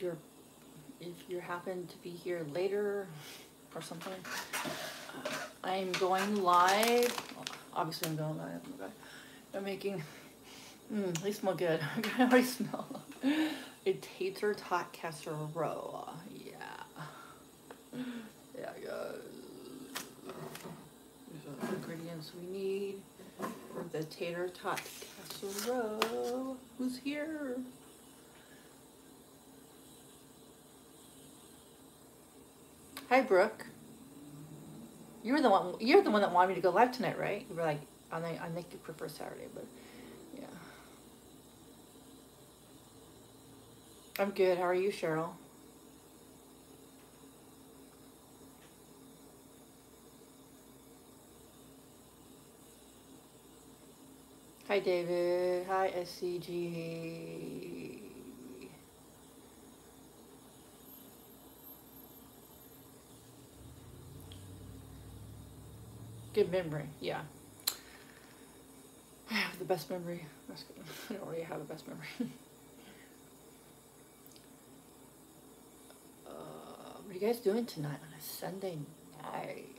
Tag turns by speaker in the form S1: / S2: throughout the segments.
S1: you're if you happen to be here later or something, I'm going live. Obviously, I'm going live. I'm making. Mmm, they smell good. I already smell a tater tot casserole. Yeah. Yeah, guys. These are the ingredients we need for the tater tot casserole. Who's here? Hi, Brooke. You were the one. You're the one that wanted me to go live tonight, right? You were like, I think I think you prefer Saturday, but yeah. I'm good. How are you, Cheryl? Hi, David. Hi, SCG. Good memory, yeah. I have the best memory. I don't really have the best memory. uh, what are you guys doing tonight on a Sunday night?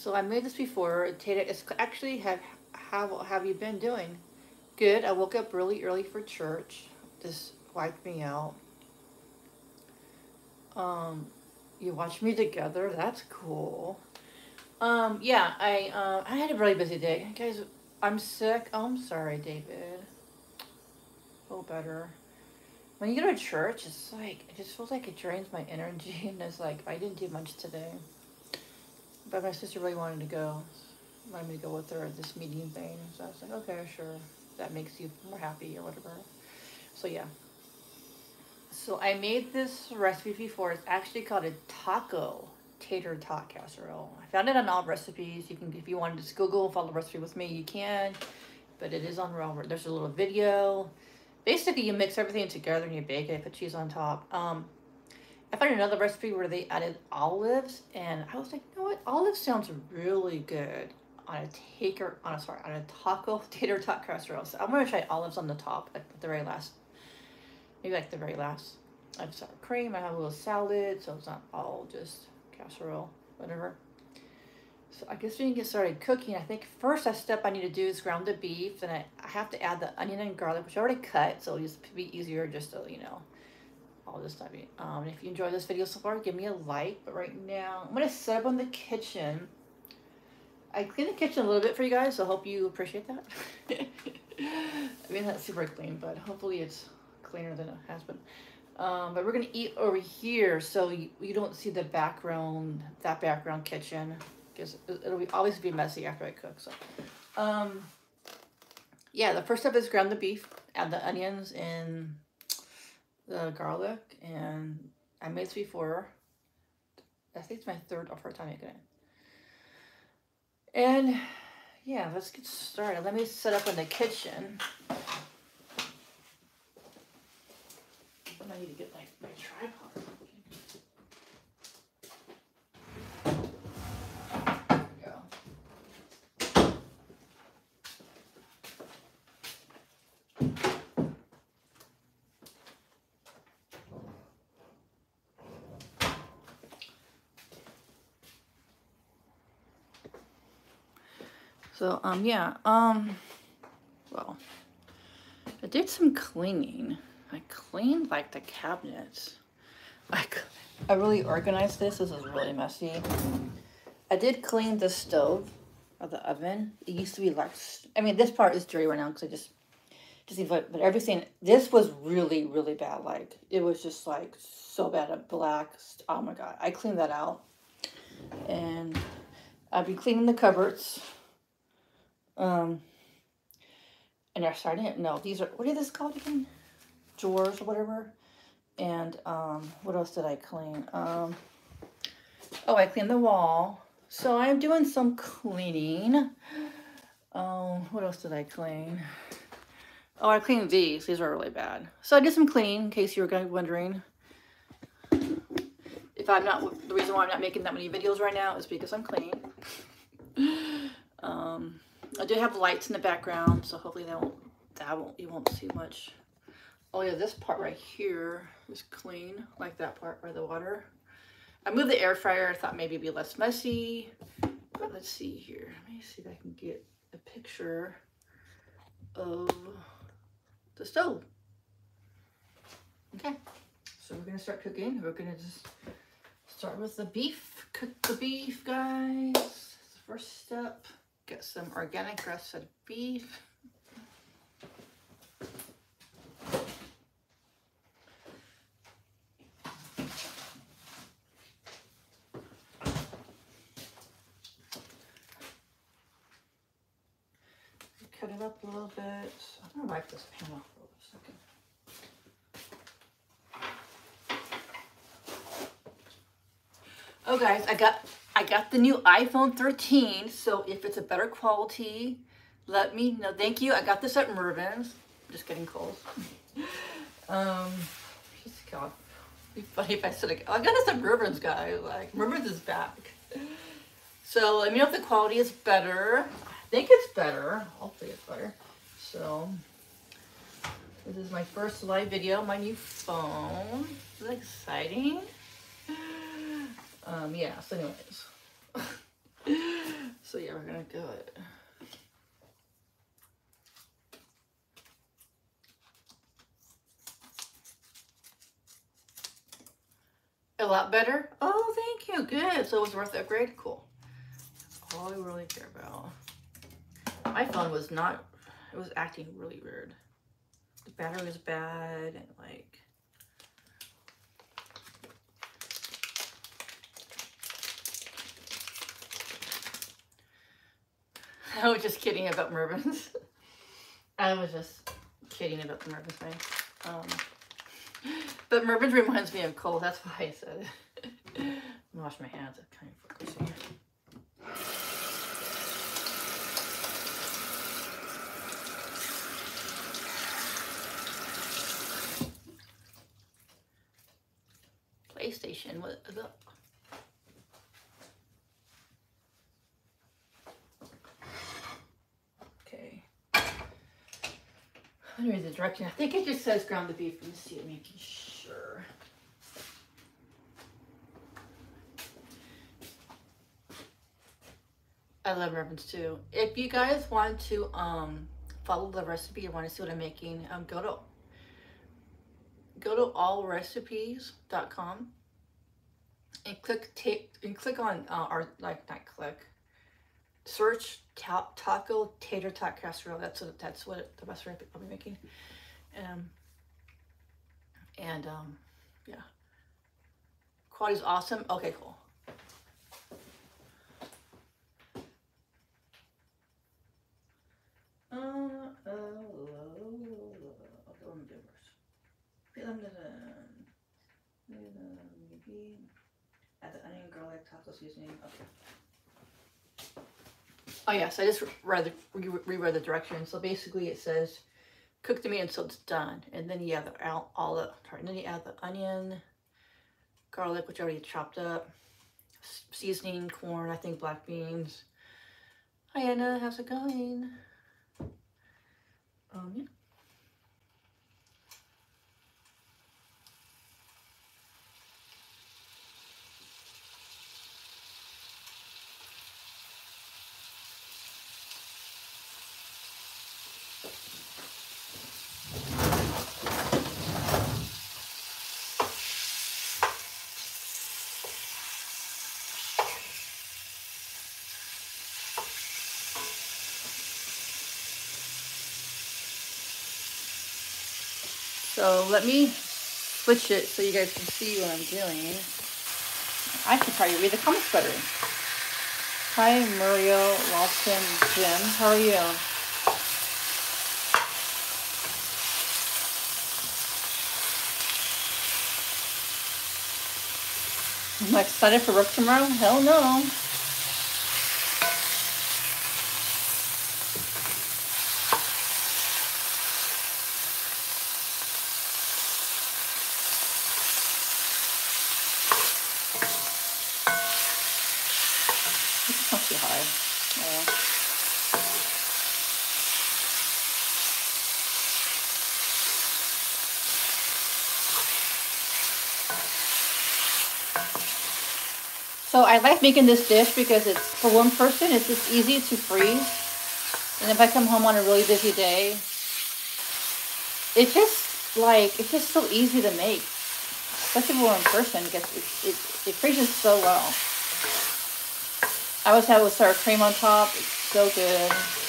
S1: So I made this before. Tata, it's actually have how have you been doing? Good. I woke up really early for church. This wiped me out. Um, you watch me together. That's cool. Um, yeah, I uh, I had a really busy day, guys. I'm sick. Oh, I'm sorry, David. Feel better. When you go to church, it's like it just feels like it drains my energy, and it's like I didn't do much today. But my sister really wanted to go, wanted me to go with her at this meeting thing. So I was like, okay, sure. That makes you more happy or whatever. So yeah, so I made this recipe before. It's actually called a taco tater tot casserole. I found it on Allrecipes. You can, if you want to just Google follow the recipe with me, you can. But it is on raw. There's a little video. Basically, you mix everything together and you bake it. Put cheese on top. Um, I found another recipe where they added olives, and I was like, you know what? Olive sounds really good on a taker on a sorry on a taco tater tot casserole. So I'm gonna try olives on the top at the very last maybe like the very last. I have sour cream, I have a little salad, so it's not all just casserole, whatever. So I guess we can get started cooking. I think first step I need to do is ground the beef. Then I, I have to add the onion and garlic, which I already cut, so it'll just be easier just to, you know, all this stuff. Um, if you enjoyed this video so far, give me a like. But right now, I'm going to set up on the kitchen. I cleaned the kitchen a little bit for you guys, so I hope you appreciate that. I mean, that's super clean, but hopefully it's cleaner than it has been. Um, but we're gonna eat over here, so you, you don't see the background, that background kitchen, because it'll be always be messy after I cook. So, um, yeah, the first step is ground the beef, add the onions and the garlic, and I made this before. I think it's my third or fourth time making it. And yeah, let's get started. Let me set up in the kitchen. I need to get my, my tripod. So, um, yeah, um, well, I did some cleaning. I cleaned like the cabinets. I, I really organized this. This is really messy. I did clean the stove of the oven. It used to be like, I mean, this part is dirty right now because I just, just but, but everything, this was really, really bad. Like, it was just like so bad at black. Oh my God. I cleaned that out. And I'll be cleaning the cupboards. Um, and they're starting, no, these are, what are this called again? Drawers or whatever. And um, what else did I clean? Um, oh, I cleaned the wall. So I'm doing some cleaning. Um, what else did I clean? Oh, I cleaned these. These are really bad. So I did some cleaning, in case you were wondering. If I'm not, the reason why I'm not making that many videos right now is because I'm cleaning. um, I do have lights in the background, so hopefully they won't that won't you won't see much. Oh yeah, this part right here is clean, like that part by the water. I moved the air fryer. I thought maybe it'd be less messy. But let's see here. Let me see if I can get a picture of the stove. Okay, so we're gonna start cooking. We're gonna just start with the beef. Cook the beef, guys. First step, get some organic grass-fed beef. Cut it up a little bit. I'm gonna wipe this pan off for a second. Oh guys, I got I got the new iPhone 13, so if it's a better quality, let me know. Thank you. I got this at Mervyn's. I'm just getting cold. um, just God, be funny if I said I got this at Mervyn's, guys. Like Mervyn's is back. So let me know if the quality is better. I think it's better. Hopefully it's better. So this is my first live video, my new phone. This is exciting. Um, yeah, so anyways. so yeah, we're gonna do it. A lot better? Oh, thank you. Good. So it was worth the upgrade? Cool. That's all I really care about. My phone was not, it was acting really weird. The battery was bad and like, I was just kidding about Mervyn's. I was just kidding about the Mervyn's thing. Um, but Mervyn's reminds me of Cole. That's why I said it. wash my hands. I'm kind of focusing. The? Okay. Gonna read the direction. I think it just says ground the beef. Let me see it, making sure. I love Mervyn's too. If you guys want to um follow the recipe or want to see what I'm making, um go to go to allrecipes.com and click take and click on uh, our like not click search ta- taco tater tot casserole that's what that's what the best recipe I'll be making um and um yeah quality's awesome okay cool uh, uh, okay, let me do it first. Okay, I'm gonna- maybe add the onion, garlic, taco seasoning. Okay. Oh yes, I just read the re- reread the directions. So basically, it says cook the meat until it's done, and then you add the all, all the sorry, then you add the onion, garlic, which I already chopped up, seasoning, corn, I think black beans. Hi Anna, how's it going? Um, yeah. So let me switch it so you guys can see what I'm doing. I should probably read the comments better. Hi, Mario, Walton, Jim. How are you? Am I excited for work tomorrow? Hell no. It's not too high. Oh. So I like making this dish because it's for one person. It's just easy to freeze. And if I come home on a really busy day, it's just like it's just so easy to make, especially for one person. Because it, it it freezes so well. I always have it with sour cream on top. It's so good.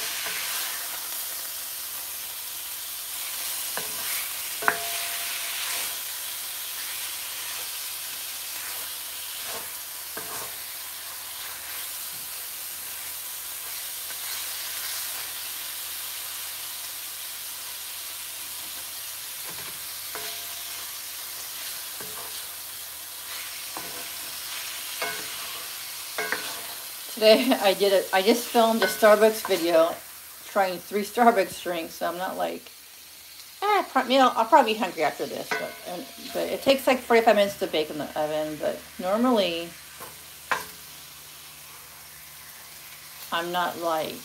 S1: Today I did it. I just filmed a Starbucks video trying three Starbucks drinks. So I'm not like, eh, you know, I'll probably be hungry after this. But and, but it takes like 45 minutes to bake in the oven. But normally I'm not like,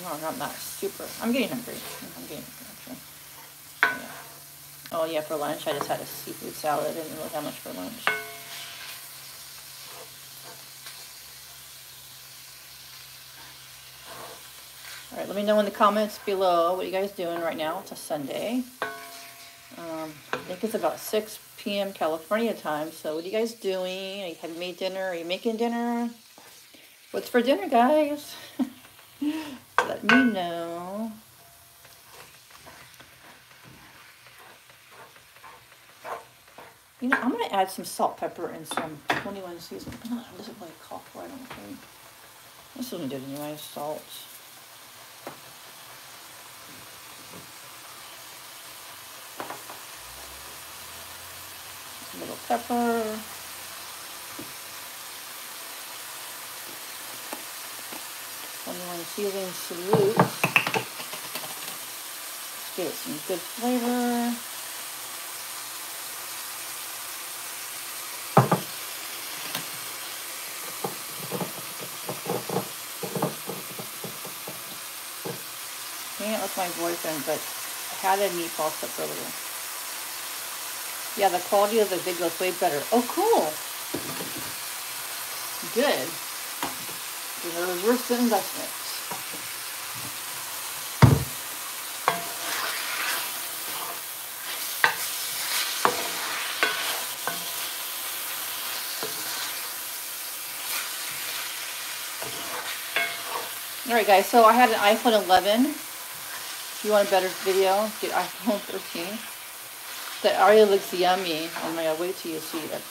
S1: no, I'm not super. I'm getting hungry. I'm getting hungry. Oh yeah. For lunch I just had a seafood salad. and really have much for lunch. All right, let me know in the comments below what you guys doing right now. It's a Sunday. Um, I think it's about 6 p.m. California time. So what are you guys doing? Have you made dinner? Are you making dinner? What's for dinner, guys? Let me know. You know, I'm going to add some salt, pepper, and some 21 seasoning. Oh, this is like cough, I don't think. This is what I did anyway, salt. Pepper. Twenty-one seasoning salute. Let's give it some good flavor. Hang out with my boyfriend, but I had a meatball stuff earlier. Yeah, the quality of the video is way better. Oh, cool. Good. There was worse than investments. Alright guys, so I had an iPhone 11. If you want a better video, get iPhone 13. The area looks yummy. Oh my god, wait till you see it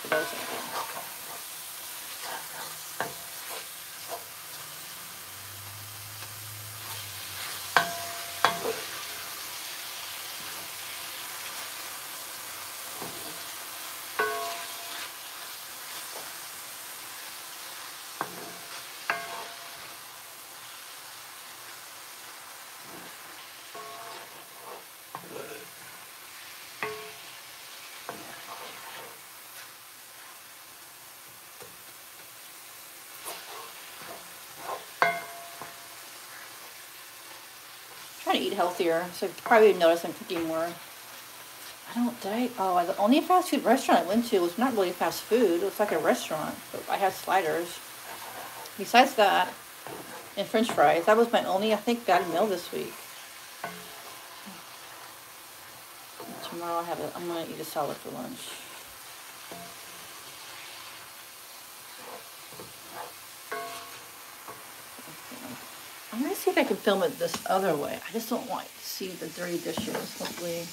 S1: healthier, so probably notice I'm cooking more. I don't date. Oh, the only fast food restaurant I went to was not really fast food. It was like a restaurant, but I had sliders. Besides that, and French fries. That was my only, I think, bad meal this week. tomorrow I have a, I'm gonna eat a salad for lunch. Can film it this other way. I just don't want to see the dirty dishes. Hopefully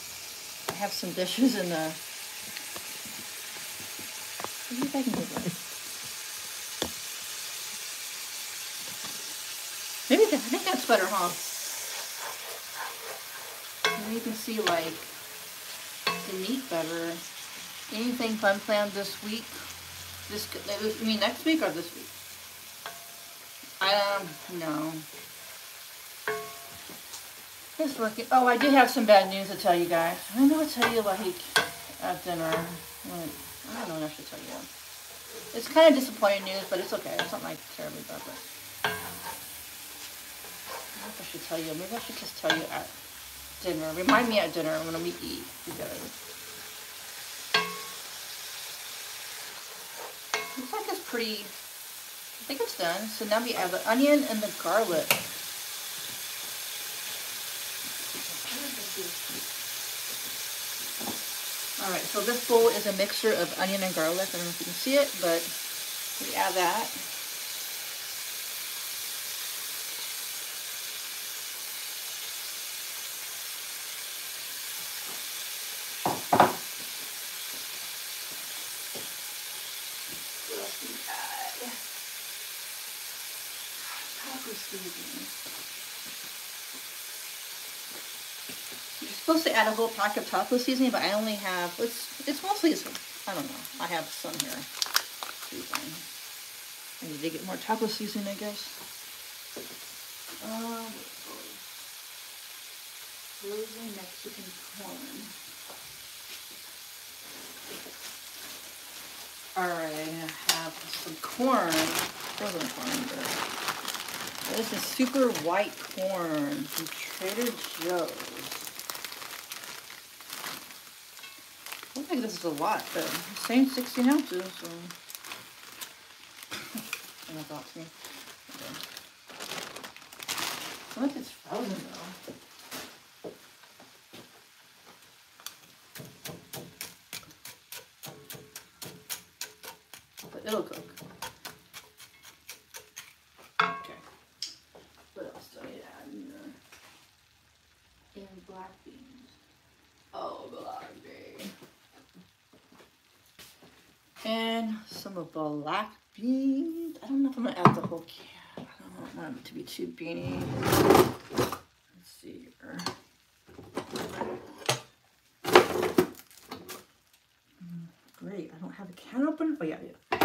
S1: I have some dishes in the... See if I can do this. Maybe I think that's better, huh? You can see like the meat better. Anything fun planned this week? This, I mean next week or this week? I um, no. It's working. Oh, I did have some bad news to tell you guys. I know I tell you like at dinner. I don't know what I should tell you. It's kind of disappointing news, but it's okay. It's not like terribly bad, but I don't know if I should tell you. Maybe I should just tell you at dinner. Remind me at dinner when we eat together. Looks like it's pretty I think it's done. So now we add the onion and the garlic. All right, so this bowl is a mixture of onion and garlic. I don't know if you can see it, but we add that. To a whole pack of taco seasoning, but I only have, it's, it's mostly, I don't know, I have some here. I need to get more taco seasoning, I guess. Um, frozen Mexican corn. Alright, I have some corn, frozen corn. This is super white corn from Trader Joe's. Think this is a lot, but same 16 ounces. So. and I thought to me. Okay. Unless it's frozen though. Want it to be too beany. Let's see here. Mm, great, I don't have a can open. Oh yeah, yeah.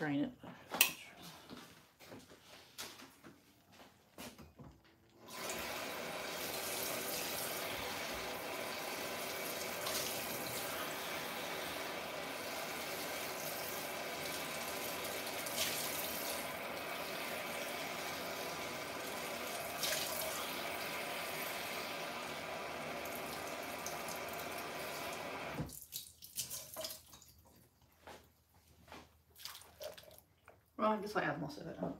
S1: drain it. Well, I guess I have most of it. Oh,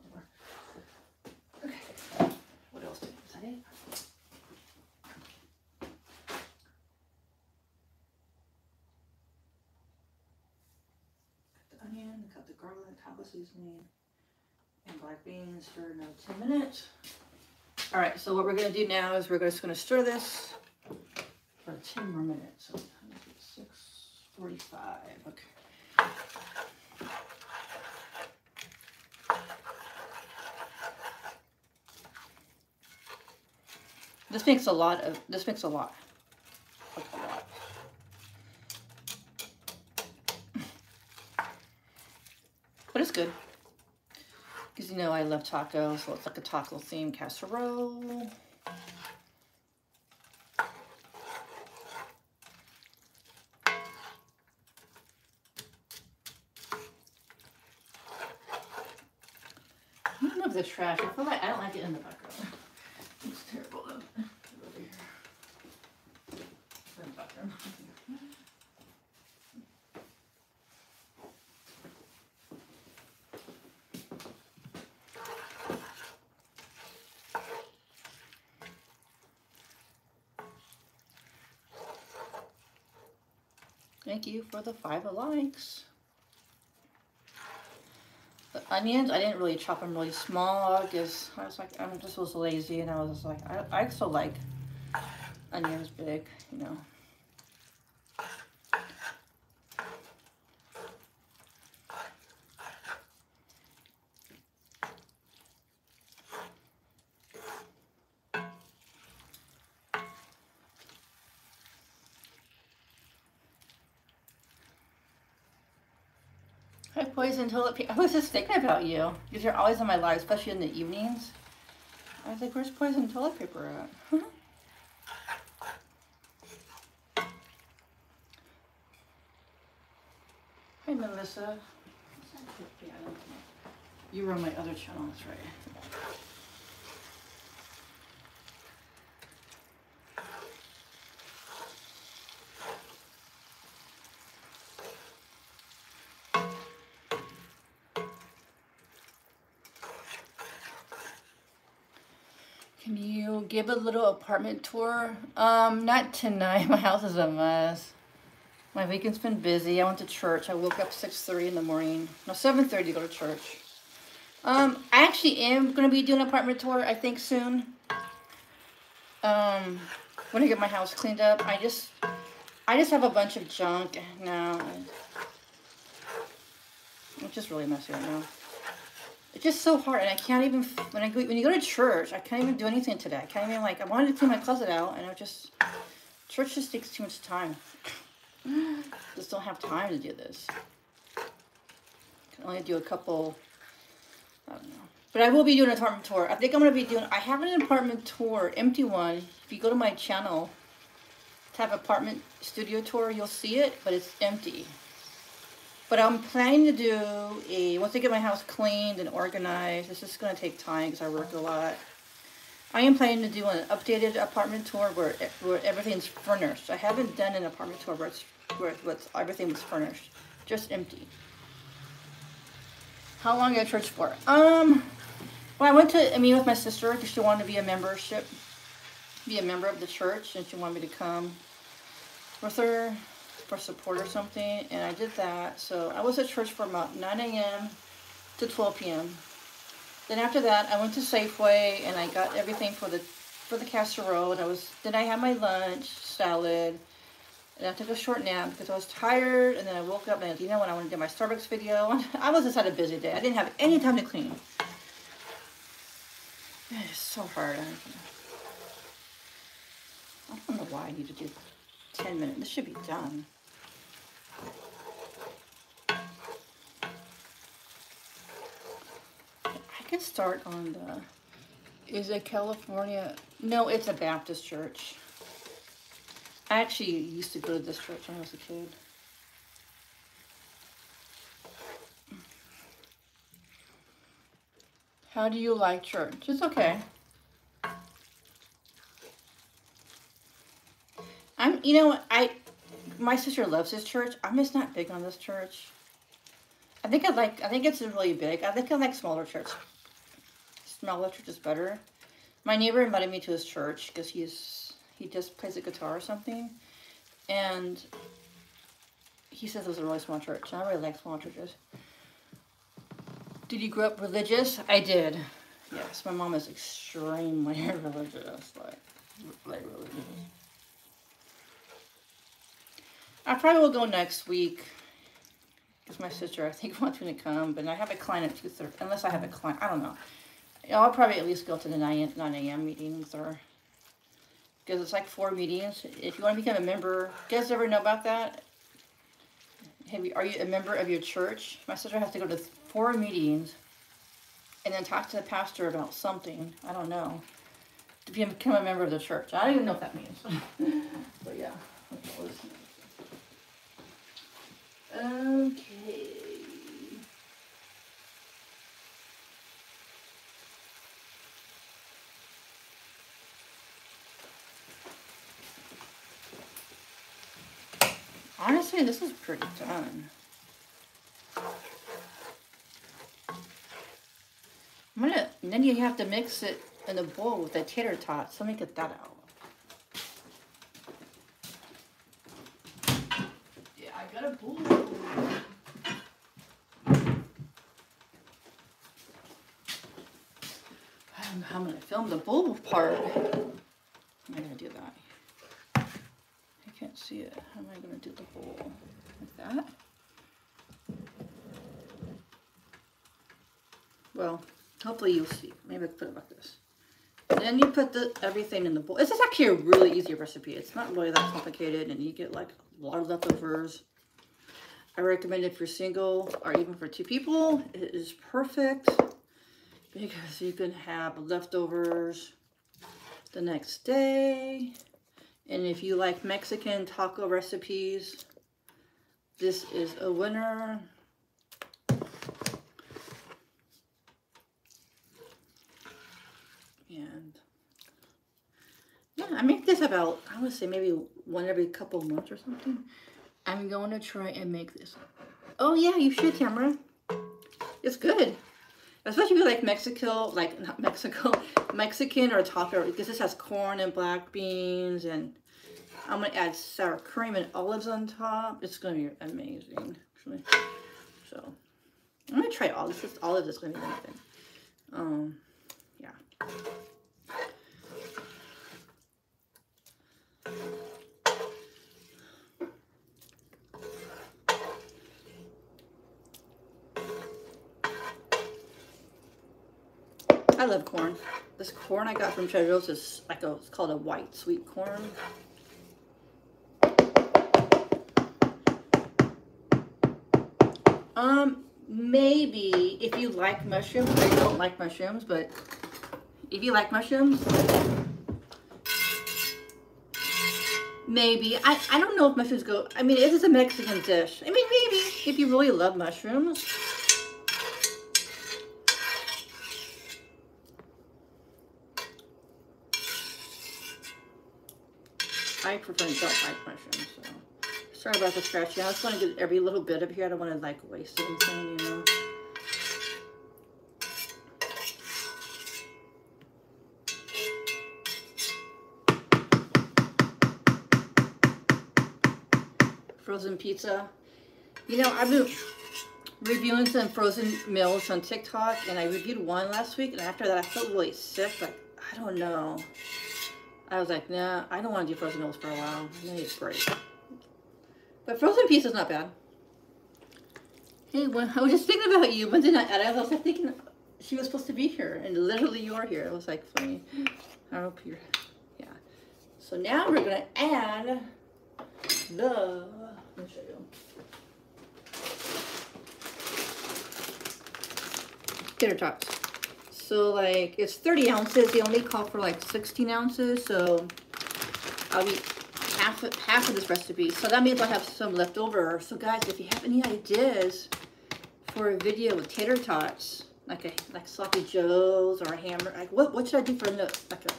S1: okay. What else did I say? Cut the onion, cut the garlic, taco seasoning, and black beans for another 10 minutes. All right, so what we're gonna do now is we're just gonna stir this for 10 more minutes. So 6.45, okay. This makes a lot of, this makes a lot. A lot. But it's good. Because you know I love tacos, so it's like a taco themed casserole. I love the trash. I feel like I don't like it in the background. It's terrible though. Thank you for the five likes. The onions, I didn't really chop them really small because I was like, I just was lazy and I was like, I, I also like onions big, you know. Hi, Poison Tulip. I was just thinking about you because you're always in my life, especially in the evenings. I was like, where's poison toilet paper at? Hi, Melissa. You were on my other channel, that's right. Can you give a little apartment tour? Um, not tonight. My house is a mess. My weekend's been busy. I went to church. I woke up 6.30 in the morning. No, 7.30 to go to church. Um, I actually am going to be doing an apartment tour, I think, soon. Um, when I get my house cleaned up. I just, I just have a bunch of junk now. It's just really messy right now. It's just so hard, and I can't even, when I go, when you go to church, I can't even do anything today. I can't even, like, I wanted to clean my closet out, and I just, church just takes too much time. just don't have time to do this. Can only do a couple, I don't know. But I will be doing an apartment tour. I think I'm going to be doing, I have an apartment tour, empty one. If you go to my channel, tab apartment studio tour, you'll see it, but it's empty. But I'm planning to do a, once I get my house cleaned and organized, this is going to take time because I work a lot. I am planning to do an updated apartment tour where, where everything's furnished. I haven't done an apartment tour where, it's, where, where everything was furnished, just empty. How long at church for? Um, well, I went to I meet with my sister because she wanted to be a membership, be a member of the church, and she wanted me to come with her for support or something, and I did that. So I was at church from about 9 a.m. to 12 p.m. Then after that, I went to Safeway and I got everything for the for the casserole. And I was then I had my lunch, salad, and I took a short nap because I was tired. And then I woke up and you know when I wanted to do my Starbucks video, I was just had a busy day. I didn't have any time to clean. It's so hard. I don't know why I need to do 10 minutes. This should be done. Can start on the, is it California? No, it's a Baptist church. I actually used to go to this church when I was a kid. How do you like church? It's okay. I'm, you know, I, my sister loves this church. I'm just not big on this church. I think I like, I think it's really big. I think I like smaller church smaller church is better. My neighbor invited me to his church because he's he just plays a guitar or something, and he says it was a really small church. And I really like small churches. Did you grow up religious? I did. Yes, my mom is extremely religious, like, like religious. I probably will go next week because my sister, I think, wants me to come, but I have a client at 2.30, unless I have a client, I don't know. I'll probably at least go to the 9, 9 a.m. meetings or because it's like four meetings. If you want to become a member, you guys ever know about that? Have you, are you a member of your church? My sister has to go to four meetings and then talk to the pastor about something. I don't know. To become a member of the church. I don't even know what that means. but yeah. Okay. This is pretty done. I'm gonna, then you have to mix it in a bowl with the tater tots. Let me get that out. Yeah, I got a bowl. I don't know how I'm gonna film the bowl part. I'm gonna do that can't see it. How am I going to do the bowl? Like that? Well, hopefully you'll see. Maybe I can put it like this. Then you put the everything in the bowl. This is actually a really easy recipe. It's not really that complicated and you get like a lot of leftovers. I recommend if you're single or even for two people, it is perfect. because you can have leftovers the next day. And if you like Mexican taco recipes, this is a winner. And yeah, I make this about, I would say maybe one every couple months or something. I'm going to try and make this. Oh yeah, you should, Tamara. It's good. Especially if you like Mexico, like not Mexico, Mexican or taco, because this has corn and black beans and I'm gonna add sour cream and olives on top. It's gonna be amazing, actually. So I'm gonna try all this. Just olives is gonna be amazing. Um, yeah. I love corn. This corn I got from Trader Joe's is like a, it's called a white sweet corn. Um, maybe if you like mushrooms, I don't like mushrooms, but if you like mushrooms, maybe. I, I don't know if mushrooms go, I mean, it is a Mexican dish. I mean, maybe if you really love mushrooms. I prefer don't like mushrooms, so. Sorry about the scratching. I just want to get every little bit of here. I don't want to like waste anything, you know. Frozen pizza. You know, I've been reviewing some frozen meals on TikTok, and I reviewed one last week, and after that I felt really sick. Like, I don't know. I was like, nah, I don't want to do frozen meals for a while. I need a break. But frozen pizza's not bad. Hey, when, I was just thinking about you. When did I was like thinking she was supposed to be here, and literally you are here. It was like funny. I hope you're, yeah. So now we're gonna add the. Let me show you. Tater tots. So like it's 30 ounces. They only call for like 16 ounces. So I'll be half half of this recipe. So that means I'll have some left over. So guys, if you have any ideas for a video with tater tots, like a like sloppy joes or a hammer, like what what should I do for a like a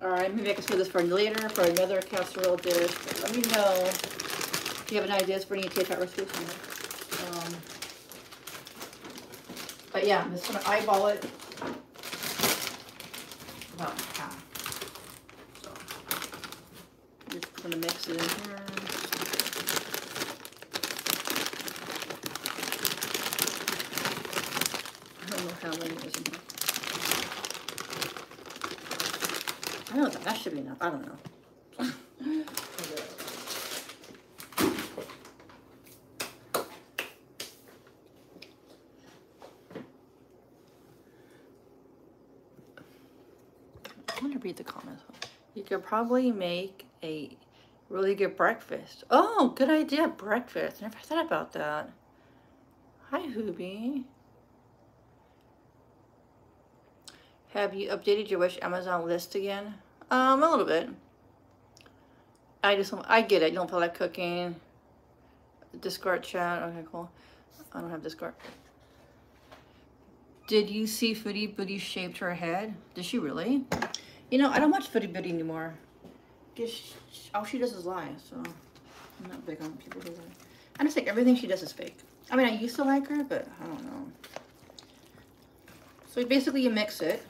S1: all right, maybe I can save this for later for another casserole dish. But let me know if you have any ideas for any tater tot recipes. Um, but yeah, I'm just gonna eyeball it about half. So just gonna mix it in here. I don't know how many is in here. I don't know, that should be enough. I don't know. I want to read the comments. You could probably make a really good breakfast. Oh, good idea, breakfast. Never thought about that. Hi, Hoobie. Have you updated your Wish Amazon list again? Um, a little bit. I just, I get it. You don't feel like cooking. Discord chat. Okay, cool. I don't have Discord. Did you see Foodie Beauty shaved her head? Did she really? You know, I don't watch Foodie Beauty anymore. All she does is lie, so I'm not big on people who lie. I just think everything she does is fake. I mean, I used to like her, but I don't know. So basically you mix it.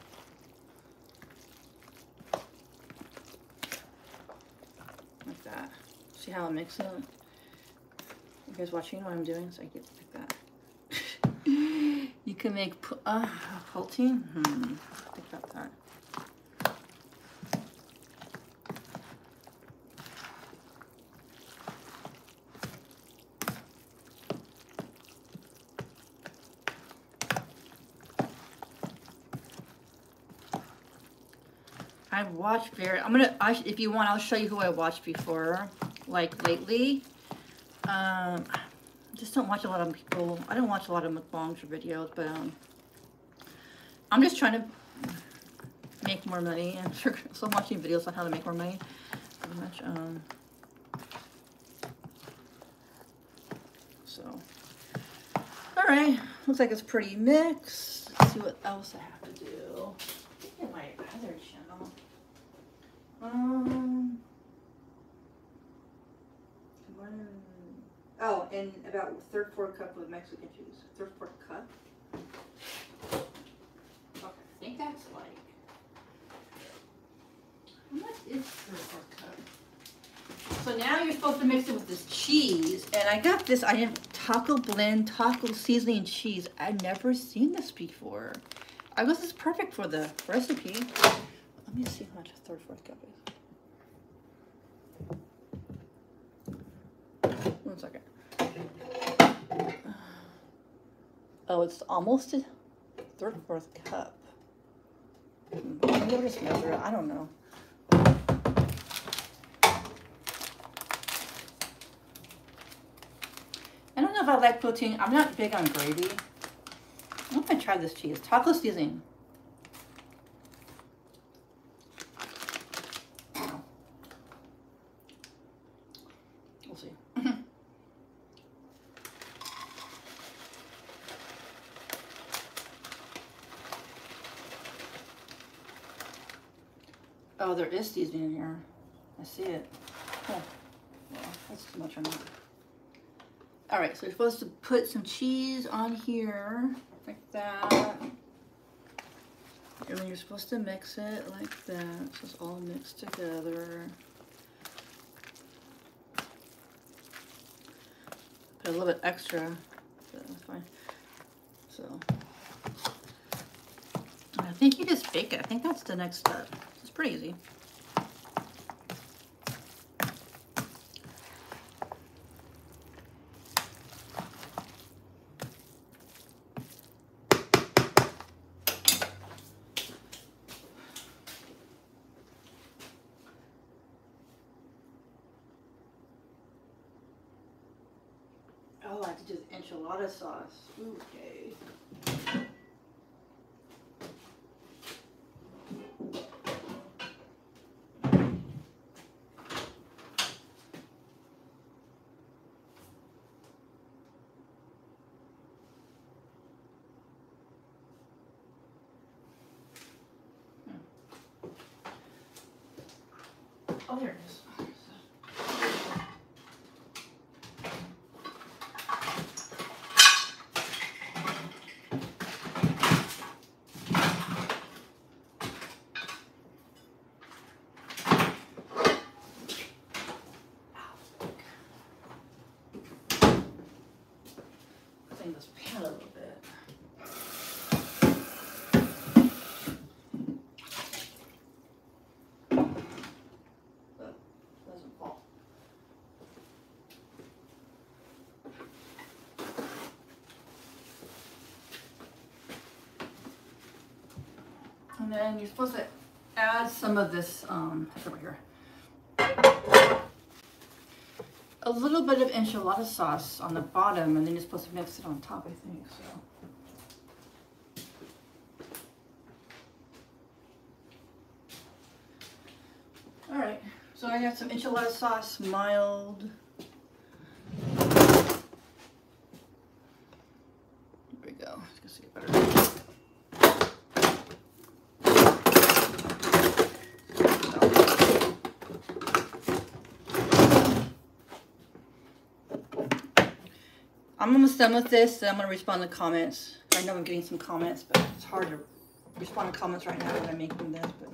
S1: Like that. See how I mix it? You guys watching what I'm doing? So I get like that. you can make uh, protein. Hmm. Think about that. I've watched very, I'm gonna, I, if you want, I'll show you who I watched before, like lately. Um, just don't watch a lot of people, I don't watch a lot of mukbangs or videos, but um, I'm just trying to make more money. I'm so I'm watching videos on how to make more money. Pretty much. Um, so, all right. Looks like it's pretty mixed. Let's see what else I have to do. I think in my other channel. Um. one- Oh, and about third fourth cup of Mexican cheese. Third fourth cup. Okay, I think that's like. How much is third fourth cup? So now you're supposed to mix it with this cheese, and I got this. I didn't taco blend taco seasoning cheese. I've never seen this before. I guess it's perfect for the recipe. Let me see how much a third fourth cup is. One second. Oh, it's almost a third fourth cup. Hmm, Maybe I'll just measure it. I don't know. I don't know if I like protein. I'm not big on gravy. I'm gonna try this cheese. Taco seasoning. Wow. We'll see. Oh, there is seasoning in here. I see it. Well, that's too much or not. All right, so you're supposed to put some cheese on here, like that. And then you're supposed to mix it like that, so it's all mixed together. Put a little bit extra, that's fine. So, I think you just bake it. I think that's the next step. Pretty easy. Oh, I enchilada sauce. Okay. Oh, there it is. Clean this pan a little bit. But it doesn't fall. And then you're supposed to add some of this, um, over here. A little bit of enchilada sauce on the bottom, and then you're supposed to mix it on top, I think, so. All right, so I got some enchilada sauce, mild. There we go. Let's see it better. Done with this, then I'm gonna respond to comments. I know I'm getting some comments, but it's hard to respond to comments right now when I'm making this, but.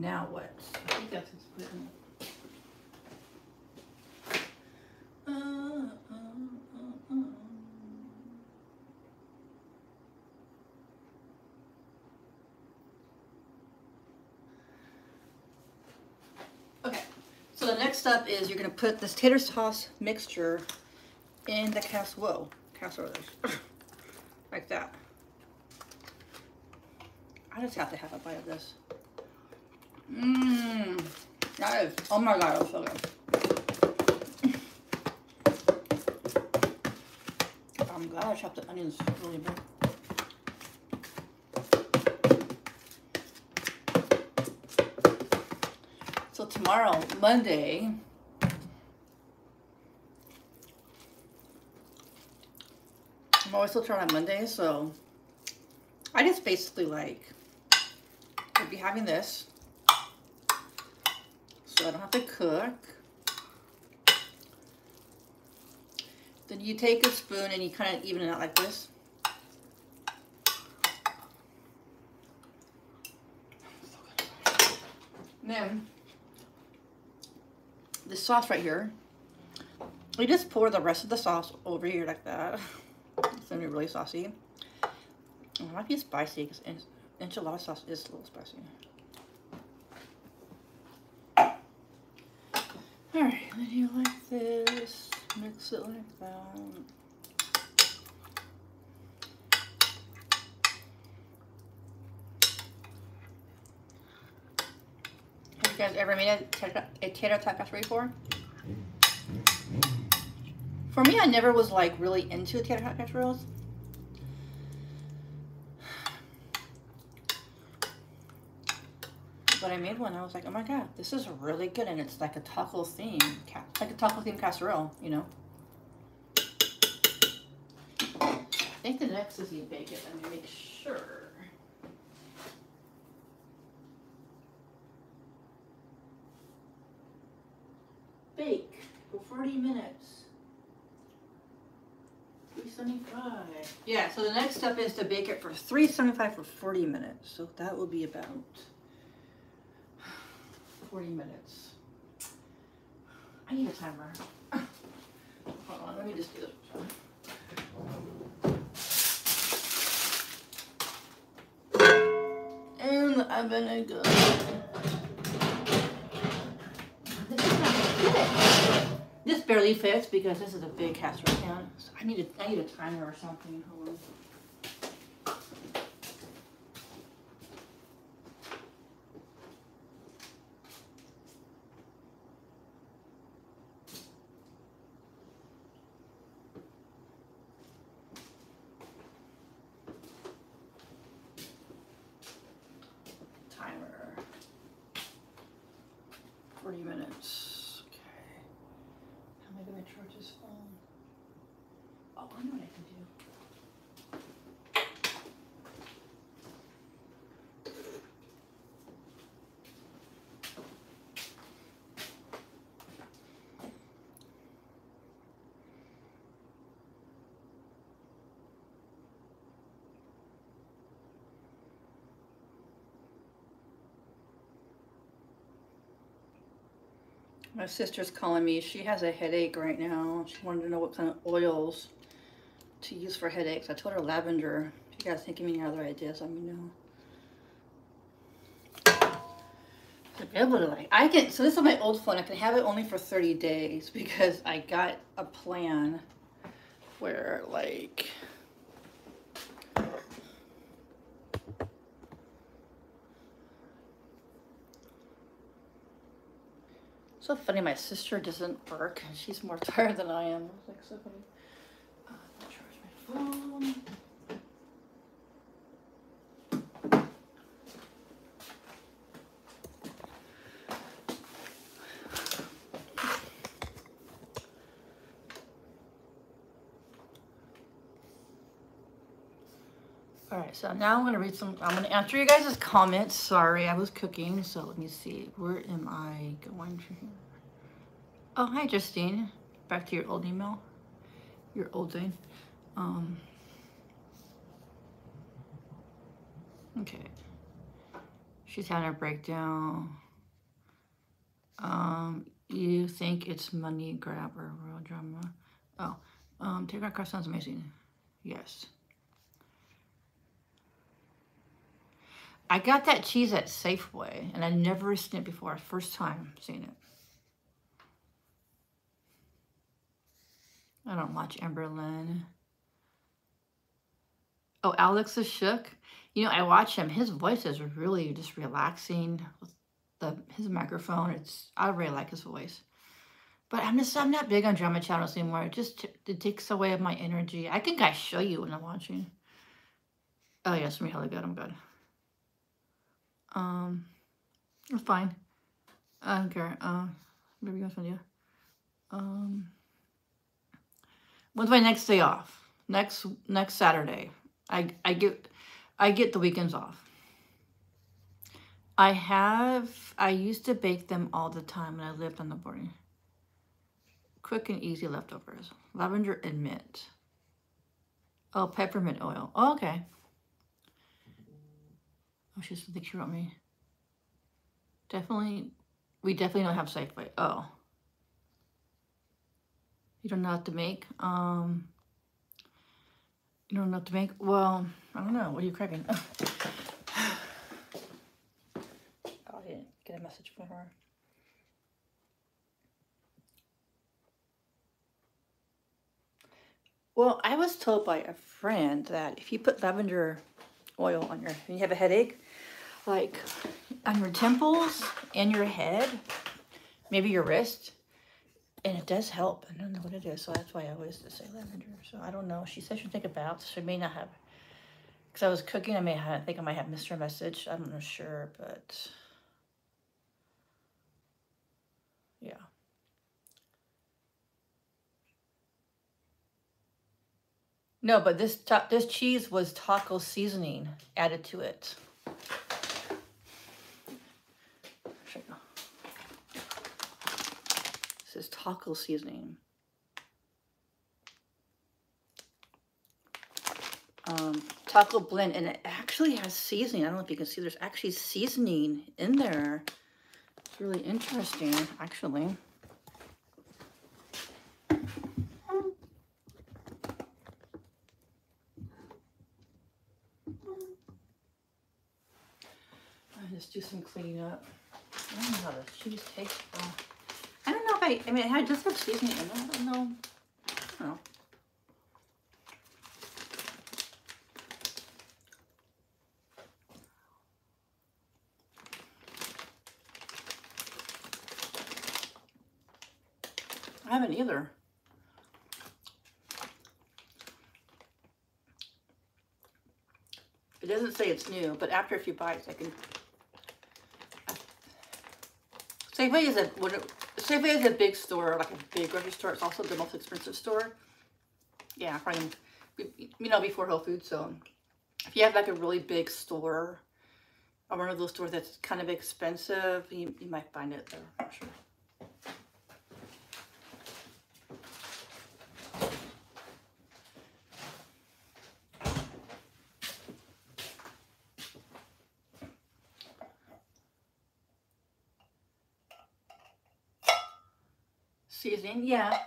S1: now what? I think that's what's put in. Uh, uh, uh, okay, so the next step is you're gonna put this tater sauce mixture in the casserole, casserole, like that. I just have to have a bite of this. Mmm, that is, oh my god, it's so good. I'm glad I chopped the onions really big. So tomorrow, Monday, I'm always still trying on Monday, so I just basically like I'd be having this so I don't have to cook. Then you take a spoon and you kind of even it out like this. then the sauce right here, you just pour the rest of the sauce over here like that. It's gonna be really saucy. It might be spicy because enchilada sauce is a little spicy. Alright, then you like this, mix it like that. Have you guys ever made a, a tater tot casserole before? Mm-hmm. For me, I never was like really into tater tot casseroles. But I made one. I was like, oh my god, this is really good, and it's like a taco theme, like a taco theme casserole, you know. I think the next is you bake it. Let me make sure. Bake for 40 minutes. 375. Yeah, so the next step is to bake it for 375 for 40 minutes. So that will be about 40 minutes. I need a timer. Hold on, let me just do this. And the oven I go. This barely fits because this is a big casserole pan. So I need a I need a timer or something. Hold on. My sister's calling me. She has a headache right now. She wanted to know what kind of oils to use for headaches. I told her lavender. If you guys think of any other ideas, let me know. To be able to like, I can, so this is my old phone. I can have it only for 30 days because I got a plan where like, So funny, my sister doesn't work. She's more tired than I am. It's like so funny. Uh, charge my phone. So now I'm gonna read some, I'm gonna answer you guys' comments. Sorry, I was cooking, so let me see. Where am I going to? Oh, hi, Justine. Back to your old email. Your old thing. Um, okay. She's having a breakdown. Um, you think it's money grab or real drama? Oh, um, take our car sounds amazing. Yes. I got that cheese at Safeway, and I never seen it before. First time seeing it. I don't watch Amberlynn. Oh, Alex is shook. You know, I watch him. His voice is really just relaxing the his microphone. It's I really like his voice. But I'm just I'm not big on drama channels anymore. It just it takes away of my energy. I think I show you when I'm watching. Oh yes, me really good. I'm good. Um, it's fine. I don't care. Uh, maybe you guys to. Um, when's my next day off? Next next Saturday. I I get I get the weekends off. I have I used to bake them all the time when I lived on the boarding. Quick and easy leftovers. Lavender and mint. Oh, peppermint oil. Oh, okay. Oh, she thinks she wrote me. Definitely, we definitely don't have Safeway. Oh. You don't know what to make? Um, you don't know what to make? Well, I don't know. What are you cracking? oh, I didn't get a message from her. Well, I was told by a friend that if you put lavender oil on your, you have a headache, like on your temples and your head, maybe your wrist, and it does help. I don't know what it is, so that's why I always say lavender. So I don't know. She said she'd think about. She may not have, because I was cooking. I may have. I think I might have missed her message. I'm not sure, but yeah. No, but this this cheese was taco seasoning added to it. This is taco seasoning. Um, taco blend, and it actually has seasoning. I don't know if you can see, there's actually seasoning in there. It's really interesting, actually. just do some cleaning up. I don't know how the cheese tastes. Oh. I don't know if I, I mean, had just have seasoning in it. I don't know. I don't know. I haven't either. It doesn't say it's new, but after a few bites, I can Safeway is a what Safeway is a big store, like a big grocery store. It's also the most expensive store. Yeah, probably you know before Whole Foods. So if you have like a really big store, or one of those stores that's kind of expensive, you, you might find it there. Sure. Seasoning. Yeah,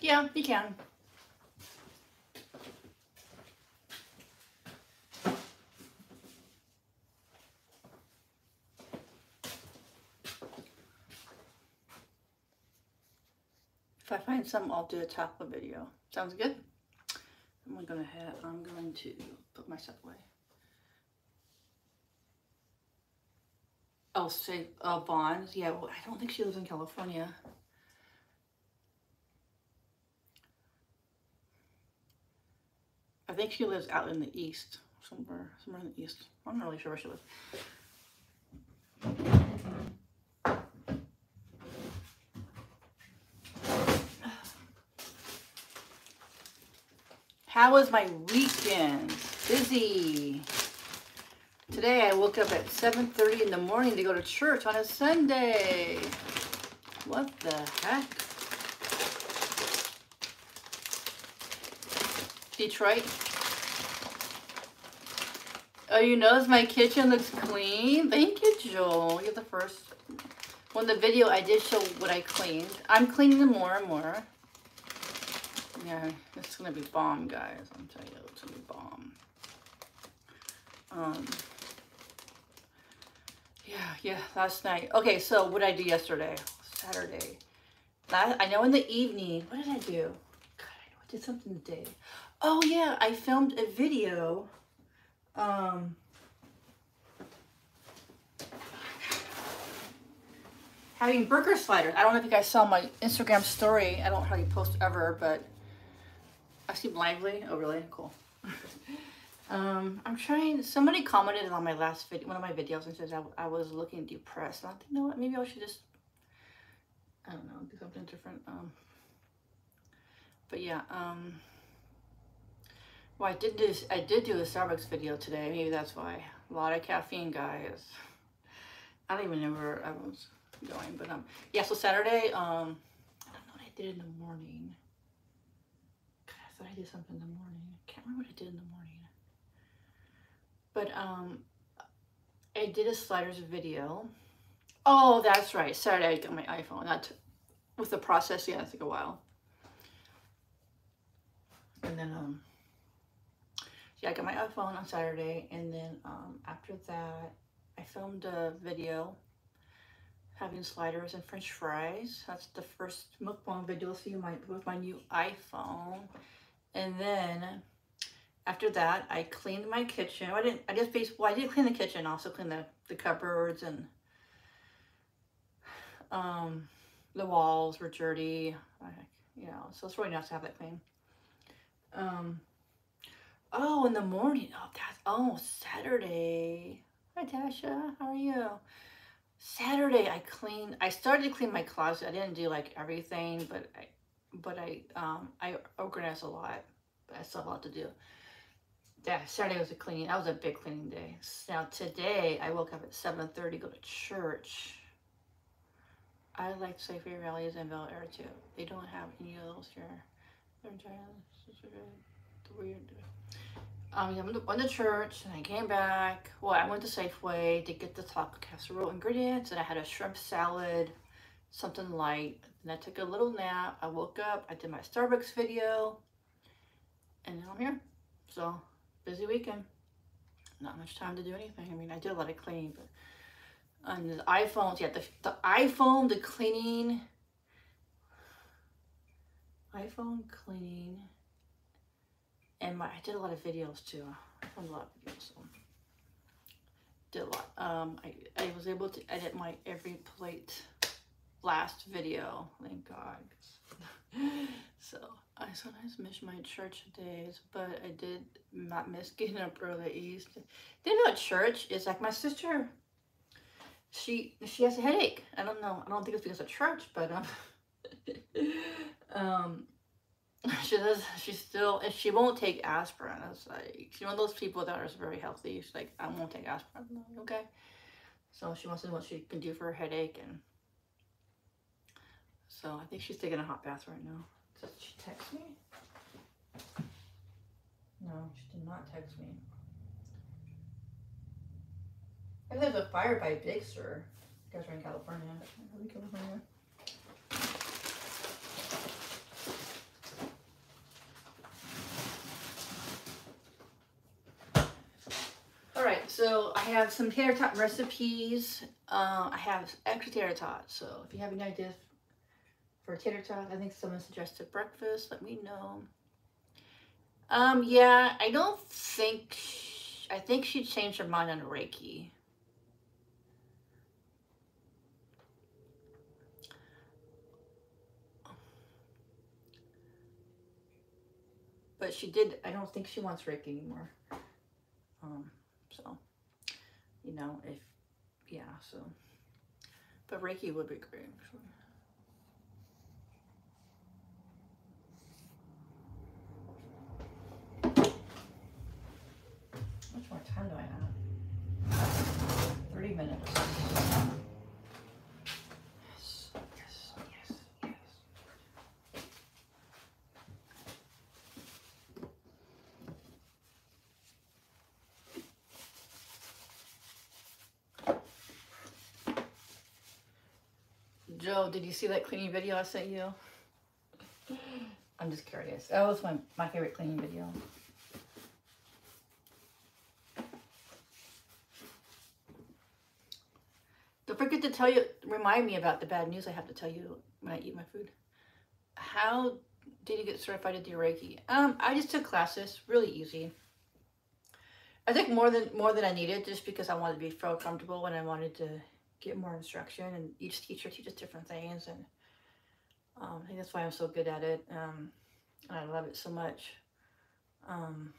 S1: yeah, you can. If I find some, I'll do a top of video. Sounds good? I'm gonna have, I'm going to put myself away. Oh, say, uh, Bonds. Yeah, well, I don't think she lives in California. I think she lives out in the east, somewhere, somewhere in the east. I'm not really sure where she lives. How was my weekend? Busy. Today I woke up at 7.30 in the morning to go to church on a Sunday. What the heck? Detroit. Oh, you notice my kitchen looks clean? Thank you, Joel. You're the first. When the video, I did show what I cleaned. I'm cleaning them more and more. Yeah, it's going to be bomb, guys. I'm telling you, it's going to be bomb. Um, yeah, yeah, last night. Okay, so what did I do yesterday? Saturday. Last, I know in the evening, what did I do? God, I know I did something today. Oh yeah, I filmed a video. Um, having burger sliders. I don't know if you guys saw my Instagram story. I don't hardly post ever, but I seem lively. Oh, really? Cool. um, I'm trying. Somebody commented on my last video, one of my videos, and says I, I was looking depressed. And I think, you know what? Maybe I should just, I don't know, do something different. Um, but yeah. Um, well, I did do I did do a Starbucks video today. Maybe that's why. A lot of caffeine, guys. I don't even know where I was going, but um, yeah. So Saturday, um, I don't know what I did in the morning. God, I thought I did something in the morning. I can't remember what I did in the morning. But um, I did a sliders video. Oh, that's right. Saturday I got my iPhone. That with the process, yeah, it took a while. And then um yeah, I got my iPhone on Saturday, and then um, after that, I filmed a video having sliders and French fries. That's the first mukbang video so see my with my new iPhone, and then after that, I cleaned my kitchen. I didn't. I just basically well, I did clean the kitchen. Also clean the the cupboards and um the walls were dirty. I, you know, so it's really nice to have that clean. Um, Oh, in the morning. Oh, that's oh Saturday. Hi Tasha, how are you? Saturday I cleaned. I started to clean my closet. I didn't do like everything, but I, but I um I organized a lot. But I still have a lot to do. Yeah, Saturday was a cleaning. That was a big cleaning day. Now today I woke up at seven thirty, go to church. I like Safeway Raley's and Bel Air too. They don't have any of those here. They're the weird um, I went to church and I came back. Well, I went to Safeway to get the taco casserole ingredients and I had a shrimp salad, something light. And I took a little nap. I woke up, I did my Starbucks video, and now I'm here. So, busy weekend. Not much time to do anything. I mean, I did a lot of cleaning, but on the iPhones, yeah, the, the iPhone, the cleaning, iPhone cleaning and my, I did a lot of videos too. I a lot of videos. So did a lot. Um, I, I was able to edit my every plate last video. Thank God. so I sometimes miss my church days, but I did not miss getting up early East. Didn't know church is like my sister. She she has a headache. I don't know. I don't think it's because of church, but um, um she does she still and she won't take aspirin it's like she's one of those people that are very healthy she's like i won't take aspirin like, okay so she wants to know what she can do for her headache and so i think she's taking a hot bath right now did she text me no she did not text me I think there's a fire by Big Sur. You guys are in California. Are we California? So I have some tater tot recipes. Uh, I have extra tater tot. So if you have any ideas for tater tot, I think someone suggested breakfast. Let me know. Um, yeah, I don't think. I think she changed her mind on Reiki. But she did. I don't think she wants Reiki anymore. Um, so you know, if, yeah, so, but Reiki would be great, actually. How much more time do I have? 30 minutes. Joe, did you see that cleaning video I sent you? I'm just curious. That was my, my favorite cleaning video. Don't forget to tell you, remind me about the bad news I have to tell you when I eat my food. How did you get certified to do Reiki? Um, I just took classes, really easy. I think more than more than I needed, just because I wanted to be feel comfortable and I wanted to get more instruction. And each teacher teaches different things, and um, I think that's why I'm so good at it. Um, and I love it so much. Um,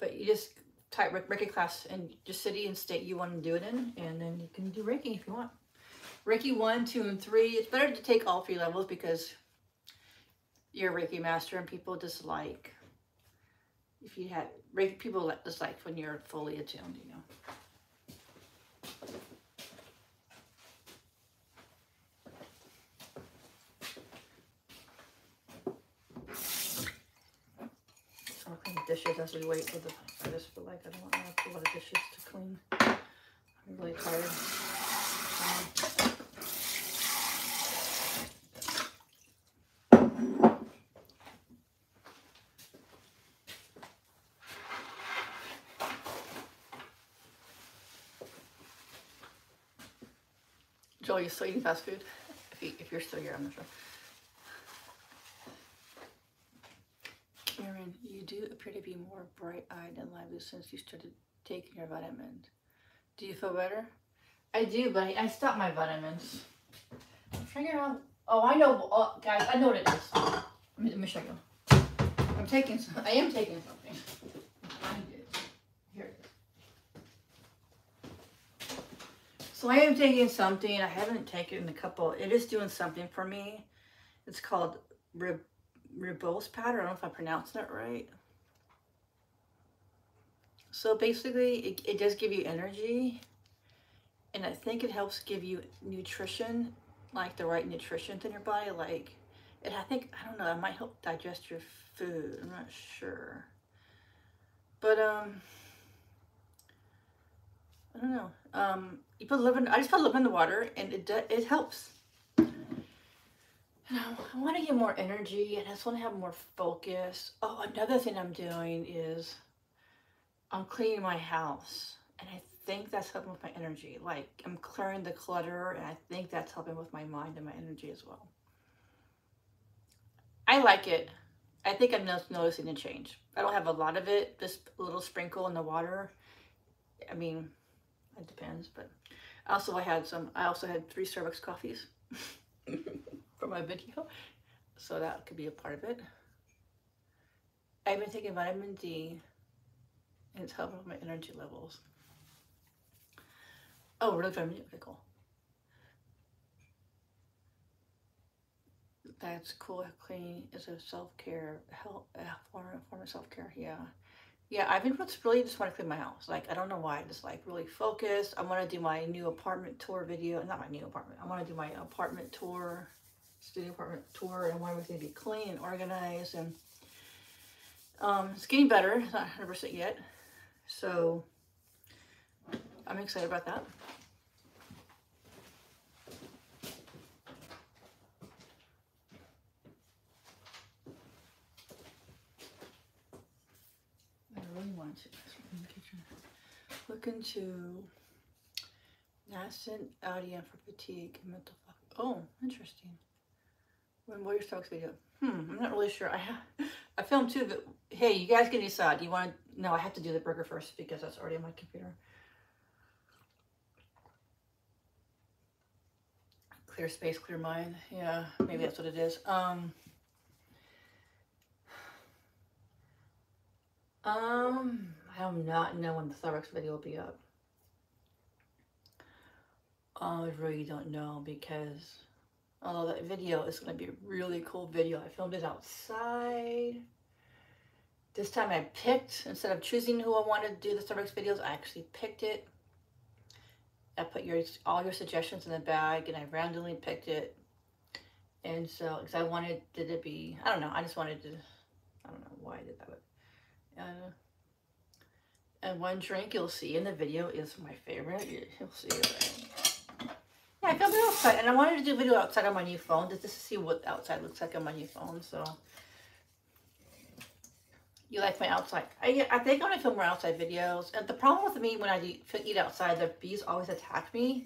S1: but you just type Reiki class and just city and state you want to do it in, and then you can do Reiki if you want. Reiki 1, 2, and 3. It's better to take all three levels because you're a Reiki master and people dislike if you had Reiki people dislike when you're fully attuned, you know. So I'll clean the dishes as we wait for the I just feel like I don't have a lot of dishes to clean. I'm really tired. Um, Joel, you still eating fast food? If, you, if you're still here, I'm not sure. Karen, you do appear to be more bright-eyed and lively since you started taking your vitamins. Do you feel better? I do, but I, I stopped my vitamins. I'm figuring out. Oh, I know, oh, guys. I know what it is. Let me, let me show you. I'm taking. Some, I am taking something. Here. So I am taking something. I haven't taken in a couple. It is doing something for me. It's called Rib Ribose powder. I don't know if I'm pronouncing it right. So basically, it, it does give you energy. And I think it helps give you nutrition, like the right nutrition in your body. Like, it, I think, I don't know, it might help digest your food. I'm not sure. But, um, I don't know. Um, you put lemon, I just put lemon in the water and it, it helps. And I, I want to get more energy and I just want to have more focus. Oh, another thing I'm doing is I'm cleaning my house. And I think that's helping with my energy. Like I'm clearing the clutter and I think that's helping with my mind and my energy as well. I like it. I think I'm noticing a change. I don't have a lot of it, just a little sprinkle in the water. I mean, it depends, but also I had some, I also had three Starbucks coffees. for my video. So that could be a part of it. I've been taking vitamin D and it's helping with my energy levels. Oh, really vitamin D, okay, cool. That's cool. Cleaning is a self-care, help, form, form of self-care, yeah. Yeah, I've been really just want to clean my house. Like, I don't know why. Just like really focused. I want to do my new apartment tour video. Not my new apartment. I want to do my apartment tour studio apartment tour and everything to be clean and organized and um, it's getting better. It's not 100% yet. So I'm excited about that. I really want to. Look into nascent iodine for fatigue and mental. Oh, interesting. When will your stocks video? Hmm, I'm not really sure. I have, I filmed too, but hey, you guys can decide. Do you want to? No, I have to do the burger first because that's already on my computer. Clear space, clear mind. Yeah, maybe that's what it is. Um, um, I do not know when the Starbucks video will be up. I really don't know because Although that video is going to be a really cool video. I filmed it outside. This time I picked, instead of choosing who I wanted to do the Starbucks videos, I actually picked it. I put your all your suggestions in the bag and I randomly picked it. And so, because I wanted did it to be, I don't know, I just wanted to, I don't know why I did that. But, uh, and one drink you'll see in the video is my favorite. You'll see it. Yeah, I filmed it outside, and I wanted to do a video outside on my new phone, just to see what outside looks like on my new phone, so. You like my outside? I, I think I'm going to film more outside videos. And the problem with me when I eat outside, the bees always attack me.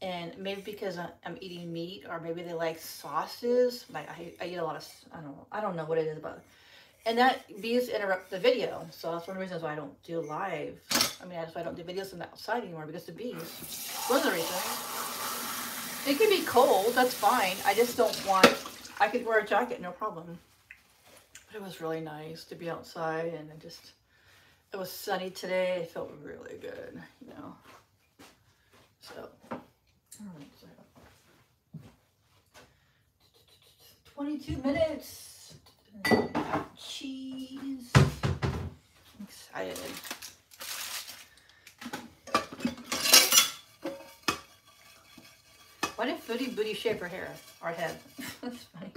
S1: and maybe because I- I'm eating meat, or maybe they like sauces. Like I, I eat a lot of, I don't know, I don't know what it is about. And that bees interrupt the video, so that's one of the reasons why I don't do live. I mean, that's why I don't do videos from the outside anymore because the bees. One of the reasons. It can be cold, that's fine. I just don't want. I could wear a jacket, no problem. But it was really nice to be outside, and just. It was sunny today. It felt really good, you know. So. Alright, so 22 minutes. Cheese. I'm excited. Why did Foodie Beauty shave her hair? Or head? That's funny.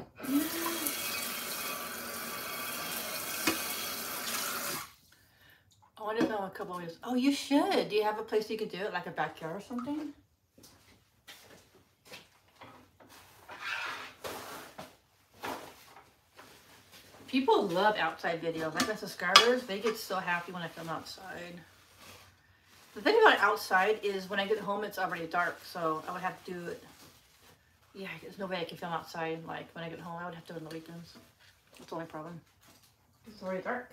S1: I want to know a couple of ways. Oh, you should. Do you have a place you could do it, like a backyard or something? People love outside videos. Like my subscribers, they get so happy when I film outside. The thing about outside is when I get home, it's already dark, so I would have to do it. Yeah, there's no way I can film outside. Like when I get home, I would have to on the weekends. That's the only problem. It's already dark.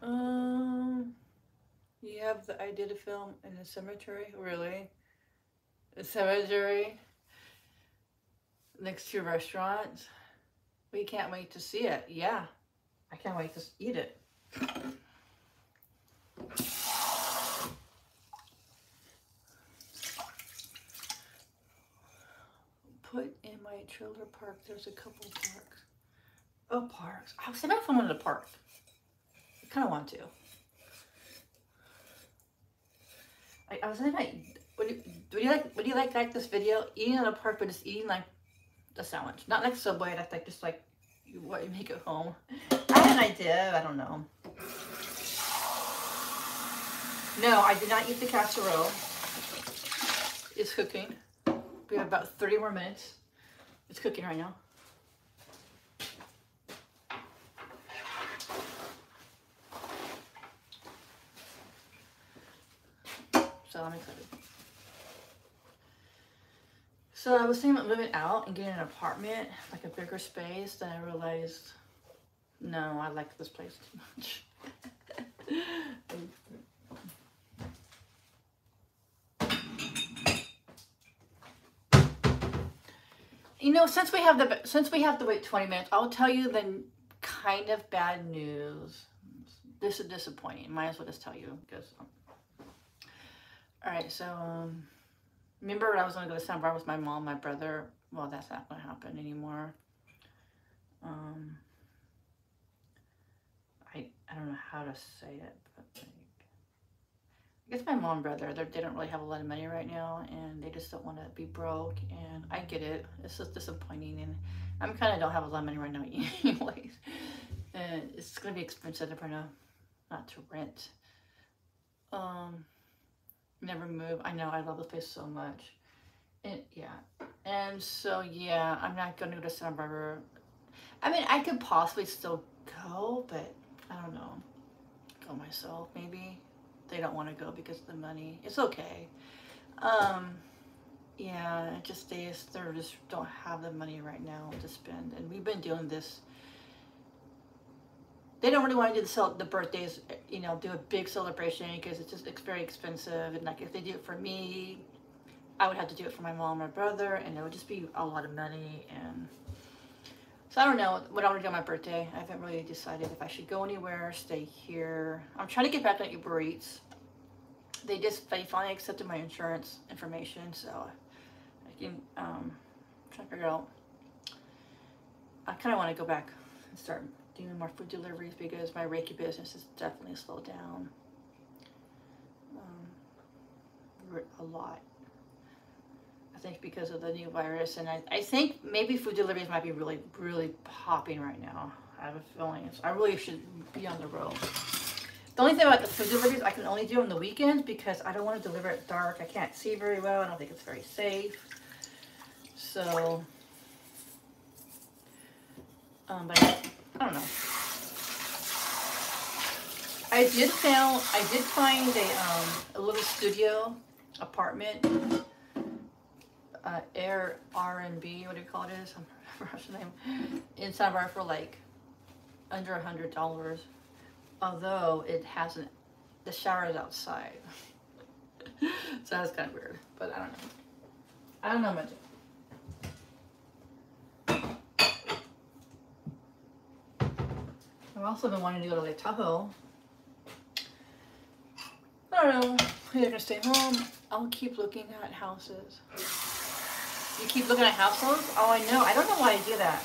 S1: Um, you have the idea to film in a cemetery? Really? A cemetery? next to restaurants. We can't wait to see it. Yeah, I can't wait to eat it. Put in my trailer park. There's a couple parks. Oh, parks. I was thinking if I wanted a park. I kind of want to. I, I was thinking, like, would you, would you like, would you like like this video? Eating in a park, but just eating like a sandwich. Not like Subway, that's like just like you, what you make at home. I had an idea, I don't know. No, I did not eat the casserole. It's cooking. We have about 30 more minutes. It's cooking right now. So I'm excited. So I was thinking about moving out and getting an apartment, like a bigger space. Then I realized, no, I like this place too much. you know, since we have the since we have to wait 20 minutes, I'll tell you the kind of bad news. This is disappointing. Might as well just tell you because. Um, all right, so. Um, Remember when I was going to go to Barbara with my mom, my brother? Well, that's not going to happen anymore. Um, I I don't know how to say it, but like, I guess my mom and brother they don't really have a lot of money right now, and they just don't want to be broke. And I get it; it's just disappointing, and I'm kind of don't have a lot of money right now, anyways. And it's going to be expensive to know not to rent. Um never move. I know I love the place so much. And yeah. And so yeah, I'm not gonna go to Santa Barbara. I mean I could possibly still go, but I don't know. Go myself, maybe. They don't want to go because of the money. It's okay. Um yeah, it just they just they just don't have the money right now to spend. And we've been doing this they don't really want to do the the birthdays, you know, do a big celebration because it's just it's very expensive. And like if they do it for me, I would have to do it for my mom or brother, and it would just be a lot of money. And so I don't know what I want to do on my birthday. I haven't really decided if I should go anywhere, stay here. I'm trying to get back on Uber Eats. They just they finally accepted my insurance information, so I can um, try to figure out. I kind of want to go back and start doing more food deliveries because my Reiki business has definitely slowed down um, a lot. I think because of the new virus, and I, I think maybe food deliveries might be really, really popping right now. I have a feeling I really should be on the road. The only thing about the food deliveries, I can only do on the weekends because I don't want to deliver it dark. I can't see very well. I don't think it's very safe. So, um, but I don't know. I did found I did find a um a little studio apartment uh air R and B what do you call it is? I'm Russian name. In Santa for like under a hundred dollars. Although it hasn't the shower is outside. So that's kind of weird but I don't know. I don't know much I've also been wanting to go to Lake Tahoe. I don't know. You're gonna stay home. I'll keep looking at houses. You keep looking at houses? Oh, I know. I don't know why I do that.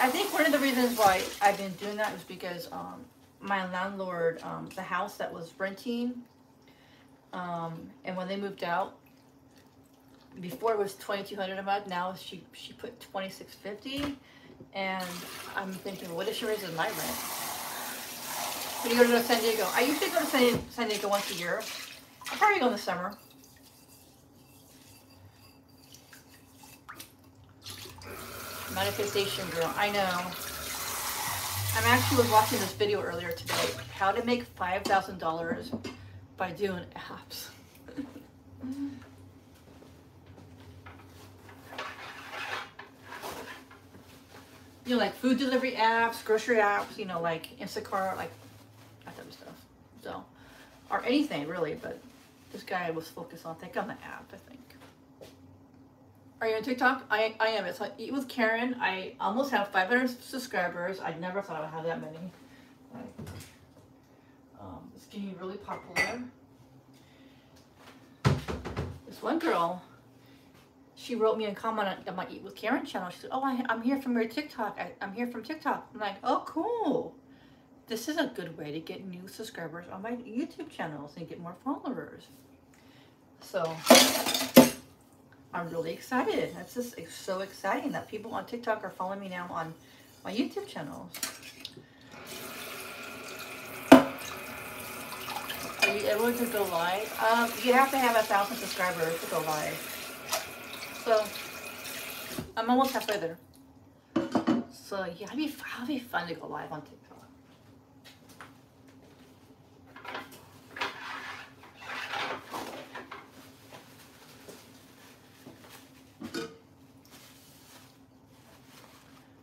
S1: I think one of the reasons why I've been doing that is because um, my landlord, um, the house that was renting, um, and when they moved out, before it was twenty two hundred a month. Now she she put twenty six fifty, and I'm thinking, what if she raises my rent? When you go to San Diego, I usually go to San, San Diego once a year. I'll probably go in the summer. Manifestation girl, I know. I'm actually was watching this video earlier today, how to make $5,000 by doing apps. you know, like food delivery apps, grocery apps, you know, like Instacart, like that type of stuff. So, or anything really, but this guy was focused on, think, on the app. Are you on TikTok? I, I am. It's like Eat with Karen. I almost have 500 subscribers. I never thought I would have that many. Um, it's getting really popular. This one girl, she wrote me a comment on my Eat with Karen channel. She said, "Oh, I, I'm here from your TikTok. I, I'm here from TikTok." I'm like, "Oh, cool. This is a good way to get new subscribers on my YouTube channels and get more followers." So I'm really excited. That's just it's so exciting that people on TikTok are following me now on my YouTube channels. Are you able to go live? Um, you have to have a thousand subscribers to go live. So I'm almost halfway there. So yeah, it'd be, it'd be fun to go live on TikTok.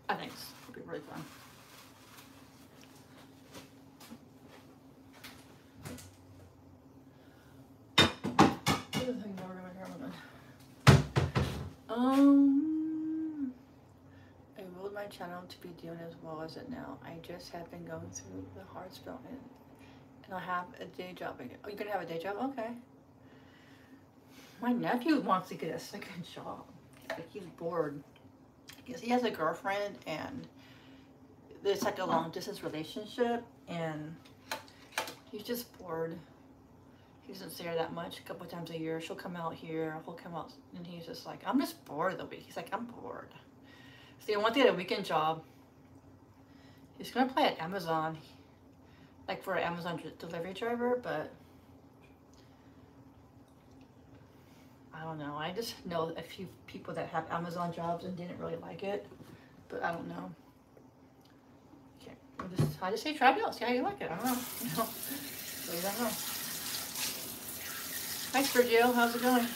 S1: I think it's it'll be really fun. What other thing we're gonna hear about? Um, I willed my channel to be doing as well as it now. I just have been going through the hard spell and, and I have a day job again. Oh, you're gonna have a day job? Okay. My nephew wants to get a second job. He's bored because he has a girlfriend and it's like a long distance relationship and he's just bored. He doesn't see her that much, a couple times a year. She'll come out here, he'll come out, and he's just like, I'm just bored the week. He's like, I'm bored. So he wants to get a weekend job. He's gonna apply at Amazon, like for an Amazon delivery driver, but I don't know. I just know a few people that have Amazon jobs and didn't really like it, but I don't know. Okay, I just I just say try it out, see how you like it. I don't know. You know, don't know. Hi Sergio, how's it going?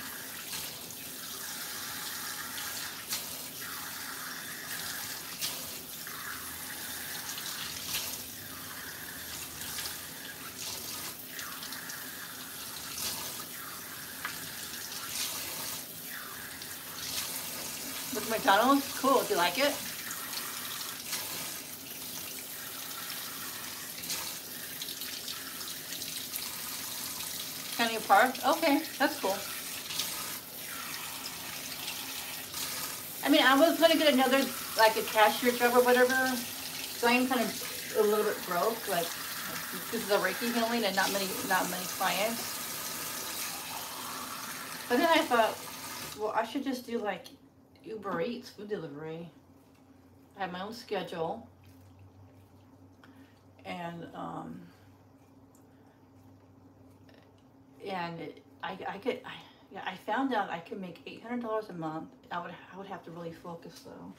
S1: Cool. Do you like it? County Park? Okay, that's cool. I mean, I was gonna get another, like a cashier job or whatever. So I'm kind of a little bit broke. Like, this is a Reiki healing and not many, not many clients. But then I thought, well, I should just do like Uber Eats food delivery. I have my own schedule. And um and I I get I yeah, I found out I could make eight hundred dollars a month. I would I would have to really focus though.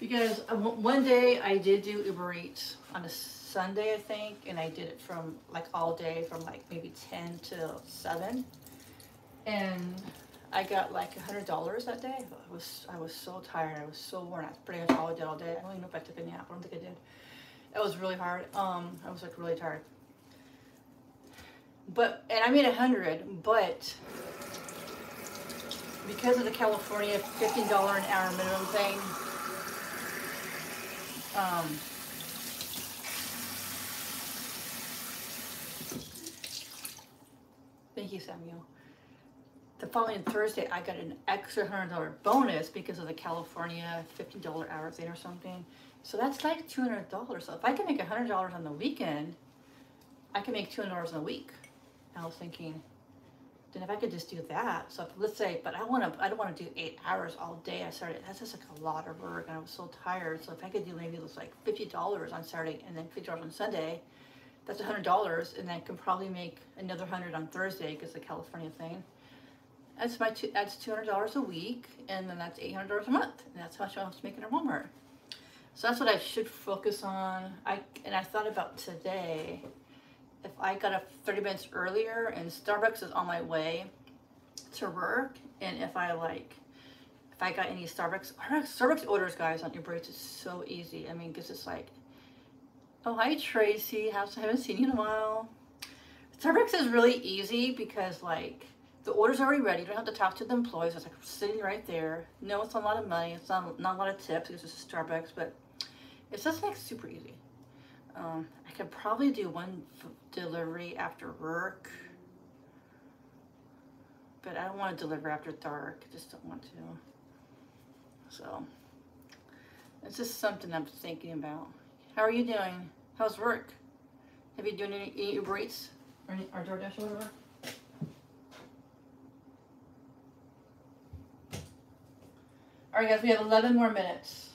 S1: Because uh, one day I did do Uber Eats on a Sunday, I think, and I did it from like all day, from like maybe ten to seven, and I got like a hundred dollars that day. I was I was so tired. I was so worn out. Pretty much all I did all day. I don't even know if I took a nap. I don't think I did. It was really hard. Um, I was like really tired. But and I made a hundred, but because of the California fifteen dollar an hour minimum thing, um, thank you, Samuel. The following Thursday, I got an extra hundred dollar bonus because of the California $50 hour thing or something. So that's like two hundred dollars. So if I can make a hundred dollars on the weekend, I can make two hundred dollars in a week. And I was thinking, then if I could just do that, so if, let's say, but I want to, I don't want to do eight hours all day. I started, that's just like a lot of work, and I was so tired. So if I could do maybe it was like fifty dollars on Saturday and then fifty dollars on Sunday, that's a hundred dollars, and I can probably make another hundred on Thursday because the California thing. That's my two, that's two hundred dollars a week, and then that's eight hundred dollars a month, and that's how much I was making at Walmart. So that's what I should focus on. I and I thought about today if I got up 30 minutes earlier and Starbucks is on my way to work, and if I like, if I got any Starbucks, Starbucks orders, guys, on Uber Eats is so easy. I mean, because it's like, oh, hi, Tracy, i haven't seen you in a while. Starbucks is really easy because, like, the order's already ready. You don't have to talk to the employees. It's like sitting right there. No, it's a lot of money. It's not, not a lot of tips it's a Starbucks, but it's just like super easy. Um, I could probably do one delivery after work, but I don't want to deliver after dark. I just don't want to. So it's just something I'm thinking about. How are you doing? How's work? Have you done any, any Uber Eats or, any, or DoorDash or whatever? All right, guys, we have 11 more minutes.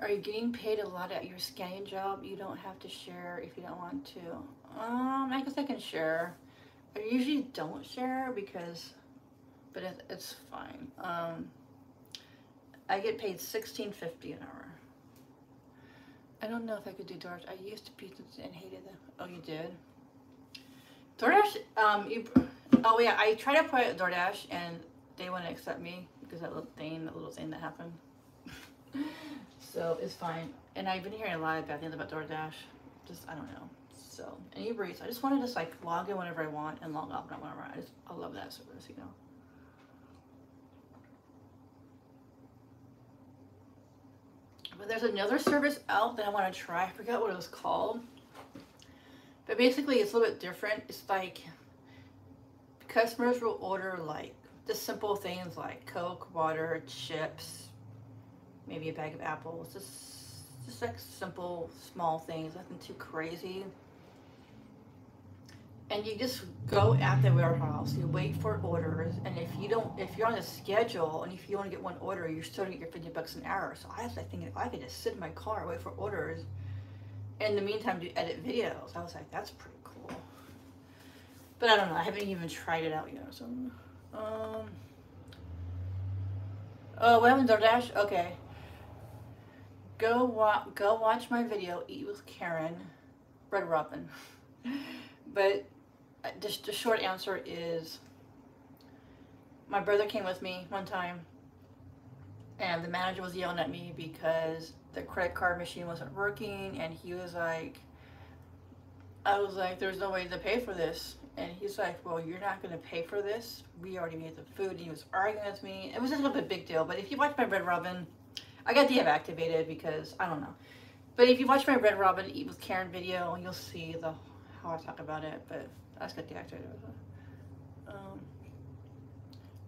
S1: Are you getting paid a lot at your scanning job? You don't have to share if you don't want to. Um, I guess I can share. I usually don't share because, but it, it's fine. Um, I get paid sixteen fifty an hour. I don't know if I could do DoorDash. I used to be and hated them. Oh, you did? DoorDash, um, you, oh yeah, I tried to put DoorDash and they wouldn't accept me because that little thing, that little thing that happened. So it's fine. And I've been hearing a lot of bad things about DoorDash. Just, I don't know. So, and Uber Eats, I just want to just like log in whenever I want and log off whenever I just, I love that service, you know. But there's another service out that I want to try. I forgot what it was called. But basically, it's a little bit different. It's like customers will order like the simple things like Coke, water, chips, maybe a bag of apples. Just, just like simple, small things, nothing too crazy. And you just go at the warehouse, you wait for orders, and if you don't, if you're on a schedule, and if you only get one order, you're still gonna get your 50 bucks an hour. So I was like thinking, if I could just sit in my car, wait for orders, in the meantime do edit videos, I was like, that's pretty cool. But I don't know, I haven't even tried it out yet, so, um, oh, we haven't DoorDash? Okay go wa- go watch my video eat with karen red robin but Uh, just the short answer is my brother came with me one time and the manager was yelling at me because the credit card machine wasn't working and he was like i was like there's no way to pay for this and he's like well you're not going to pay for this we already made the food and he was arguing with me it was a little bit big deal but if you watch my red robin I got deactivated because I don't know. But if you watch my Red Robin Eat with Karen video, you'll see the how I talk about it. But Got deactivated. Um,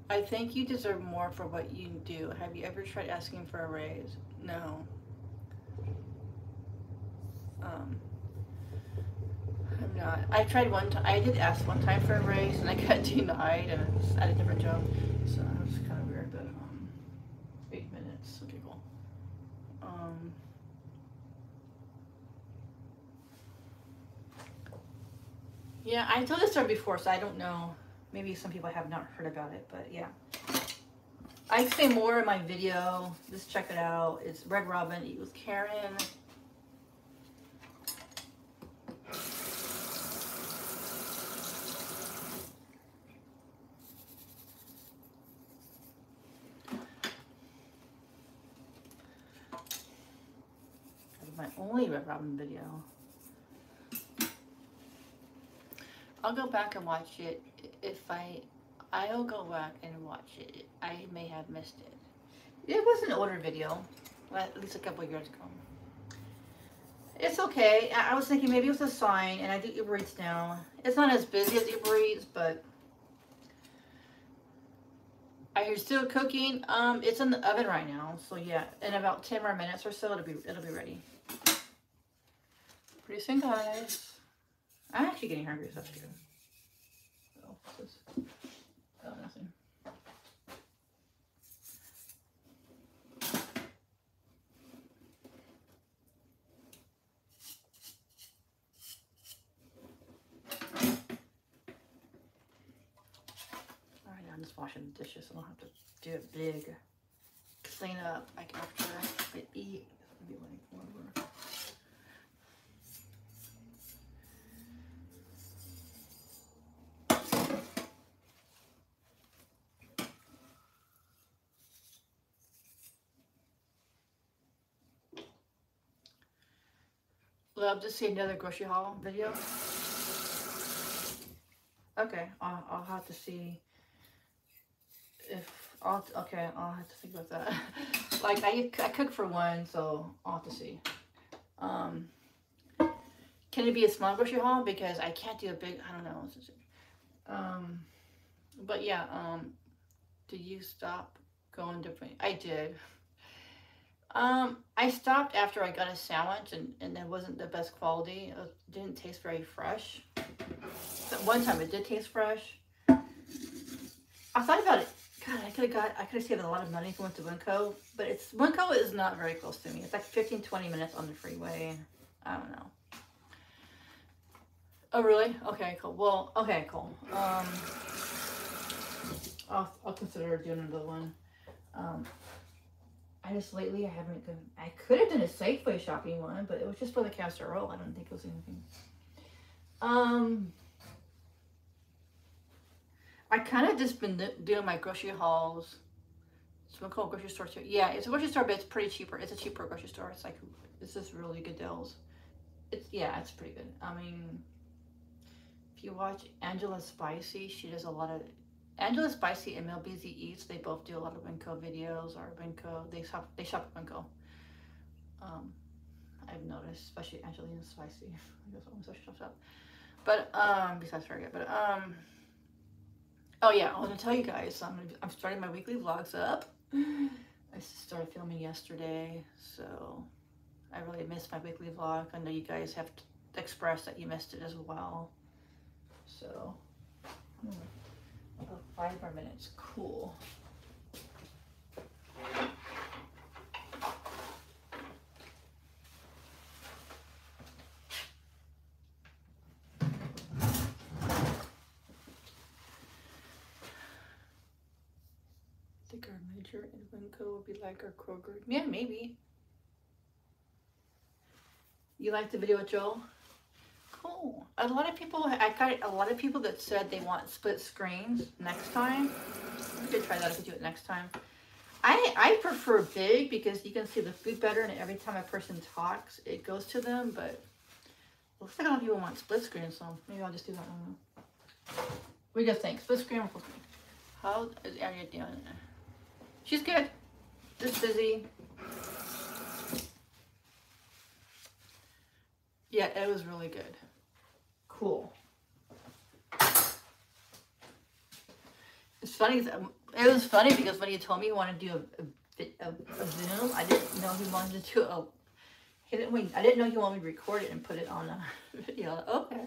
S1: I think you deserve more for what you do. Have you ever tried asking for a raise? No. Um, I'm not. I tried one time. I did ask one time for a raise, and I got denied, and I was at a different job. So it was kind of weird, but um, eight minutes. Okay, cool. Um, Yeah, I told this story before, so I don't know. Maybe some people have not heard about it, but yeah. I say more in my video. Just check it out. It's Red Robin equals Karen. my only Red Robin video. I'll go back and watch it if I I'll go back and watch it. I may have missed it. It was an older video, at least a couple years ago. It's okay. I was thinking maybe it was a sign, and I do Uber Eats now. It's not as busy as Uber Eats, but are you still cooking? Um, it's in the oven right now, so yeah, in about ten more minutes or so, it'll be it'll be ready. Pretty soon, guys. I'm actually getting hungry, so that's good. I'm just washing the dishes. I don't have to do a big clean up like after I eat. Love to see another grocery haul video. Okay, I'll, I'll have to see if I'll okay. I'll have to think about that. like I I cook for one, so I'll have to see. Um, can it be a small grocery haul because I can't do a big? I don't know. Um, but yeah. Um, did you stop going different? I did. Um, I stopped after I got a sandwich and, and it wasn't the best quality. It didn't taste very fresh. But one time it did taste fresh. I thought about it. God, I could have got, I could have saved a lot of money if I went to Winco, but it's, Winco is not very close to me. It's like 15, 20 minutes on the freeway. I don't know. Oh, really? Okay, cool. Well, okay, cool. Um, I'll, I'll consider doing another one. Um, I just lately I haven't done. I could have done a Safeway shopping one, but it was just for the casserole. I don't think it was anything. Um, I kind of just been doing my grocery hauls. It's one called grocery store too. Yeah, it's a grocery store, but it's pretty cheaper. It's a cheaper grocery store. It's like it's just really good deals. It's yeah, it's pretty good. I mean, if you watch Angela Spicy, she does a lot of Angela Spicy and MLBZ Eats, they both do a lot of Winco videos or Winco, they shop, they shop at Winco. Um, I've noticed, especially Angelina Spicy. I guess almost shops up. But, um, besides Farragut, but, um, oh yeah, I want to tell you guys, I'm, gonna, I'm starting my weekly vlogs up. I started filming yesterday, so I really missed my weekly vlog. I know you guys have expressed that you missed it as well. So. Five more minutes. Cool. I think our major in Winco will be like our Kroger. Yeah, maybe. You like the video with Joel? Cool. A lot of people, I got a lot of people that said they want split screens next time. We could try that if we do it next time. I, I prefer big because you can see the food better and every time a person talks, it goes to them, but looks like a lot of people want split screen, so maybe I'll just do that one. What do you guys think? Split screen or full screen? How is Aria doing? She's good. Just busy. Yeah, it was really good cool. It's funny. It was funny because when he told me he wanted to do a, a, a, Zoom, I didn't know he wanted to do a. He didn't wait. I didn't know he wanted to record it and put it on a video. Okay.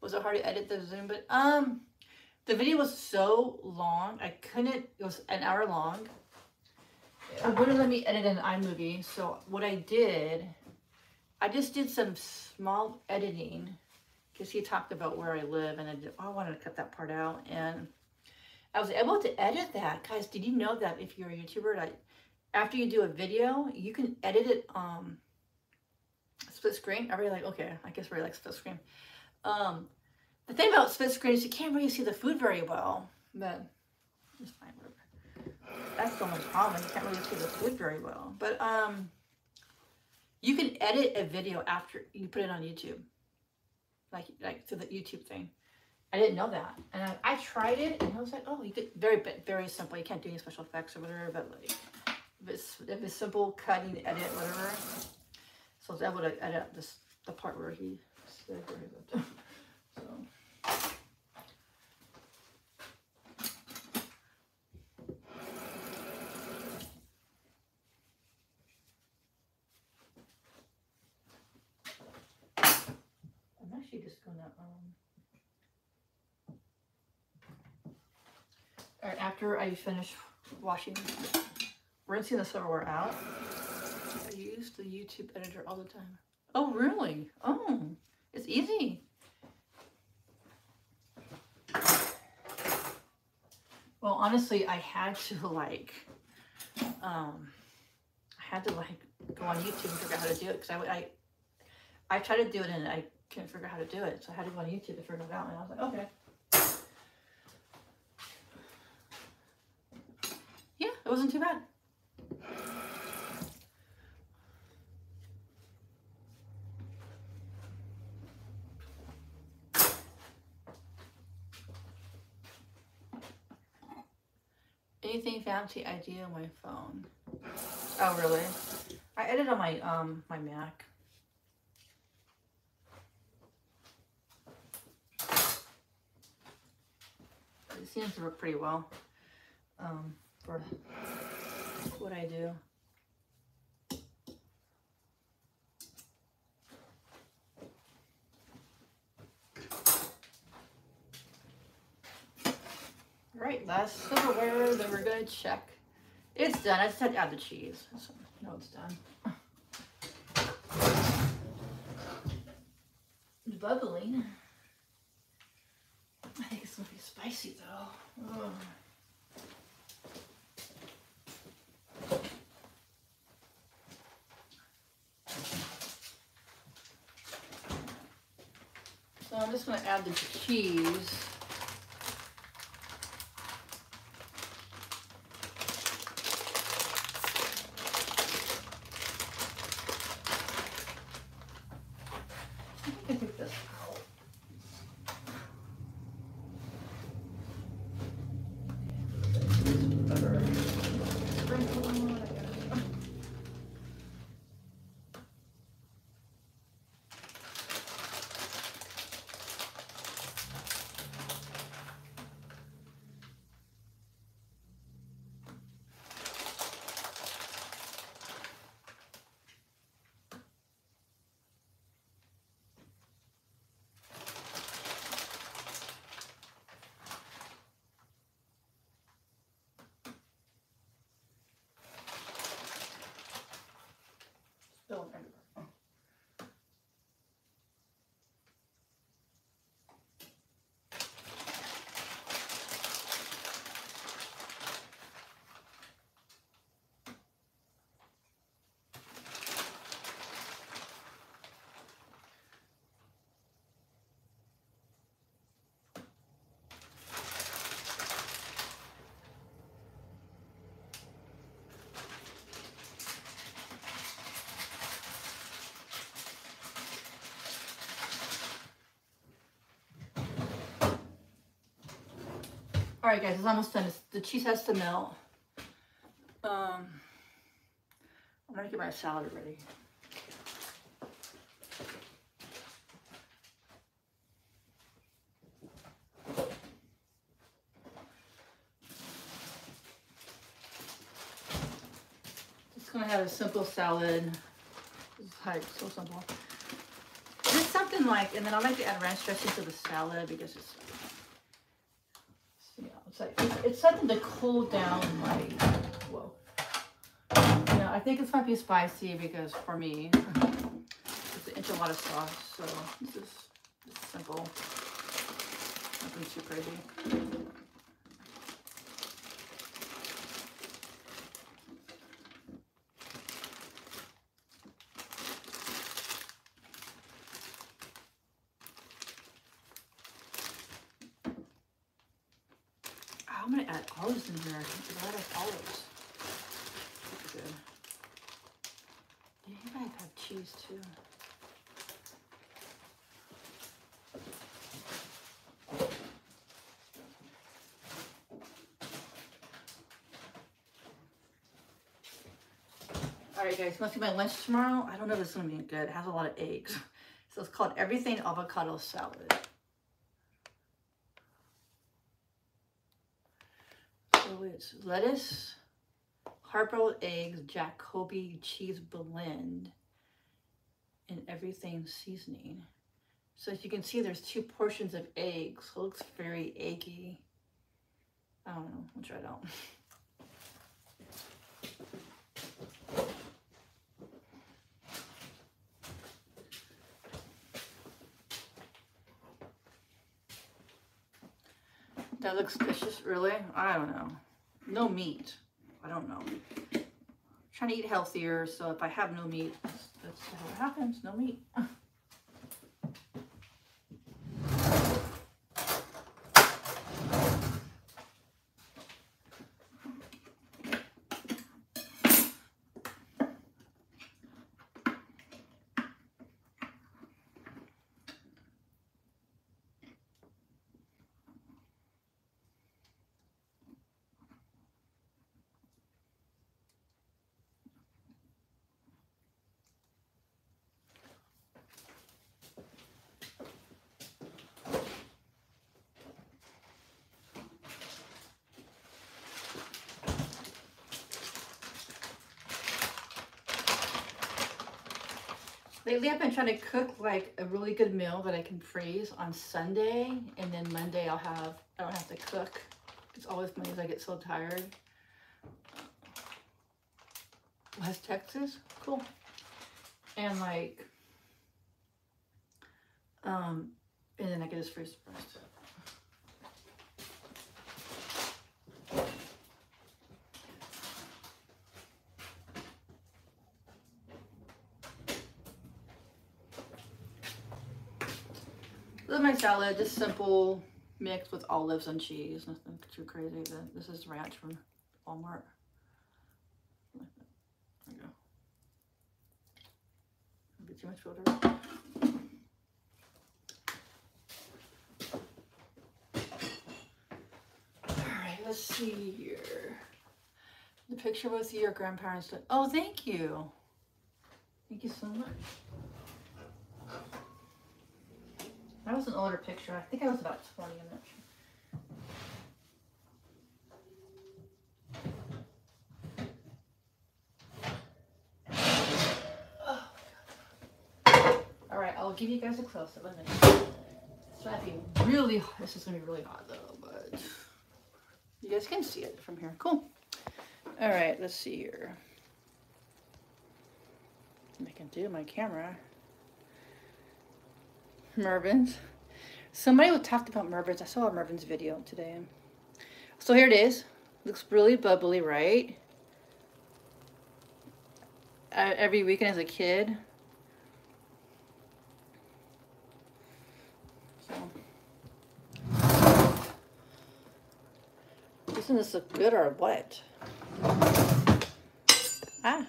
S1: Was it hard to edit the Zoom? But um, the video was so long. I couldn't. It was an hour long. It wouldn't let me edit an iMovie. So what I did, I just did some small editing because he talked about where I live, and I, did, oh, I wanted to cut that part out, and I was able to edit that. Guys, did you know that if you're a YouTuber, that after you do a video, you can edit it um split screen. Everybody like, okay, I guess we like split screen. Um, the thing about split screen is you can't really see the food very well, but it's fine. That's the only problem. You can't really see the food very well. But um, you can edit a video after you put it on YouTube, like like to the YouTube thing. I didn't know that, and I, I tried it, and I was like, oh, you could very very simple. You can't do any special effects or whatever, but like if it's if it's simple cutting, edit, whatever. So I was able to edit this the part where he said where he lived. So. I'm actually just gonna um all right after I finish washing rinsing the silverware out I use the YouTube editor all the time oh really oh it's easy well honestly I had to like um I had to like go on YouTube and figure out how to do it because I, I I tried to do it and I couldn't figure out how to do it. So I had to go on YouTube to figure it out. And I was like, okay. Yeah, it wasn't too bad. Anything fancy idea on my phone? Oh, really? I edit on my um my Mac. It seems to work pretty well um, for what I do. All right, last silverware that we're gonna check. It's done. I just had to add the cheese. So, no, it's done. It's bubbling. I think it's gonna be spicy though. Ugh. I'm just gonna add the cheese. I think I took this out. Butter. Sprinkle on it, I guess. Spilling everywhere. All right, guys, it's almost done. The cheese has to melt. Um, I'm gonna get my salad ready. Just gonna have a simple salad. This is like so simple. Just something like, and then I like to add ranch dressing to the salad because it's you know, it's like it's to cool down my whoa. Yeah, I think it's might be spicy because for me it's an enchilada sauce, so this is simple. Nothing too crazy. I'm gonna add olives in here. A lot of olives. That's good. Yeah, you might have cheese too. Alright guys, must be my lunch tomorrow. I don't know if it's gonna be good. It has a lot of eggs. So it's called Everything Avocado Salad. So it's lettuce, hard-boiled eggs, Jacoby cheese blend, and everything seasoning. So as you can see, there's two portions of eggs. So it looks very eggy. I don't know. I'll try it out. That looks delicious, really? I don't know. No meat. I don't know. I'm trying to eat healthier, so if I have no meat, that's, that's how it happens. No meat. Lately, I've been trying to cook like a really good meal that I can freeze on Sunday, and then Monday I'll have I don't have to cook. It's always Mondays I get so tired. West Texas, cool. And like, um, and then I get his freeze. This is my salad, just simple mixed with olives and cheese. Nothing too crazy. This is ranch from Walmart. There you go. Maybe too much butter. Alright, let's see here. The picture with your grandparents. Oh, thank you. Thank you so much. That was an older picture. I think I was about 20, I'm not sure. Oh, All right, I'll give you guys a in minute. It's gonna be really, this is gonna be really hot though, but you guys can see it from here. Cool. All right, let's see here. I can do my camera. Mervyn's. Somebody talked about Mervyn's. I saw a Mervyn's video today. So here it is. Looks really bubbly, right? Uh, every weekend as a kid. Doesn't this look good or what? Ah.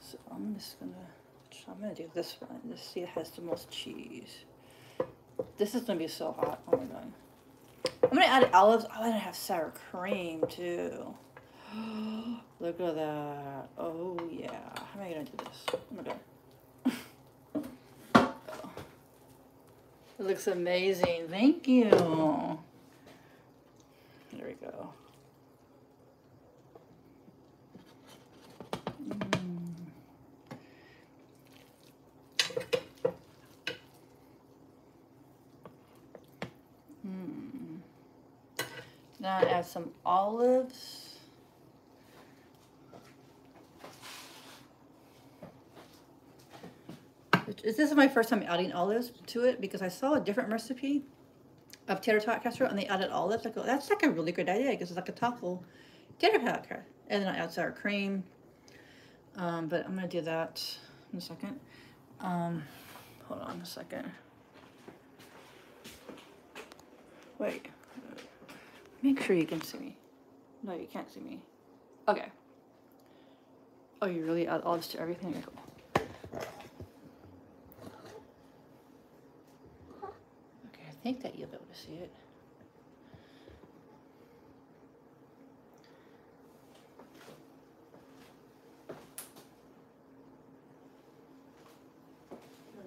S1: So I'm just gonna I'm gonna do this one. This see it has the most cheese. This is gonna be so hot. Oh my god. I'm gonna add olives. Oh, gonna have sour cream too. Look at that. Oh yeah. How am I gonna do this? Oh. It looks amazing. Thank you. There we go. Now add some olives. Is this is my first time adding olives to it because I saw a different recipe of tater tot casserole and they added olives. I go, that's like a really good idea because it's like a taco tater tot. ca- And then I add sour cream. Um, but I'm gonna do that in a second. Um, hold on a second. Wait. Make sure you can see me. No, you can't see me. Okay. Oh, you really add olives to everything? Okay, I think that you'll be able to see it.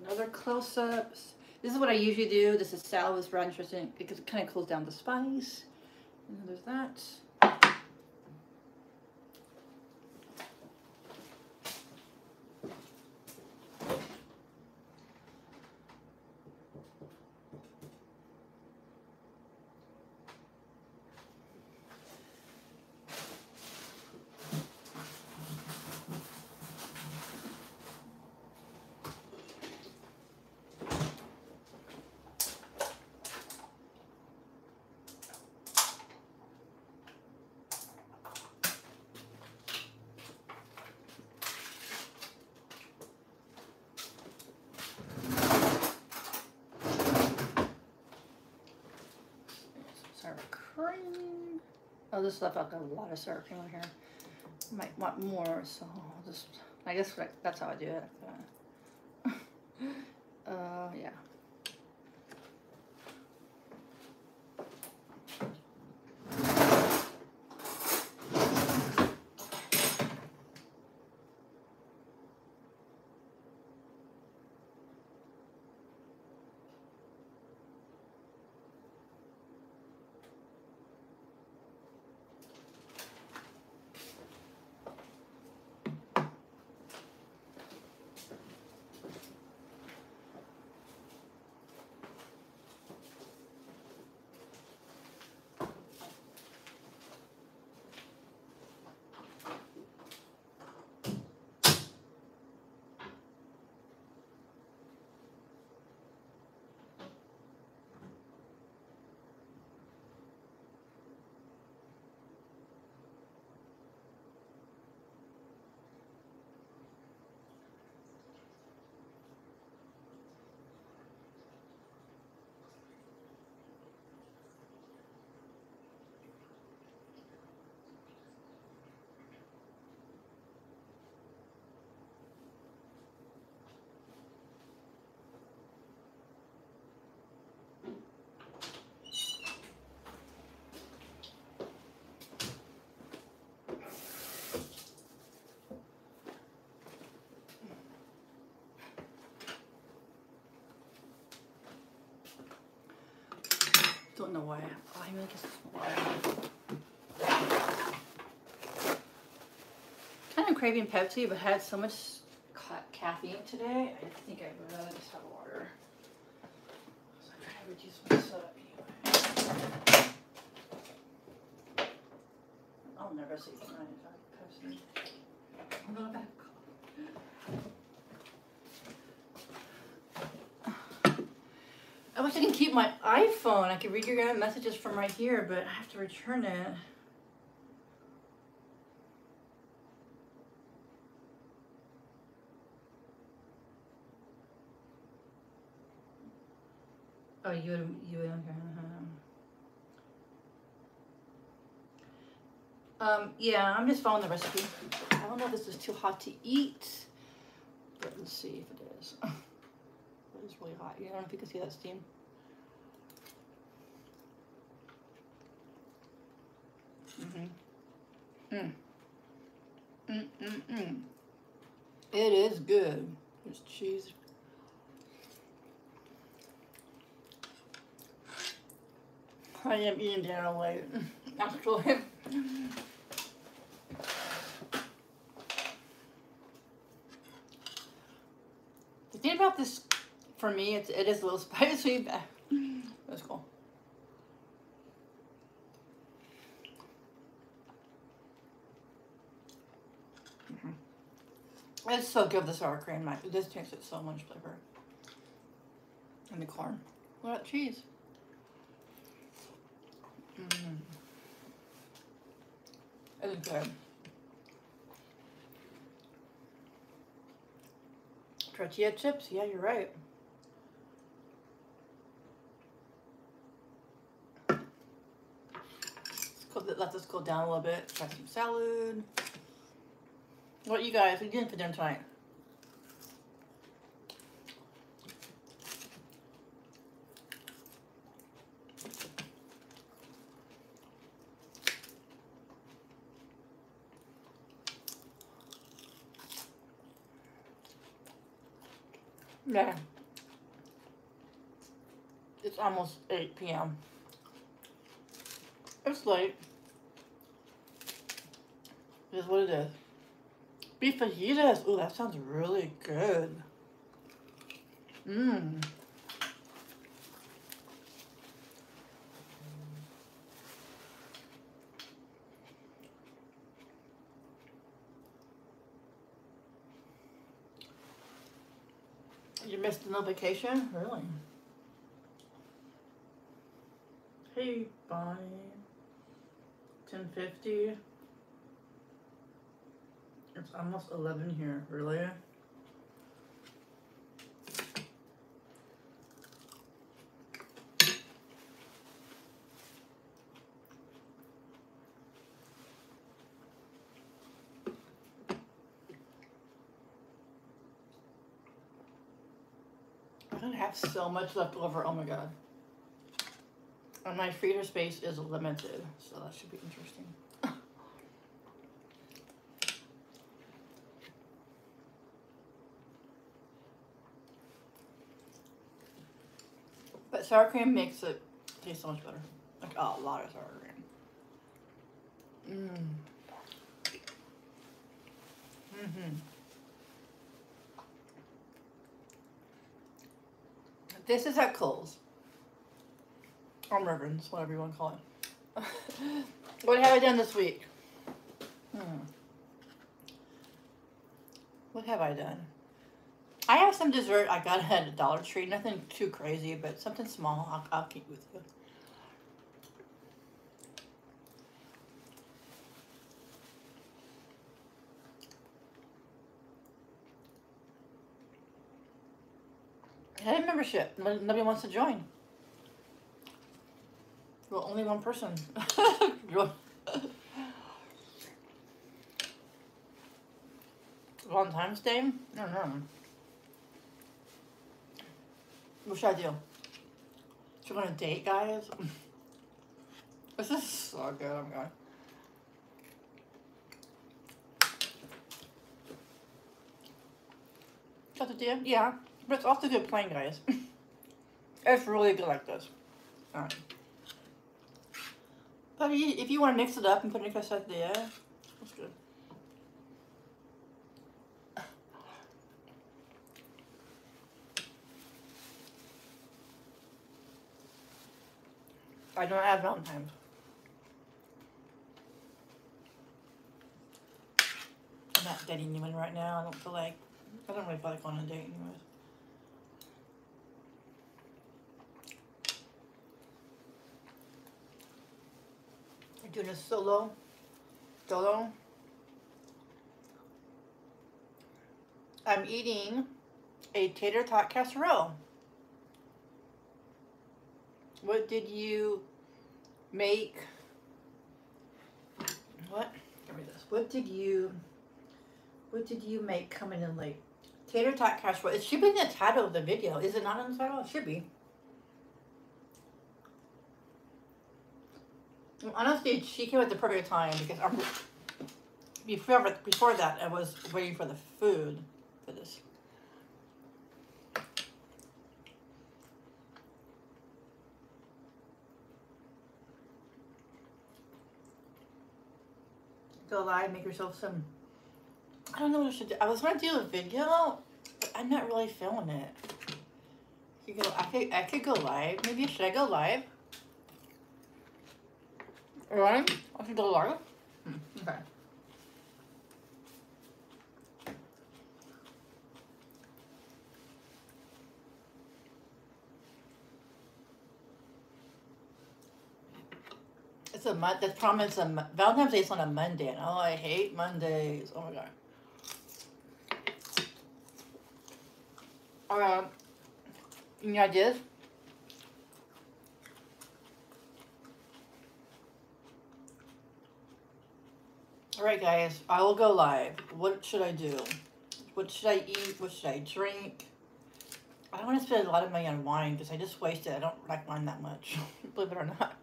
S1: Another close-up. This is what I usually do. This is salad with brown dressing because it kind of cools down the spice. And there's that. Sour cream. Oh, this stuff I've got a lot of cream on here. Might want more, so I'll just. I guess that's how I do it. Uh, yeah. Don't know why. I I guess. Kind of craving Pepsi, but I had so much ca- caffeine today. I think I'd rather just have water. So I try to reduce my soda anyway. I'll never see tonight if I have Pepsi. I'm not back. I can keep my iPhone. I could read your messages from right here, but I have to return it. Oh, you you. Um, yeah, I'm just following the recipe. I don't know if this is too hot to eat, but let's see if it is. It is really hot. Yeah, I don't know if you can see that steam. Mm-hmm. Mm. Mm, mm, mm. It is good. There's cheese. I am eating dinner late, actually. The thing about this, for me, it's, it is a little spicy, but that's cool. It's so good, the sour cream. This takes it so much flavor. And the corn. What about cheese? Mm. It's good. Tortilla chips? Yeah, you're right. Let's let this cool down a little bit. Try some salad. What you guys, you doing for dinner tonight? Yeah. It's almost 8 p.m. It's late. It is what it is. Beef fajitas. Ooh, that sounds really good. Mmm. You missed no vacation? Really? Hey, Bonnie. 1050. It's almost 11 here, really? Have so much left over. Oh my god. And my freezer space is limited, so that should be interesting. But sour cream makes it taste so much better. Like oh, a lot of sour cream. Mmm. Mm-hmm. This is at Kohl's. Or Mervyn's, whatever you want to call it. what have I done this week? Hmm. What have I done? I have some dessert I got at a Dollar Tree. Nothing too crazy, but something small. I'll, I'll keep with you. Head membership. Nobody wants to join. Well, only one person. Valentine's Day? I don't know. What should I do? Should I go on a date, guys? this is so good, I'm going. Got the deal? Yeah. But it's also good plain, guys. it's really good like this. Alright. But if you want to mix it up and put it in cassette there, that's good. I don't have Valentine's. I'm not dating anyone right now. I don't feel like, I don't really feel like going on a date anyways. I'm doing a solo, solo. I'm eating a tater tot casserole. What did you make? What? Give me this. What did you, what did you make coming in late? Tater tot casserole. It should be in the title of the video. Is it not in the title? It should be. honestly, she came at the perfect time because before before that, I was waiting for the food for this. Go live, make yourself some. I don't know what I should do. I was gonna do a video, but I'm not really feeling it. You go. I could. I could go live. Maybe should I go live? Right? I should go live. Hmm. Okay. That's a month. That's promise a Valentine's Day is on a Monday. And oh, I hate Mondays. Oh my god. Alright. Any ideas? Alright, guys. I will go live. What should I do? What should I eat? What should I drink? I don't want to spend a lot of money on wine because I just wasted. I don't like wine that much, believe it or not.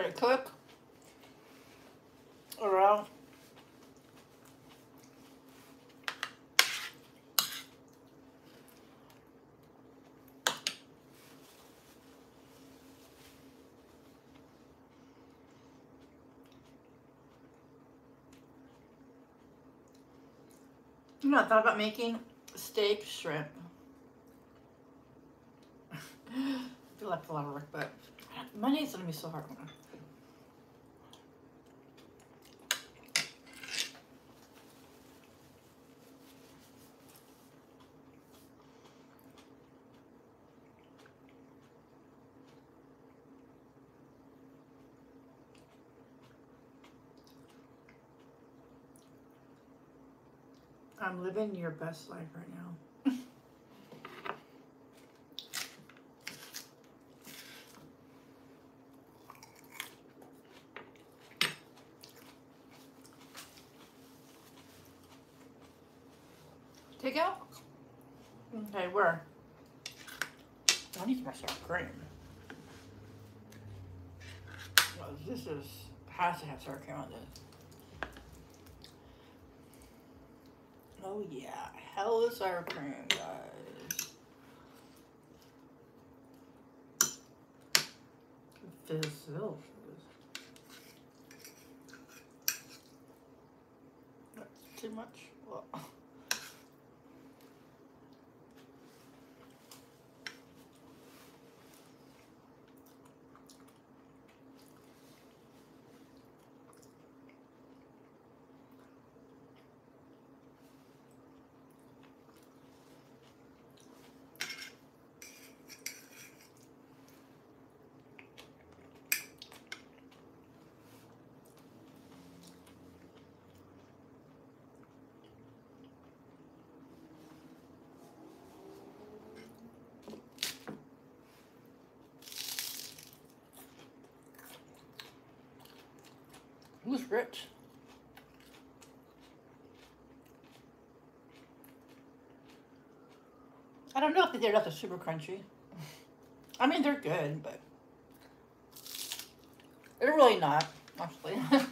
S1: Very quick. Around. You know, I thought about making steak shrimp. I feel like a lot of work, but Monday's gonna be so hard. I'm living your best life right now. Take out? Okay, where? I need more sour cream. Well, this is has to have sour cream on this. Oh yeah, hell is our cream, guys. That's too much. Who's rich? I don't know if they're not the super crunchy. I mean, they're good, but they're really not, actually.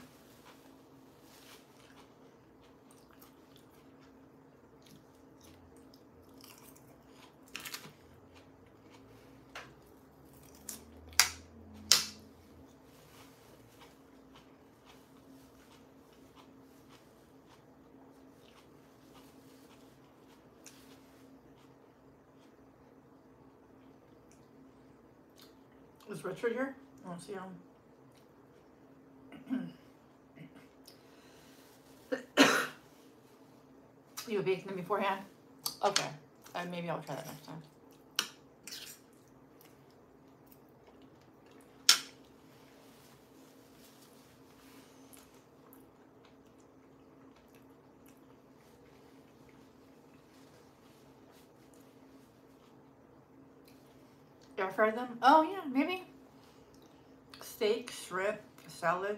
S1: Is Richard here? I want to see him. you baking them beforehand? Okay. Uh, maybe I'll try that next time. Air fry them? Oh yeah, maybe. Steak, shrimp, salad,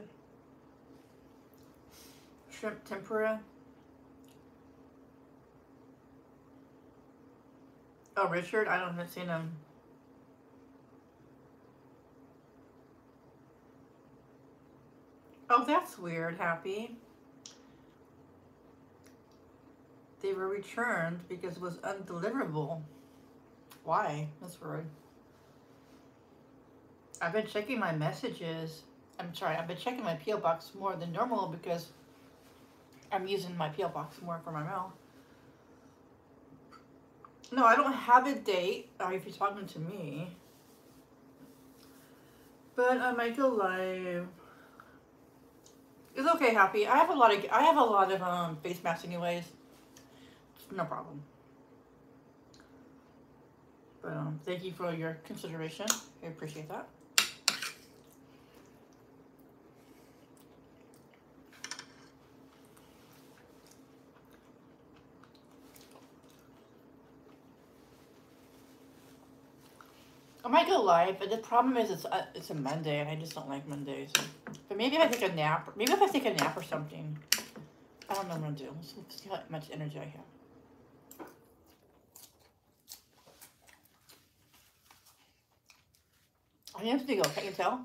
S1: shrimp tempura. Oh, Richard, I don't haven't seen him. Oh, that's weird, Happy. They were returned because it was undeliverable. Why? That's weird. I've been checking my messages. I'm sorry, I've been checking my PO box more than normal because I'm using my PO box more for my mail. No, I don't have a date. Or if you're talking to me, but I might go live. It's okay, happy. I have a lot of I have a lot of um face masks anyways. No problem. But um, thank you for your consideration. I appreciate that. I might go live, but the problem is it's uh, it's a Monday and I just don't like Mondays. But maybe if I take a nap, maybe if I take a nap or something, I don't know what I'm gonna do. Let's see how much energy I have. I am single. Can't you tell?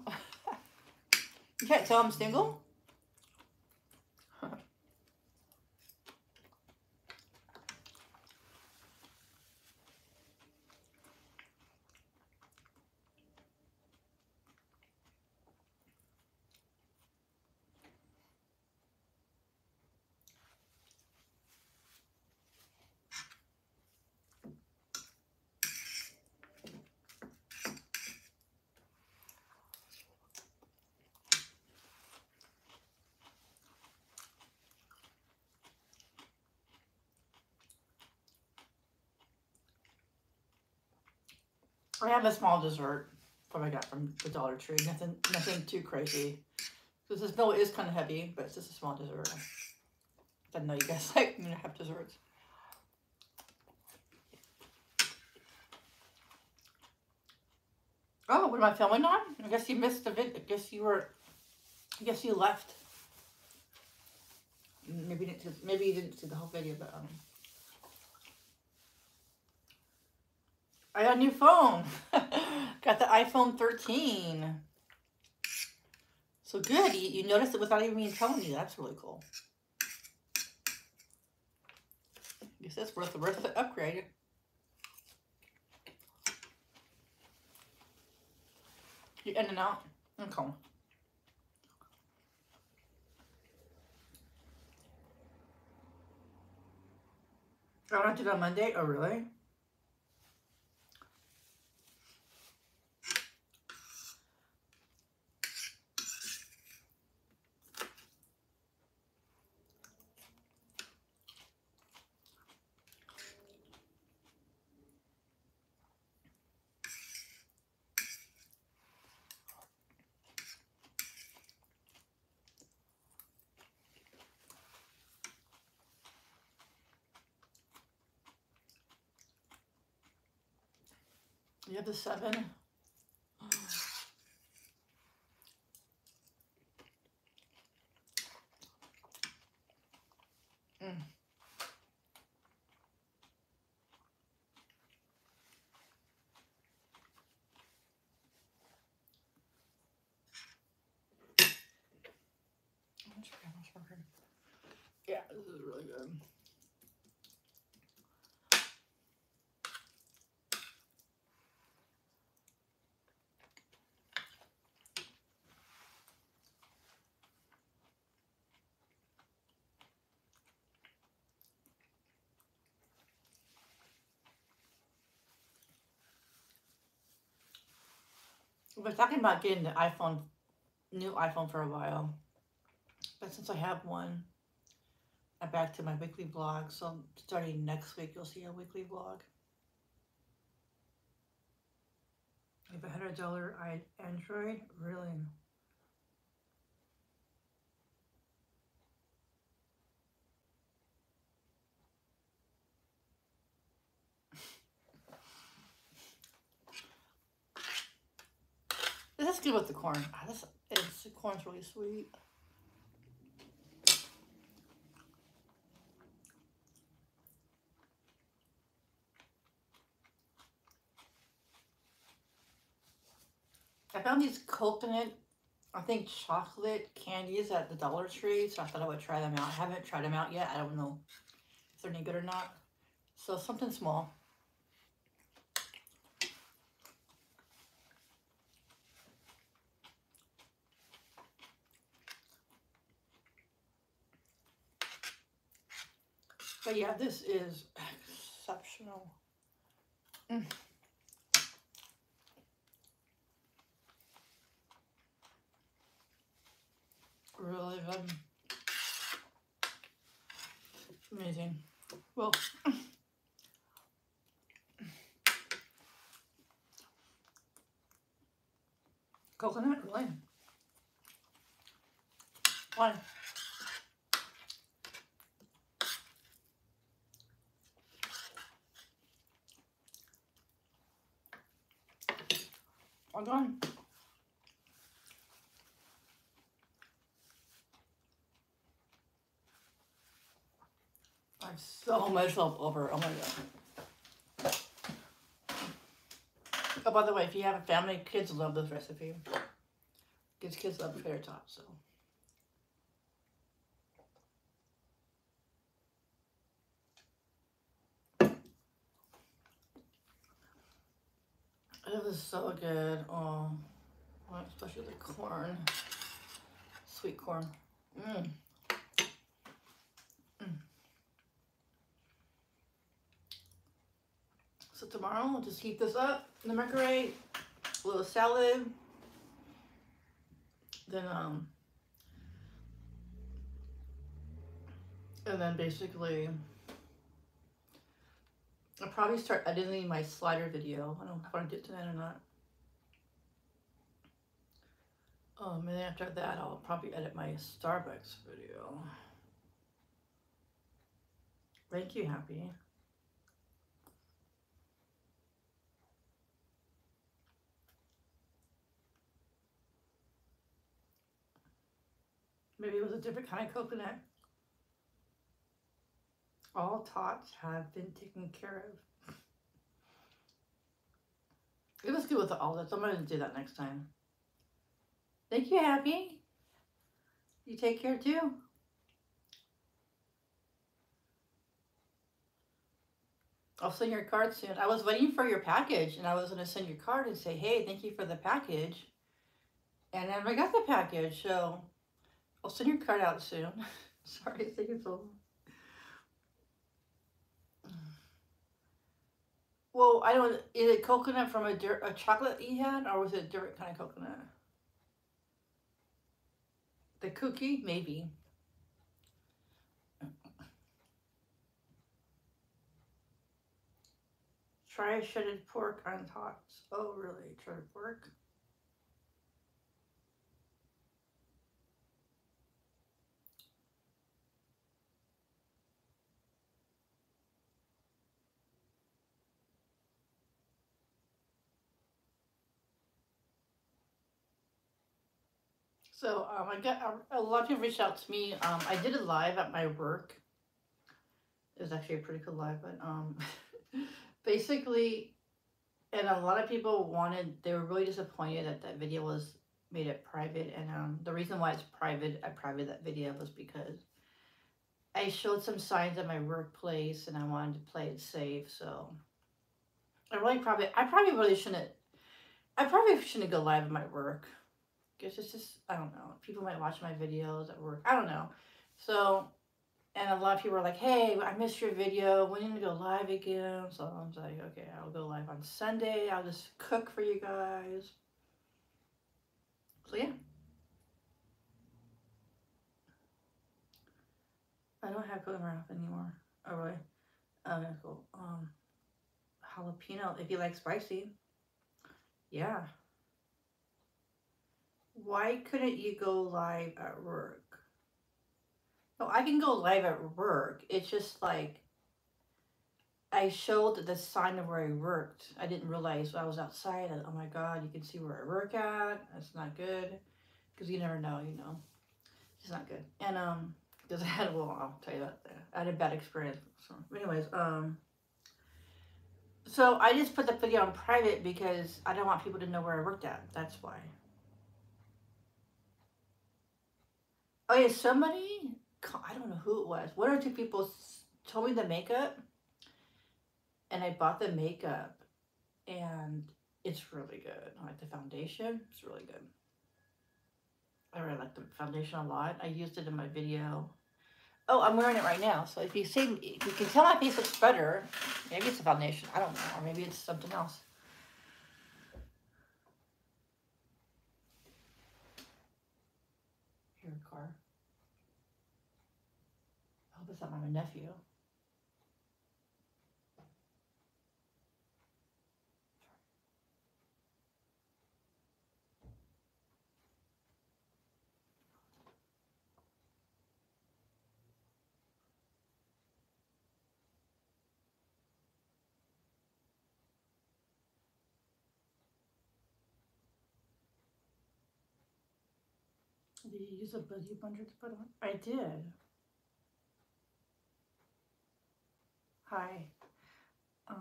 S1: you can't tell I'm single. Have a small dessert from I got from the Dollar Tree. Nothing, nothing too crazy. Because this bill is kind of heavy, but it's just a small dessert. I know you guys like me to have desserts. Oh, what am I filming on? I guess you missed the vid. I guess you were. I guess you left. Maybe you didn't. Maybe you didn't see the whole video, but um. I got a new phone. got the iPhone 13. So good. You, you noticed it without even me telling you. That's really cool. I guess that's worth, the worth the upgrade. You in and out? Okay. I to do on Monday? Oh, really? The seven. Mm. Yeah, this is really good. We're talking about getting the iPhone, new iPhone for a while. But since I have one, I'm back to my weekly vlog. So starting next week, you'll see a weekly vlog. I have a hundred dollar Android, really. This is good with the corn. Ah, this is the corn's really sweet. I found these coconut, I think chocolate candies at the Dollar Tree, so I thought I would try them out. I haven't tried them out yet. I don't know if they're any good or not. So something small. But yeah, this is exceptional. Mm. Really good. Amazing. Well, coconut really. One. All done. I'm so myself over. Oh my god. Oh, by the way, if you have a family, kids love this recipe. Kids, kids love tater tots, so. It was so good. Oh, especially the corn, sweet corn. Mmm. Mm. So tomorrow we'll just heat this up in the microwave, a little salad. Then um, and then basically I'll probably start editing my slider video. I don't know if I want to do it tonight or not. Um, and after that, I'll probably edit my Starbucks video. Thank you, Happy. Maybe it was a different kind of coconut. All tots have been taken care of. It was good with the olives. I'm going to do that next time. Thank you, Happy. You take care too. I'll send your card soon. I was waiting for your package and I was going to send your card and say, hey, thank you for the package. And then I got the package, so I'll send your card out soon. Sorry, it's taking so long. Well, I don't. Is it coconut from a, a chocolate you had, or was it a different kind of coconut? The cookie, maybe. Try shredded pork on tots. Oh, really? Shredded pork? So um, I got a, lot of people reached out to me. Um, I did a live at my work. It was actually a pretty cool live, but um, basically, and a lot of people wanted. They were really disappointed that that video was made it private, and um, the reason why it's private, I private that video was because I showed some signs at my workplace, and I wanted to play it safe. So I really probably, I probably really shouldn't. I probably shouldn't go live at my work guess it's just, I don't know. People might watch my videos at work. I don't know. So, and a lot of people are like, hey, I missed your video. When are you going to go live again? So I'm like, okay, I'll go live on Sunday. I'll just cook for you guys. So, yeah. I don't have cooking wrap anymore. Oh, really? Okay, cool. Um, jalapeno, if you like spicy. Yeah. Why couldn't you go live at work? No, I can go live at work. It's just like I showed the sign of where I worked. I didn't realize I was outside. oh my God, you can see where I work at. That's not good. Because you never know, you know. It's not good. And, um, because I had, a well, I'll tell you that. I had a bad experience. So, anyways, um, so I just put the video on private because I don't want people to know where I worked at. That's why. Oh yeah, somebody, I don't know who it was. One or two people told me the makeup, and I bought the makeup, and it's really good. I like the foundation. It's really good. I really like the foundation a lot. I used it in my video. Oh, I'm wearing it right now. So if you see, if you can tell my face looks better, maybe it's the foundation. I don't know. Or maybe it's something else. That's not my nephew. Did you use a beauty blender to put on? I did. Hi. Um.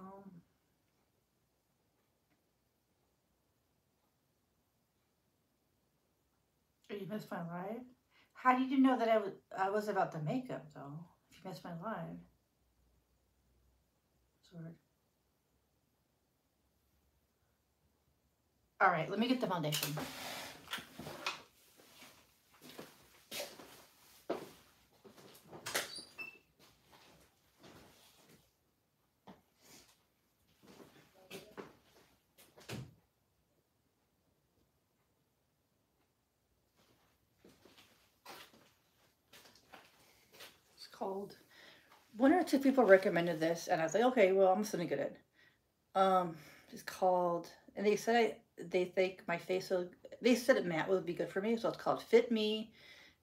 S1: Oh, you missed my live? How did you know that I was I was about the makeup though? If you missed my live. Sword. All right, let me get the foundation. It's called. One or two people recommended this, and I was like, okay, well, I'm just gonna get it. Um, it's called, and they said I, they think my face will. They said it matte would be good for me, so it's called Fit Me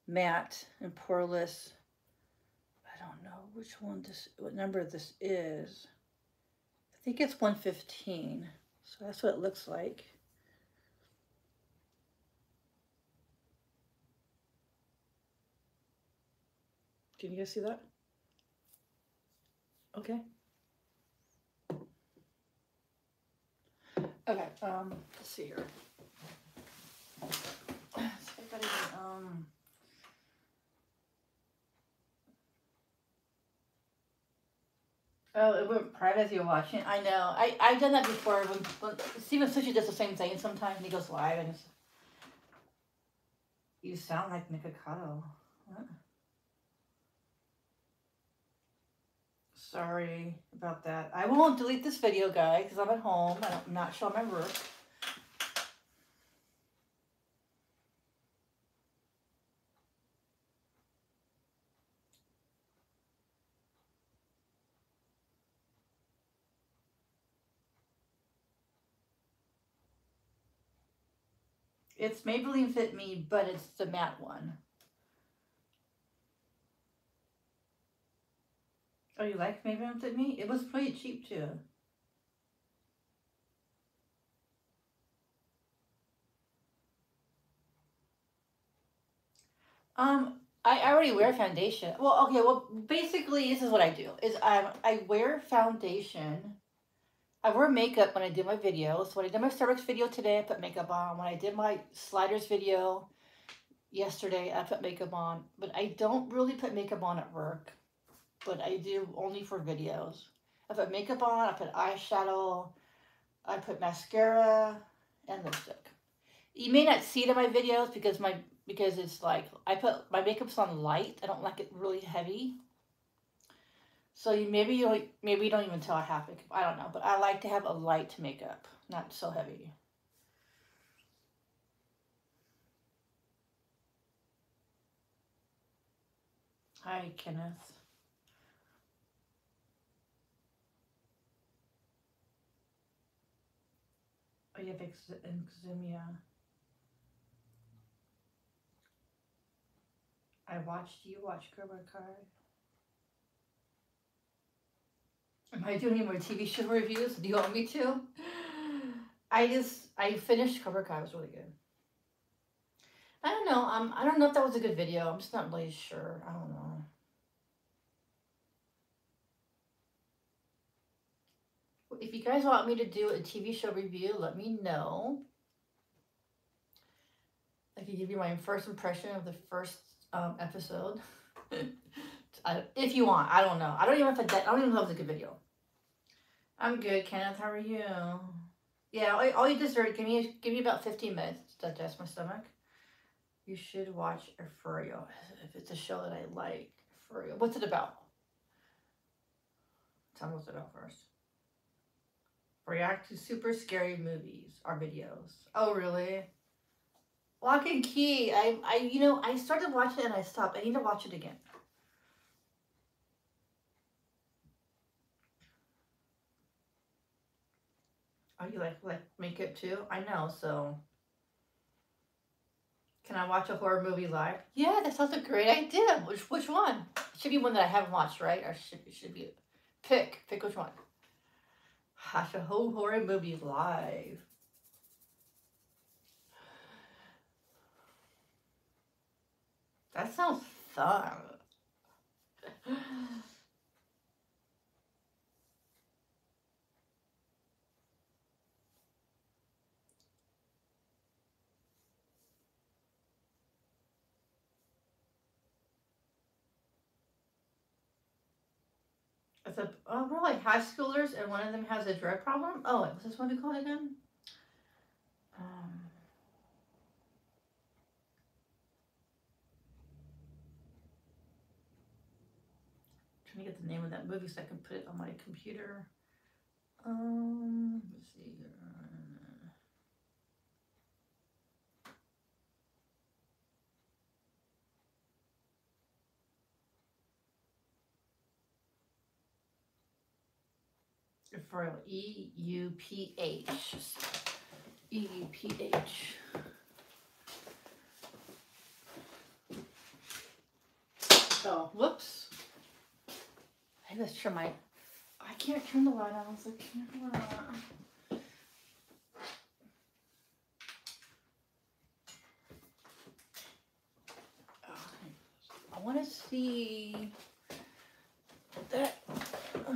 S1: Matte and Poreless. I don't know which one this, what number this is. I think it's 115. So that's what it looks like. Can you guys see that? Okay. Okay, um, let's see here. Get, um. Oh, it went private as you're watching. I know. I I've done that before. When, when Steven Sushi does the same thing sometimes. He goes live and it's, you sound like Mikado. What? Sorry about that. I won't delete this video, guys, because I'm at home. I'm not showing my work. It's Maybelline Fit Me, but it's the matte one. Oh, you like Maybelline Fit Me? It was pretty cheap too. Um, I I already wear foundation. Well, okay. Well, basically, this is what I do: is I I wear foundation. I wear makeup when I do my videos. When I did my Starbucks video today, I put makeup on. When I did my sliders video yesterday, I put makeup on. But I don't really put makeup on at work. But I do only for videos. I put makeup on. I put eyeshadow. I put mascara and lipstick. You may not see it in my videos because my because it's like I put my makeup's on light. I don't like it really heavy. So you maybe you maybe you don't even tell I have makeup. I don't know, but I like to have a light makeup, not so heavy. Hi, Kenneth. Oh, you have eczema. I watched you watch Cobra Kai. Am I doing any more TV show reviews? Do you want me to? I just I finished Cobra Kai. It was really good. I don't know. Um, I don't know if that was a good video. I'm just not really sure. I don't know. If you guys want me to do a TV show review, let me know. I can give you my first impression of the first um, episode. I, if you want, I don't know. I don't even know if I, I don't even know if it's a good video. I'm good, Kenneth. How are you? Yeah, all, all you deserve. Give me give me about fifteen minutes to digest my stomach. You should watch Euphoria if it's a show that I like. Euphoria. What's it about? Tell me what's it about first. React to super scary movies or videos. Oh, really? Locke and Key. I, I, you know, I started watching it and I stopped. I need to watch it again. Oh, you like like makeup too? I know. So, can I watch a horror movie live? Yeah, that sounds a great idea. Which which one? It should be one that I haven't watched, right? Or should should be pick pick which one. Watch a whole horror movie live. That sounds fun. It's a oh like high schoolers and one of them has a drug problem. Oh, what's this movie called again? Um, trying to get the name of that movie so I can put it on my computer. Um, let's see here. For E U P H. E U P H. Oh, whoops. I let's try my. I can't turn the light on, so I can't. I want to see that. Uh,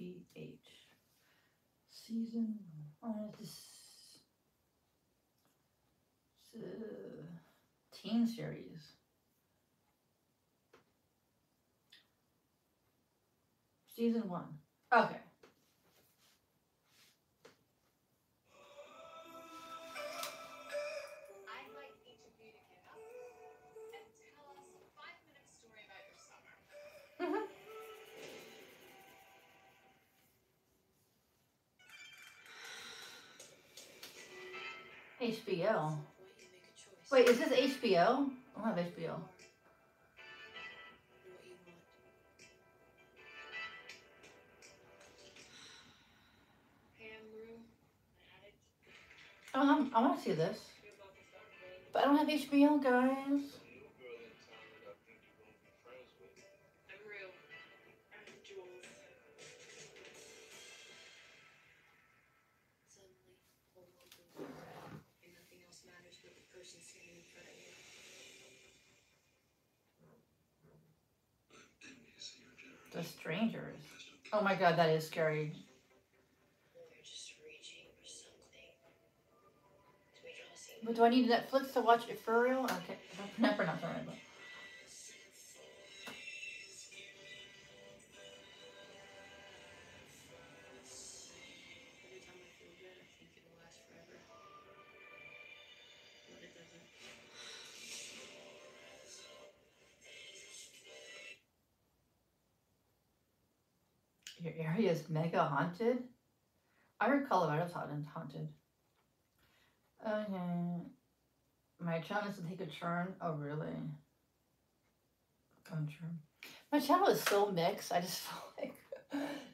S1: U P H. Season. Oh, this it's uh, teen series. Season one. Okay. HBO. Wait, is this HBO? I don't have HBO. Um, I want to see this, but I don't have HBO, guys. Strangers. Oh my god, that is scary.
S2: For
S1: But do I need Netflix to watch it for real? Okay, never pronounce it right. But. Mega haunted? I heard Colorado's haunted. Okay. My channel is to take a turn. Oh, really? Come true. My channel is so mixed. I just feel like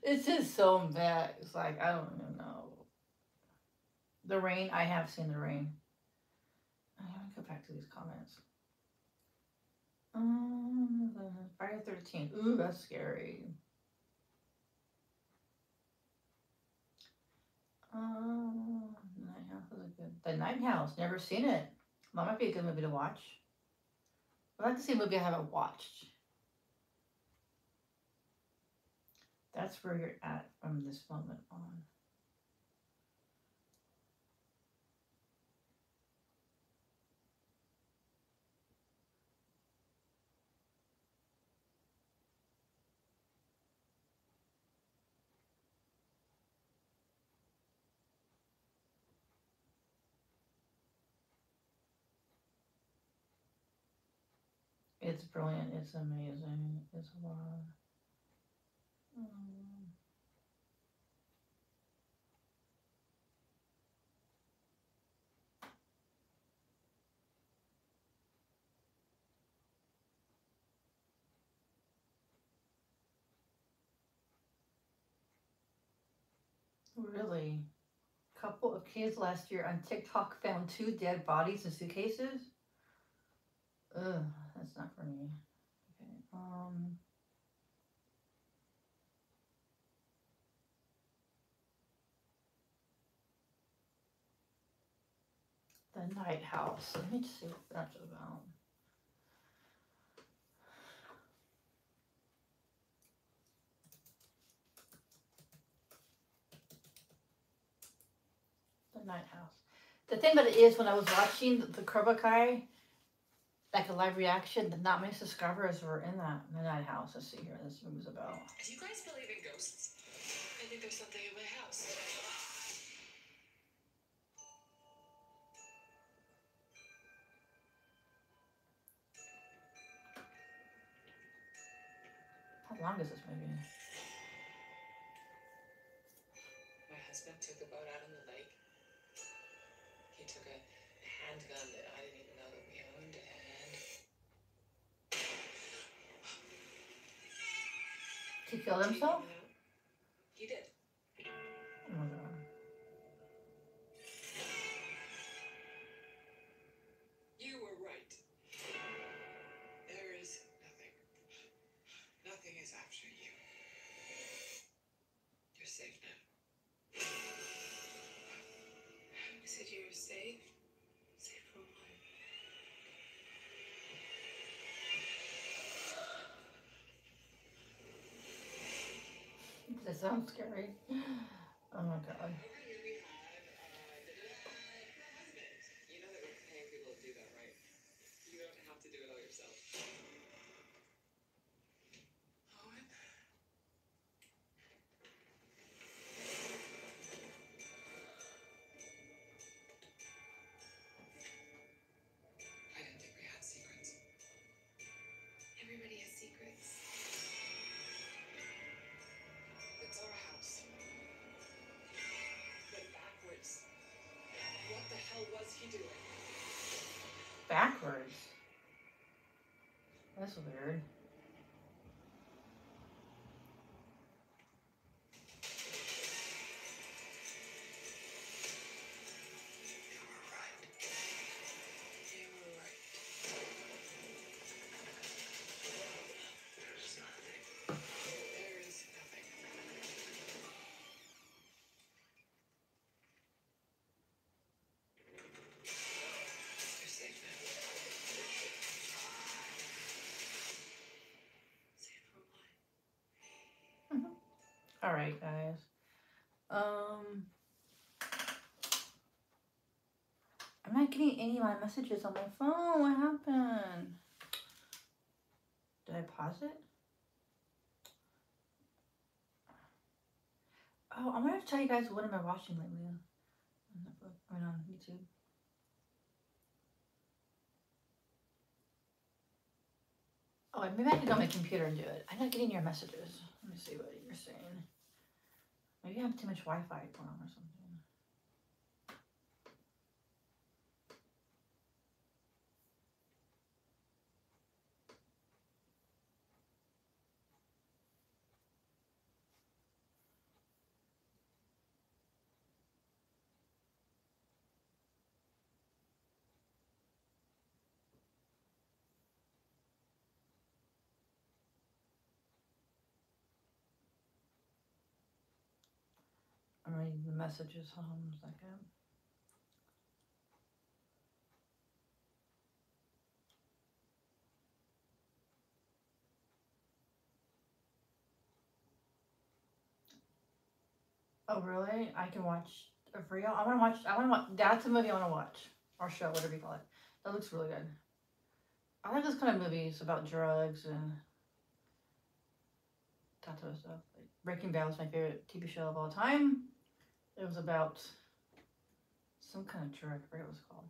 S1: it's just so mixed. Like, I don't even know. The rain, I have seen the rain. I want to go back to these comments. Um, Friday 13th. Ooh, that's scary. Oh, Night House good. The Night House, never seen it. That might be a good movie to watch. I'd like to see a movie I haven't watched. That's where you're at from this moment on. It's brilliant. It's amazing. It's wild. Mm. Really? Couple of kids last year on TikTok found two dead bodies in suitcases. Ugh, that's not for me. Okay. Um. The Night House. Let me see what that's about. The Night House. The thing about it is, when I was watching the, the Cobra Kai, like a live reaction, not many subscribers were in that the Night House. Let's see here. This movie's about.
S2: Do you guys believe in ghosts? I think there's something in my house.
S1: How long is this movie?
S2: He
S1: killed himself?
S2: He did.
S1: Oh god.
S2: You were right. There is nothing. Nothing is after you. You're safe now. I said you're. Safe from what?
S1: That sounds scary. Oh my god.
S2: All right,
S1: guys. Um, I'm not getting any of my messages on my phone. What happened? Did I pause it? Oh, I'm gonna tell you guys what am I watching lately on I mean on YouTube. Oh, maybe I can go on my computer and do it. I'm not getting your messages. Let me see what. Maybe I have too much Wi-Fi going on or something. I'm the messages. On a second. Oh really? I can watch a real. I want to watch. I want to watch. That's a movie I want to watch or show, whatever you call it. That looks really good. I like those kind of movies about drugs and that sort of stuff. Breaking Bad is my favorite TV show of all time. It was about some kind of drug. I forget what it was called.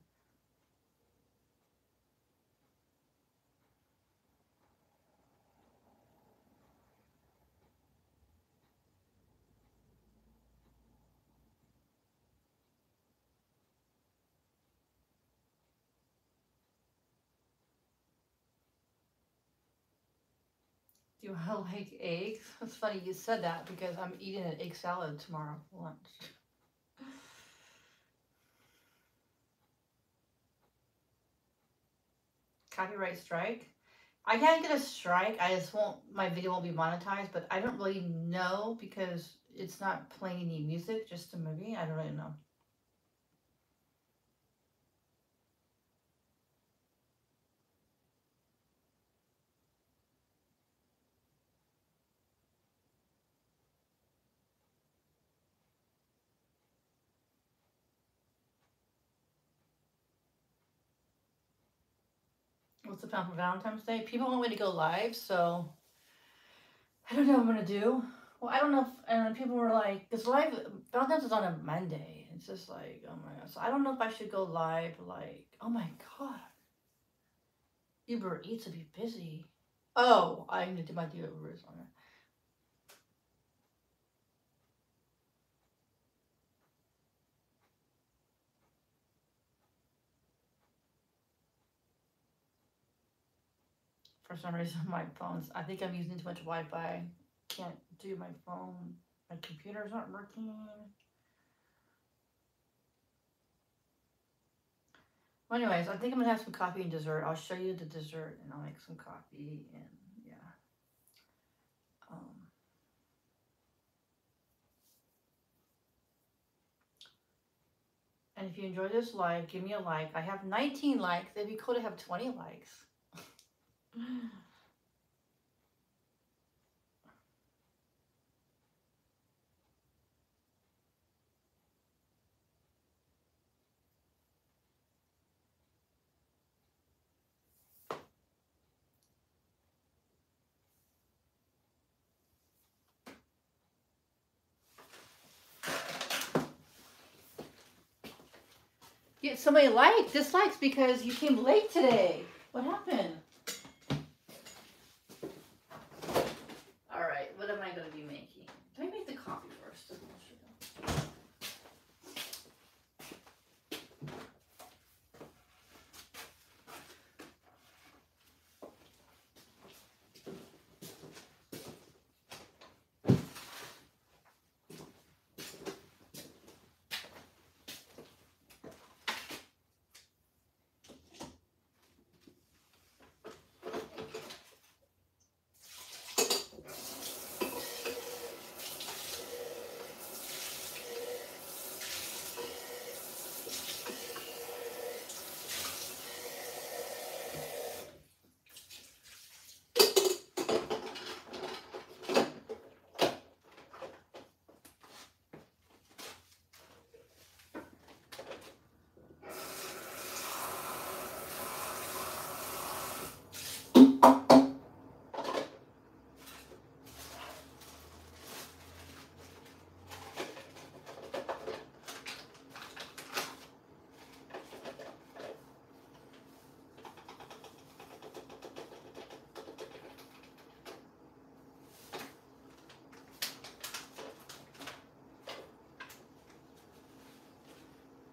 S1: Do I like eggs? It's funny you said that because I'm eating an egg salad tomorrow for lunch. Copyright strike? I can't get a strike. I just won't, my video won't be monetized, but I don't really know because it's not playing any music, just a movie. I don't really know. What's the plan for Valentine's Day? People want me to go live, so I don't know what I'm gonna do. Well, I don't know if, and people were like, because live, Valentine's is on a Monday. It's just like, oh my god. So I don't know if I should go live, like, oh my god. Uber Eats would be busy. Oh, I need to do my Uber on it. For some reason, my phone's, I think I'm using too much Wi-Fi. Can't do my phone. My computer's not working. Well, anyways, I think I'm gonna have some coffee and dessert. I'll show you the dessert and I'll make some coffee and yeah. Um, and if you enjoy this live, give me a like. I have 19 likes. It'd be cool to have 20 likes. Get somebody like dislikes because you came late today. What happened? All right, what am I going to be making? Let me make the coffee first. and I'll show you.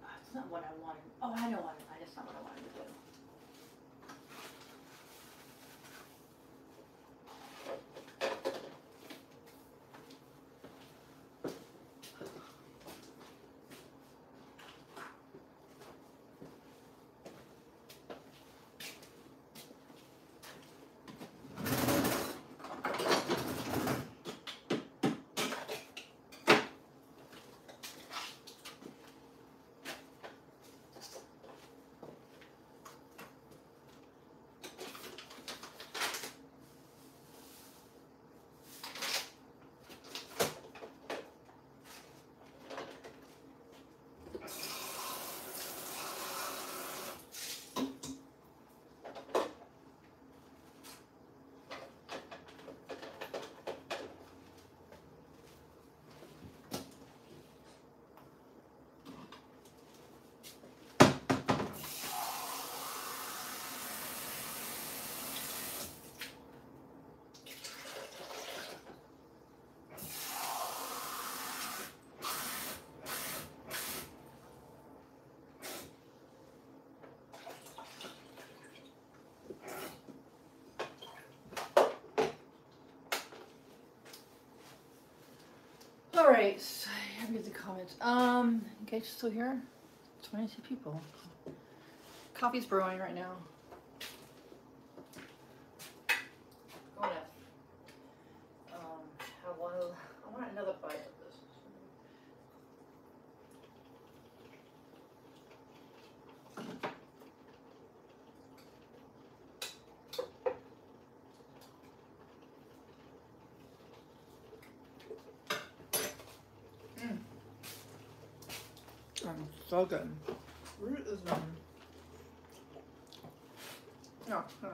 S1: That's not what I wanted. Oh, I know what I. That's not what I wanted right, so I read the comments. Um, guys still here? Twenty-two people. Coffee's brewing right now. Going to um, have one. of- I want another bite of this. Um, so good. Root is um. No, no.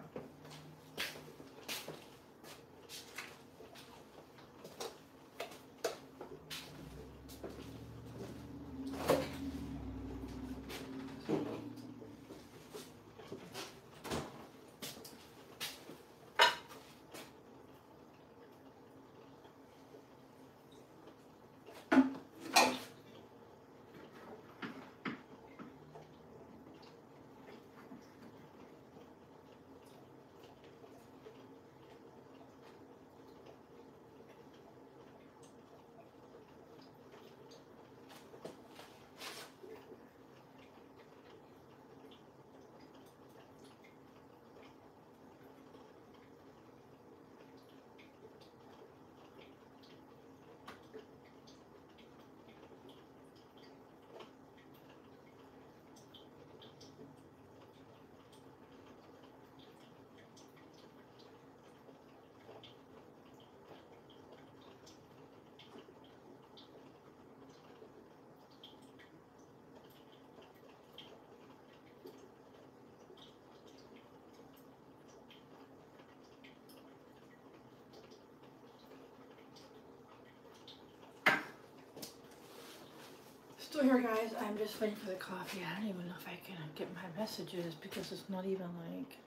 S1: Still here, guys. I'm just waiting for the coffee. I don't even know if I can get my messages because it's not even like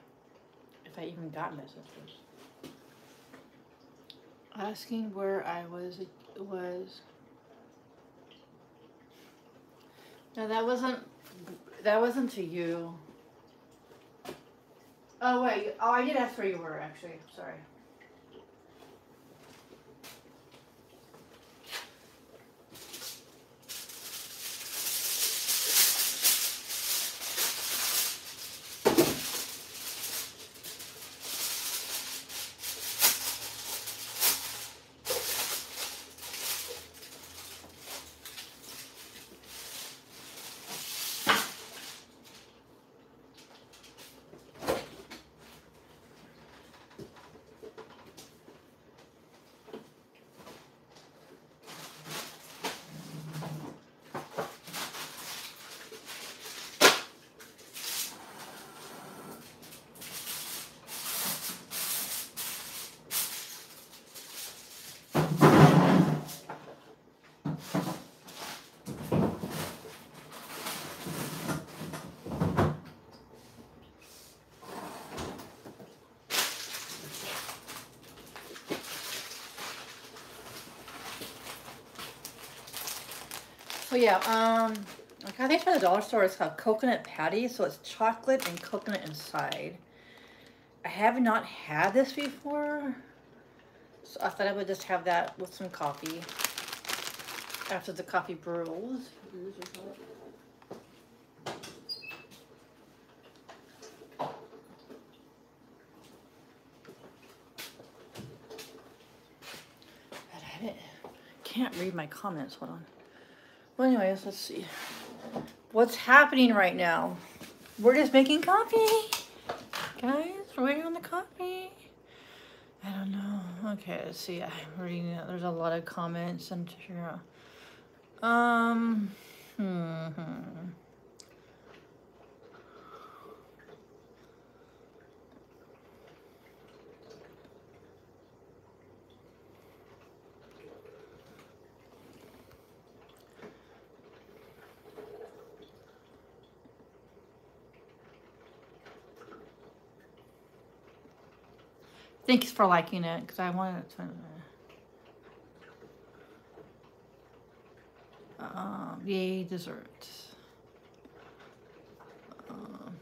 S1: if I even got messages. Asking where I was was. No, that wasn't. That wasn't to you. Oh wait. Oh, I did ask where you were actually. Sorry. So yeah, um, like I think from the dollar store it's called coconut patty, so it's chocolate and coconut inside. I have not had this before, so I thought I would just have that with some coffee after the coffee brews. Can't read my comments. Hold on. Well, anyways, let's see. What's happening right now? We're just making coffee. Guys, we're waiting on the coffee. I don't know. Okay, let's see. I'm reading it. There's a lot of comments and here. Um, hmm. Thanks for liking it because I wanted to. Um, yay, dessert. Um,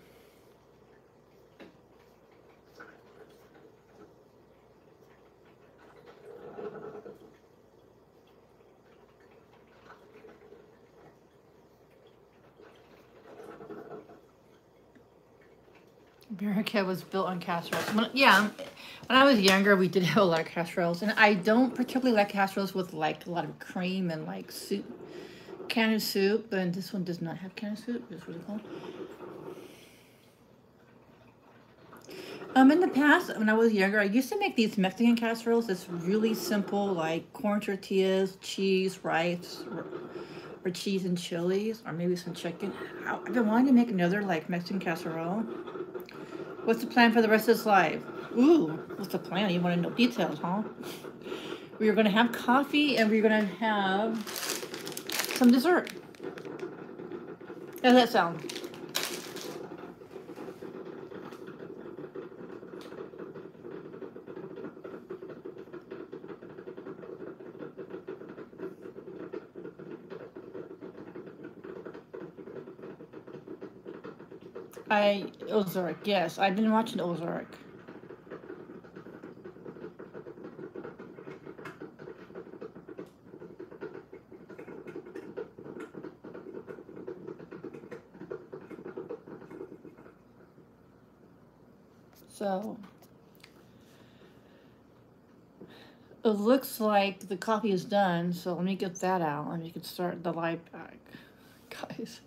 S1: America was built on casseroles. yeah, when I was younger, we did have a lot of casseroles, and I don't particularly like casseroles with like a lot of cream and like soup, canned soup. And this one does not have canned soup. It's really cool. Um, in the past, when I was younger, I used to make these Mexican casseroles. It's really simple, like corn tortillas, cheese, rice, or, or cheese and chilies, or maybe some chicken. I've been wanting to make another like Mexican casserole. What's the plan for the rest of this life? Ooh, what's the plan? You want to know details, huh? We're gonna have coffee and we're gonna have some dessert. How does that sound? I Ozark, yes, I've been watching Ozark. So it looks like the coffee is done. So let me get that out and you can start the live back, guys.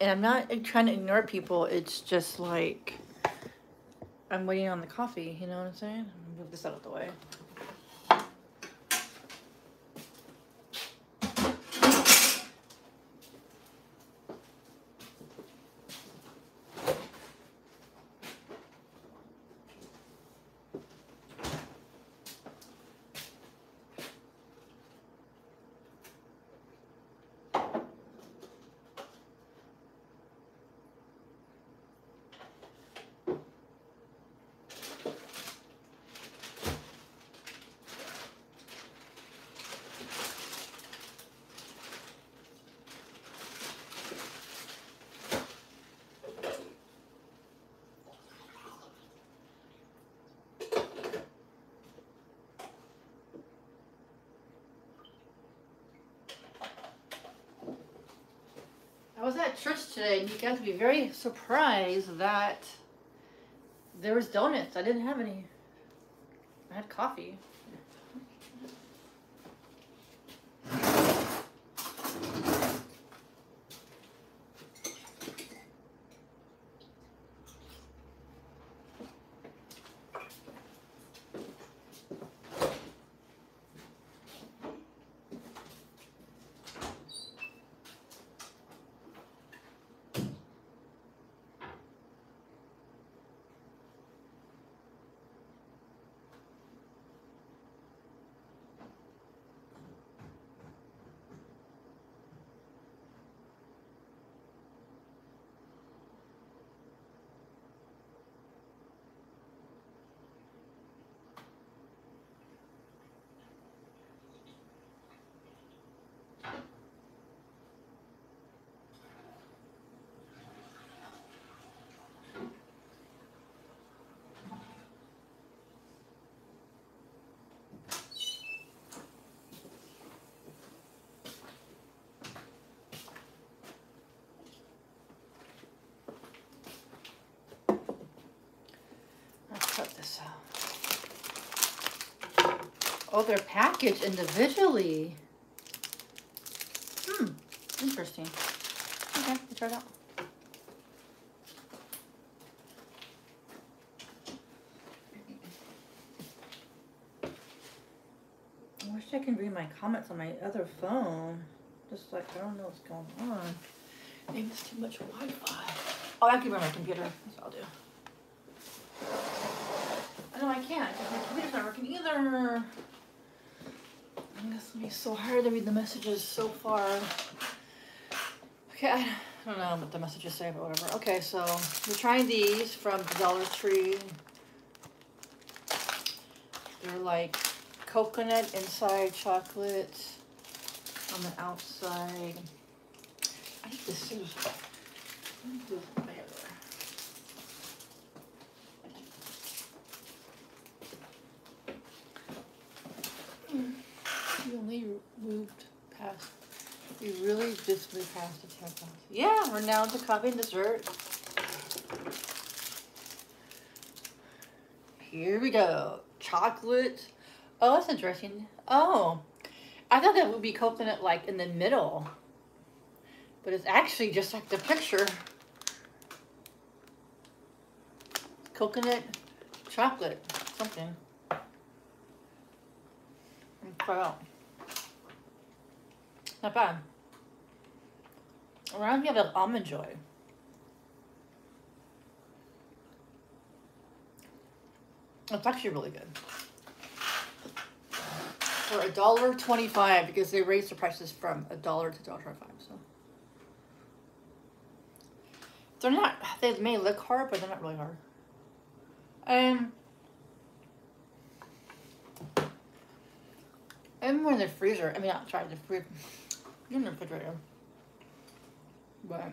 S1: And I'm not trying to ignore people. It's just like I'm waiting on the coffee. You know what I'm saying? Move this out of the way. Was at church today, and you guys would be very surprised that there was donuts. I didn't have any. I had coffee. This out. Oh, they're packaged individually. Hmm, interesting. Okay, let's try it out. I wish I can read my comments on my other phone. Just like, I don't know what's going on. Maybe it's too much Wi-Fi. Oh, I can bring my computer. That's what I'll do. Know I can't because my computer's not working either. I guess it'll be so hard to read the messages so far. Okay, I don't know what the messages say, but whatever. Okay, so we're trying these from the Dollar Tree. They're like coconut inside chocolate on the outside. I need the scissors. Only moved past we really just moved past the thousand. Yeah, we're now to coffee and dessert. Here we go. Chocolate. Oh, that's interesting. Oh, I thought that would be coconut like in the middle, but it's actually just like the picture. Coconut, chocolate, something. Out. Not bad. Around here, have almond joy. It's actually really good. For a dollar twenty-five, because they raised the prices from a dollar to dollar twenty-five. So they're not. They may look hard, but they're not really hard. Um, and more in the freezer. I mean, not sorry, the fridge. In the refrigerator. But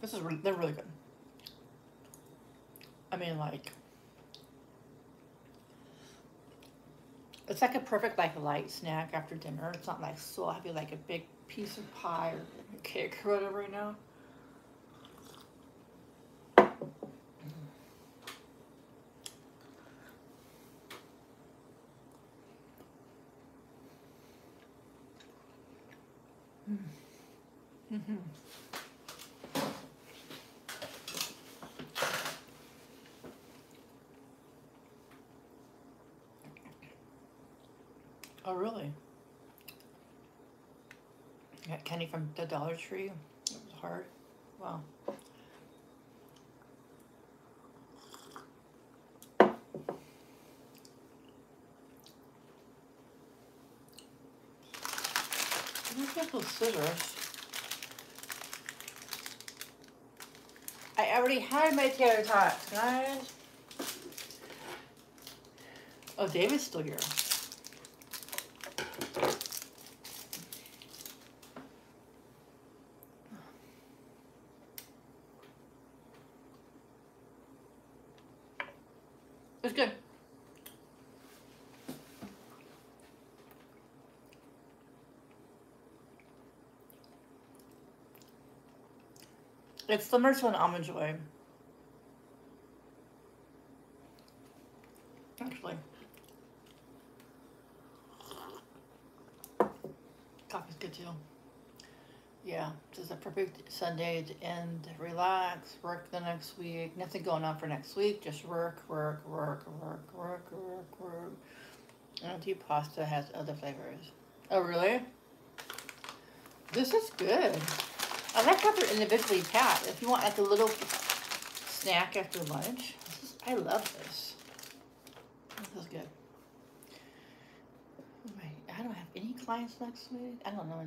S1: this is really, they're really good. I mean, like, it's like a perfect like light snack after dinner. It's not like so heavy like a big piece of pie or a cake or whatever right now. Mm-hmm. Oh, really? Got candy from the Dollar Tree? It was hard. Wow. Where's get those scissors? I already had my tater tots, guys. Oh, David's still here. It's good. It's similar to an almond joy. Actually. Coffee's good too. Yeah, this is a perfect Sunday to end, relax, work the next week. Nothing going on for next week, just work, work, work, work, work, work, work. Empty pasta has other flavors. Oh, really? This is good. I like how they're individually packed. If you want like a little snack after lunch, is, I love this. This is good. I don't have any clients next week. I don't know.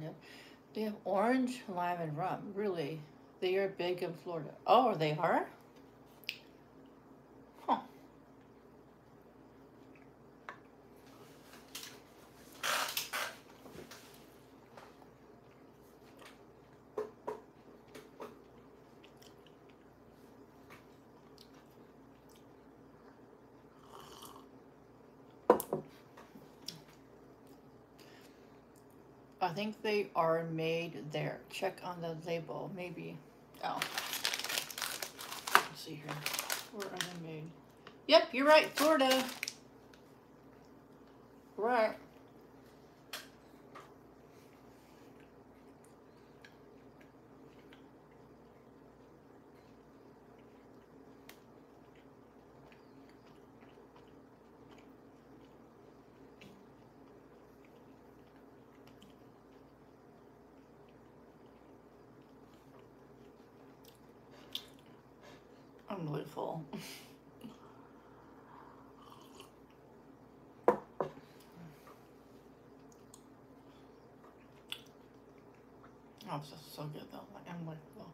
S1: They have orange, lime, and rum. Really, they are big in Florida. Oh, they are. I think they are made there. Check on the label, maybe. Oh. Let's see here. Where are they made? Yep, you're right, Florida. Right. Full. Oh, it's just so good though. Like I'm like, well,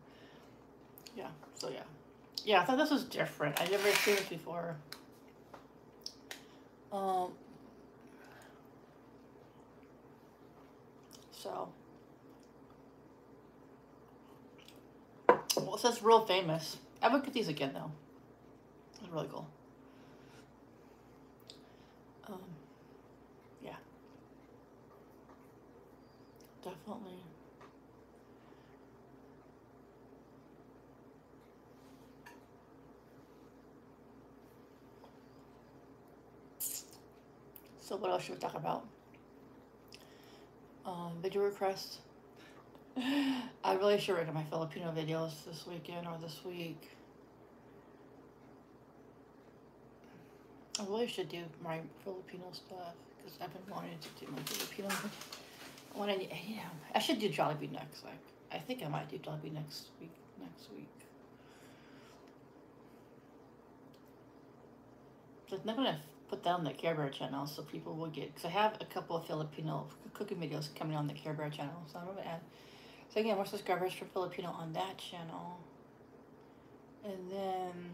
S1: yeah. So yeah, yeah. I thought this was different. I never seen it before. Um. So. Well, it says real famous. I would get these again though. Really cool. Um, yeah. Definitely. So what else should we talk about? Um, video requests. I really should work my Filipino videos this weekend or this week. I really should do my Filipino stuff because I've been wanting to do my Filipino. When I, you know, I should do Jollibee next. Like, I think I might do Jollibee next week. Next week. So I'm not gonna put that on the Karebear channel so people will get. Because I have a couple of Filipino cooking videos coming on the Karebear channel, so I'm gonna add. So again, more subscribers for Filipino on that channel, and then.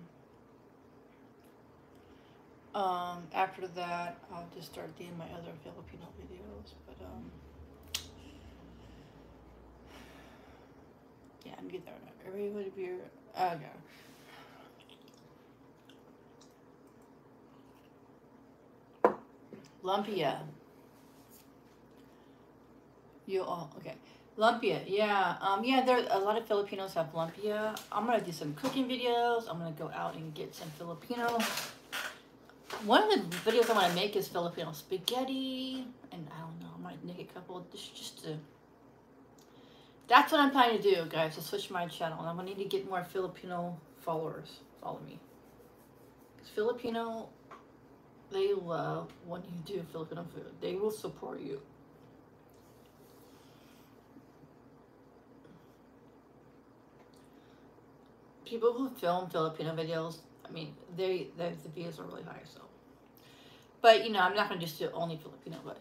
S1: Um, after that, I'll just start doing my other Filipino videos, but um, yeah, I'm get there. Everybody be okay. Lumpia. You all okay? Lumpia, yeah, um, yeah. There a lot of Filipinos have lumpia. I'm gonna do some cooking videos. I'm gonna go out and get some Filipino one of the videos I want to make is Filipino spaghetti, and I don't know, I might make a couple just just to. That's what I'm planning to do, guys. To switch my channel, I'm gonna need to get more Filipino followers. Follow me. Cause Filipino, they love when you do Filipino food. They will support you. People who film Filipino videos, I mean, they, they the views are really high. So. But you know, I'm not gonna just do only Filipino. But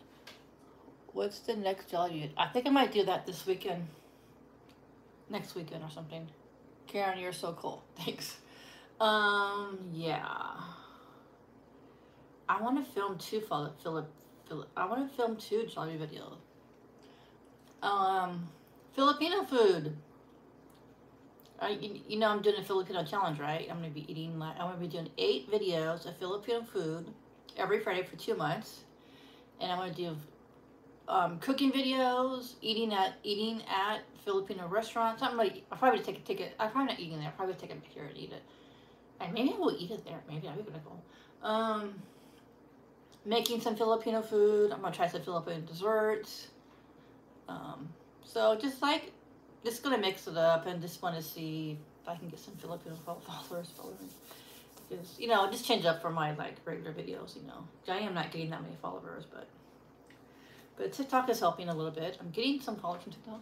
S1: what's the next Jollibee? I think I might do that this weekend. Next weekend or something. Karen, you're so cool. Thanks. Um, yeah. I want to film two Philip Philip. I want to film two Jollibee videos. Um, Filipino food. I, you, you know, I'm doing a Filipino challenge, right? I'm gonna be eating. I'm gonna be doing eight videos of Filipino food every Friday for two months, and I'm gonna do um, cooking videos, eating at eating at Filipino restaurants. I'm like, I'll probably take a ticket. I'm probably not eating there. I'll probably take a picture and eat it, and maybe I will eat it there. Maybe I'll be gonna go. Um, making some Filipino food. I'm gonna try some Filipino desserts. Um, so just like, just gonna mix it up and just want to see if I can get some Filipino followers following because you know just change up for my like regular videos you know. I am not getting that many followers but but tiktok is helping a little bit. I'm getting some followers from tiktok.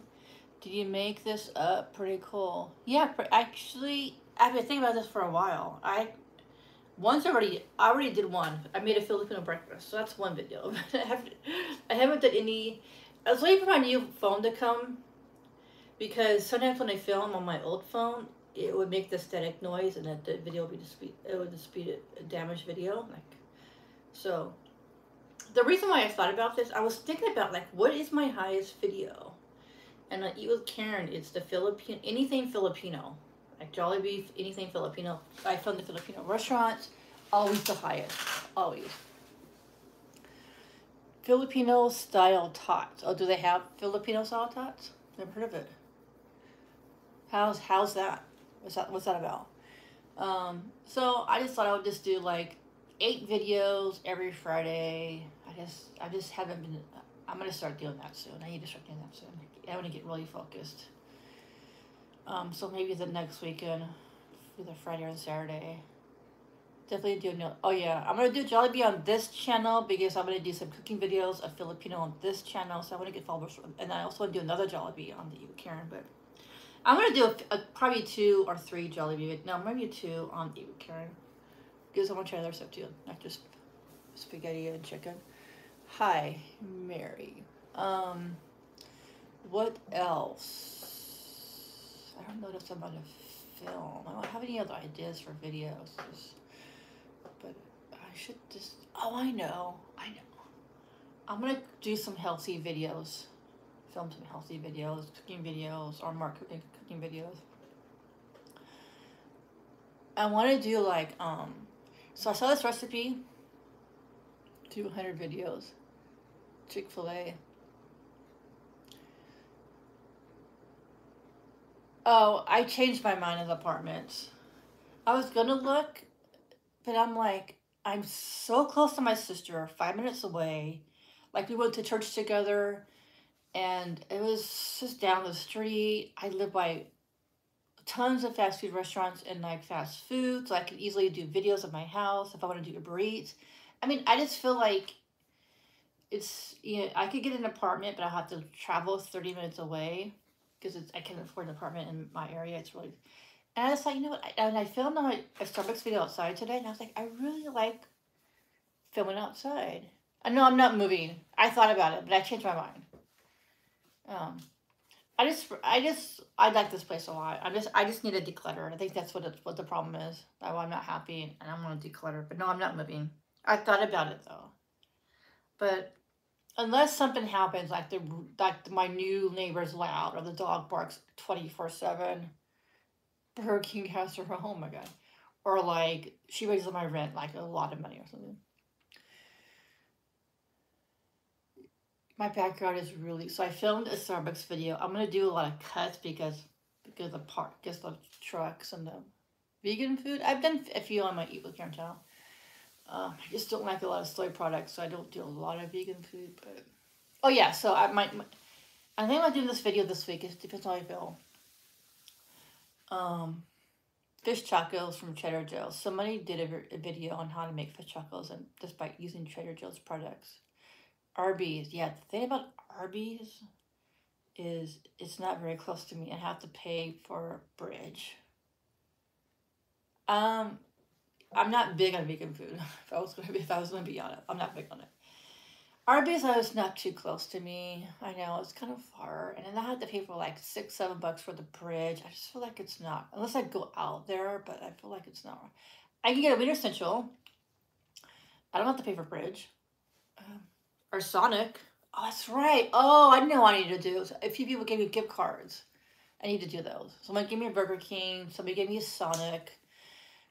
S1: Did you make this up? Pretty cool. Yeah actually i've been thinking about this for a while. I once already i already did one. I made a filipino breakfast so that's one video. I haven't i haven't done any i was waiting for my new phone to come because sometimes when i film on my old phone it would make the static noise and that the video would be speed it would speed it damage video. Like so the reason why I thought about this I was thinking about like what is my highest video? And I eat with Karen it's the Philippine anything Filipino. Like Jollibee anything Filipino. I found the Filipino restaurants always the highest always. Filipino style tots. Oh do they have Filipino style tots? Never heard of it. How's how's that What's that? What's that about? Um, so I just thought I would just do like eight videos every Friday. I just I just haven't been. I'm gonna start doing that soon. I need to start doing that soon. I want to get really focused. Um, so maybe the next weekend, either Friday or Saturday. Definitely do no. Oh yeah, I'm gonna do Jollibee on this channel because I'm gonna do some cooking videos of Filipino on this channel. So I want to get followers, and I also want to do another Jollibee on the Karen, but. I'm gonna do a, a, probably two or three Jollibee. No, maybe two on the Karen, because I want to try other stuff too, not just spaghetti and chicken. Hi, Mary. Um, what else? I don't know if I'm gonna film. I don't have any other ideas for videos, but I should just. Oh, I know. I know. I'm gonna do some healthy videos film some healthy videos, cooking videos, or more cooking, cooking videos. I want to do like, um, so I saw this recipe, 200 videos, Chick-fil-A. Oh, I changed my mind on the apartments. I was gonna look, but I'm like, I'm so close to my sister, five minutes away. Like we went to church together, and it was just down the street. I live by tons of fast food restaurants and like fast food, so I can easily do videos of my house if I want to do Uber Eats. I mean, I just feel like it's you know I could get an apartment, but I have to travel thirty minutes away because it's I can't afford an apartment in my area. It's really and I was like, you know what? I, and I filmed a, a Starbucks video outside today, and I was like, I really like filming outside. Uh, I know I'm not moving. I thought about it, but I changed my mind. Um, I just, I just, I like this place a lot. I just, I just need to declutter. I think that's what it, what the problem is. That I'm not happy, and I want to declutter. But no, I'm not moving. I thought about it though, but unless something happens, like the like my new neighbor's loud or the dog barks twenty four seven, Burger King has her. My god, or like she raises my rent like a lot of money or something. My backyard is really so. I filmed a Starbucks video. I'm gonna do a lot of cuts because because the park, because the trucks and the vegan food. I've done a few on my Eat with Karen channel. Um, I just don't like a lot of soy products, so I don't do a lot of vegan food. But oh yeah, so I might. I think I'm doing this video this week. It depends how I feel. Um, fish tacos from Trader Joe's. Somebody did a, a video on how to make fish tacos and by using Trader Joe's products. Arby's, yeah. The thing about Arby's is it's not very close to me. I have to pay for bridge. Um, I'm not big on vegan food. If I was gonna be, if I was gonna be on it, I'm not big on it. Arby's is not too close to me. I know it's kind of far, and then I had to pay for like six, seven bucks for the bridge. I just feel like it's not unless I go out there, but I feel like it's not. I can get a Wiener Schnitzel. I don't have to pay for bridge. Um, or Sonic. Oh, that's right. Oh, I know I need to do. A few people gave me gift cards. I need to do those. Somebody gave me a Burger King. Somebody gave me a Sonic.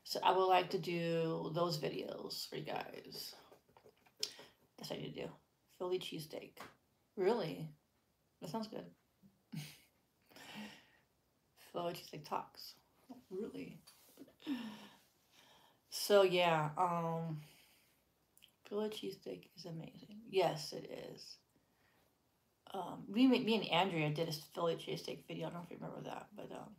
S1: So I would like to do those videos for you guys. That's what I need to do. Philly cheesesteak. Really? That sounds good. Philly cheesesteak talks. Really? So yeah, um Philly cheesesteak is amazing. Yes, it is. Um, we, me and Andrea did a Philly cheesesteak video. I don't know if you remember that, but um,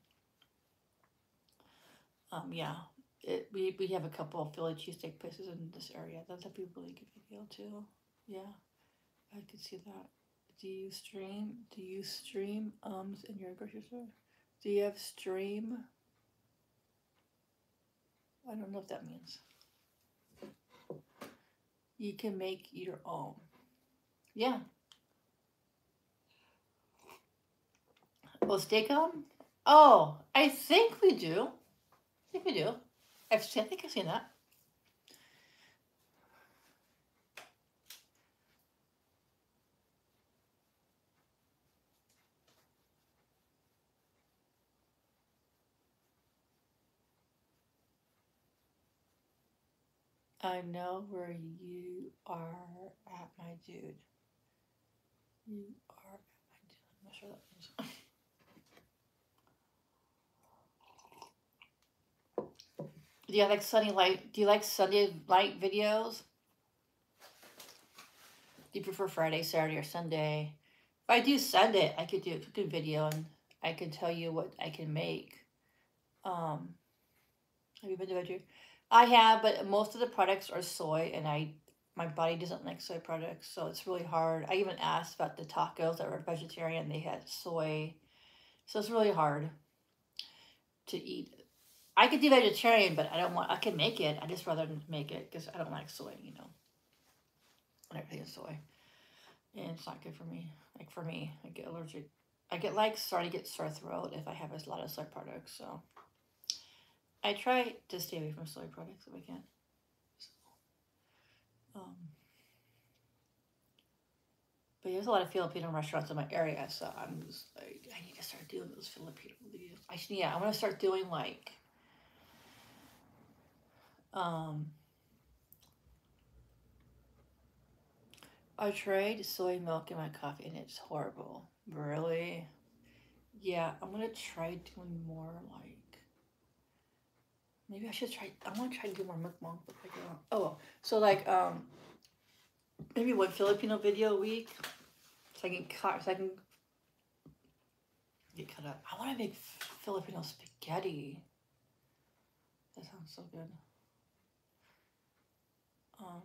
S1: um, yeah, it, we we have a couple of Philly cheesesteak places in this area. That's a really good video too. Yeah, I could see that. Do you stream? Do you stream ums in your grocery store? Do you have stream? I don't know what that means. You can make your own. Yeah. Oh, steak on? Oh, I think we do. I think we do. I've seen, I think I've seen that. I know where you are at, my dude. You are at my dude. I'm not sure that means. do you like Sunny Light? Do you like Sunday Light videos? Do you prefer Friday, Saturday, or Sunday? If I do Sunday, I could do a cooking video and I can tell you what I can make. Um, have you been to Veggie? I have, but most of the products are soy, and I my body doesn't like soy products, so it's really hard. I even asked about the tacos that were vegetarian; they had soy, so it's really hard to eat. I could do vegetarian, but I don't want. I can make it. I just rather make it because I don't like soy. You know, everything is soy, and it's not good for me. Like for me, I get allergic. I get like starting to get sore throat if I have a lot of soy products. So. I try to stay away from soy products if I can. So, um, but there's a lot of Filipino restaurants in my area, so I'm just like, I need to start doing those Filipino videos. I should, yeah, I want to start doing like, um, I tried soy milk in my coffee and it's horrible. Really? Yeah, I'm gonna try doing more like. Maybe I should try. I want to try to do more mukbang. Oh, so like um, maybe one Filipino video a week, so I can cut. So I can get cut up. I want to make Filipino spaghetti. That sounds so good. Um,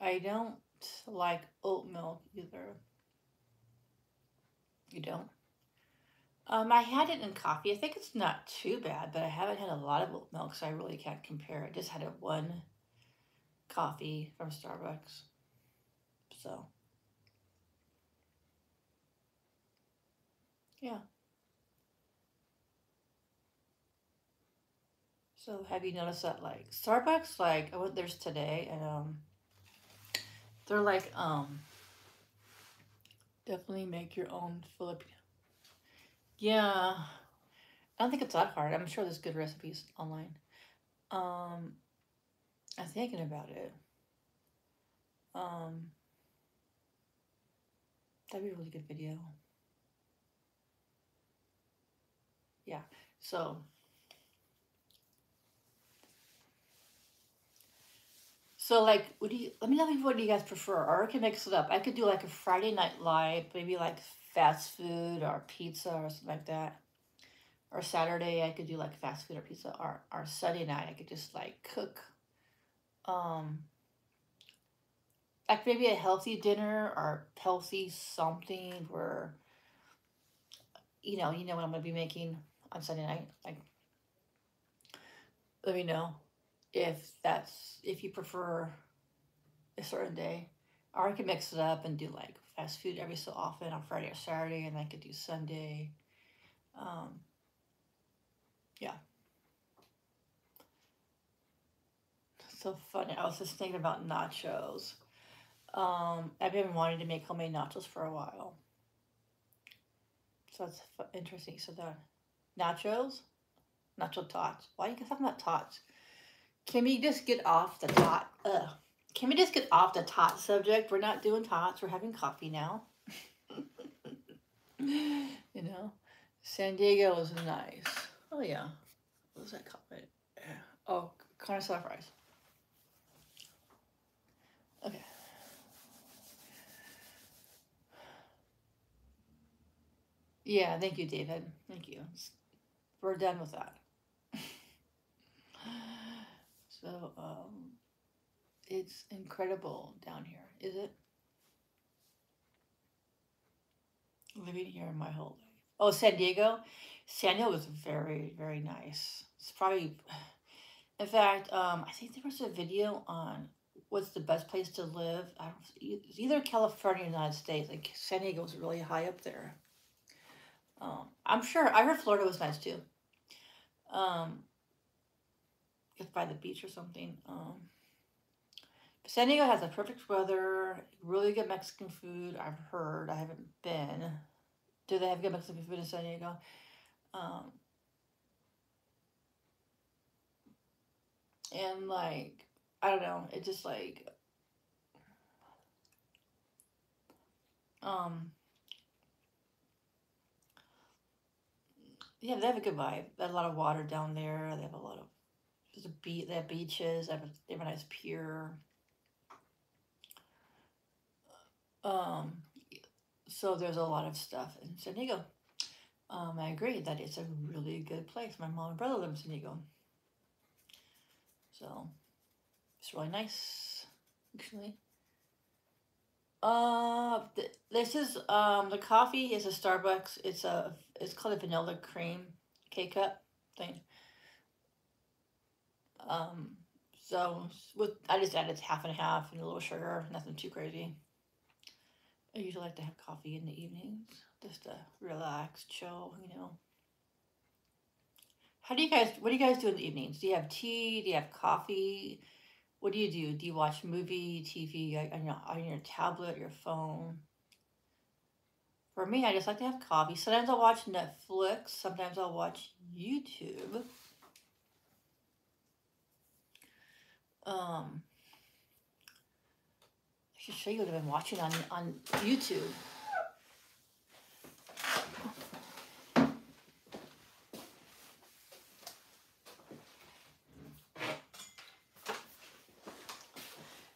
S1: I don't like oat milk either. You don't? Um, I had it in coffee. I think it's not too bad, but I haven't had a lot of milk, so I really can't compare. I just had it one coffee from Starbucks. So, yeah. So have you noticed that like Starbucks, like I went theirs today and um they're like um definitely make your own Filipino. Yeah. I don't think it's that hard. I'm sure there's good recipes online. Um I'm thinking about it. Um that'd be a really good video. Yeah. So So like, what do you? Let me know what do you guys prefer, or I can mix it up. I could do like a Friday night live, maybe like fast food or pizza or something like that. Or Saturday, I could do like fast food or pizza. Or or Sunday night, I could just like cook, um, like maybe a healthy dinner or healthy something where, you know, you know what I'm gonna be making on Sunday night. Like, let me know if that's if you prefer a certain day or i can mix it up and do like fast food every so often on friday or saturday and i could do sunday. Um, yeah. So funny. I was just thinking about nachos. Um, i've been wanting to make homemade nachos for a while. So that's interesting. So the nachos? Nacho tots. Why are you guys talking about tots? Can we just get off the tot? Ugh. Can we just get off the tot subject? We're not doing tots. We're having coffee now. you know, San Diego is nice. Oh yeah, what was that called? Oh, asada fries. Okay. Yeah, thank you, David. Thank you. We're done with that. So um, it's incredible down here, is it? Living here my whole life. Oh, San Diego. San Diego was very, very nice. It's probably, in fact, um, I think there was a video on what's the best place to live. I don't, it's either California or United States. Like San Diego was really high up there. Um, I'm sure. I heard Florida was nice too. Um, if by the beach or something. Um, San Diego has a perfect weather, really good Mexican food. I've heard. I haven't been. Do they have good Mexican food in San Diego? Um, and like, I don't know. It just like, um, yeah, they have a good vibe. They have a lot of water down there. They have a lot of there's a beach. They have beaches. They have a, they have a nice pier. Um, so there's a lot of stuff in San Diego. Um, I agree that it's a really good place. My mom and brother live in San Diego. So it's really nice, actually. Uh, th- this is um the coffee is a Starbucks. It's a it's called a vanilla cream K cup thing. Um, so with I just added half and half and a little sugar, nothing too crazy. I usually like to have coffee in the evenings just to relax, chill, you know. How do you guys, what do you guys do in the evenings? Do you have tea? Do you have coffee? What do you do? Do you watch movie, TV on your, on your tablet, your phone? For me, I just like to have coffee. Sometimes I'll watch Netflix. Sometimes I'll watch YouTube. um, I'm sure you would have been watching on, on YouTube.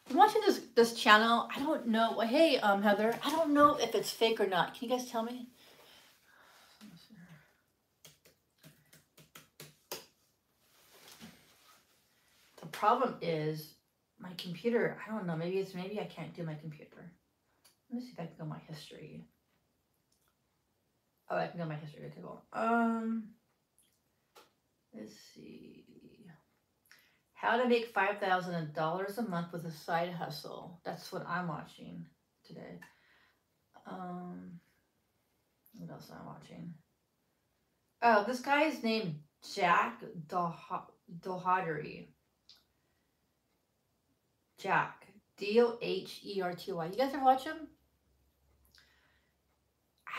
S1: I'm watching this this channel. I don't know. Hey, um, Heather. I don't know if it's fake or not. Can you guys tell me? The problem is my computer. I don't know. Maybe it's maybe I can't do my computer. Let me see if I can go my history. Oh, I can go my history. Okay, cool. Um, let's see. How to make five thousand dollars a month with a side hustle. That's what I'm watching today. Um, what else am I watching? Oh, this guy is named Jack Doha- Doherty. Jack D O H E R T Y. You guys ever watch him?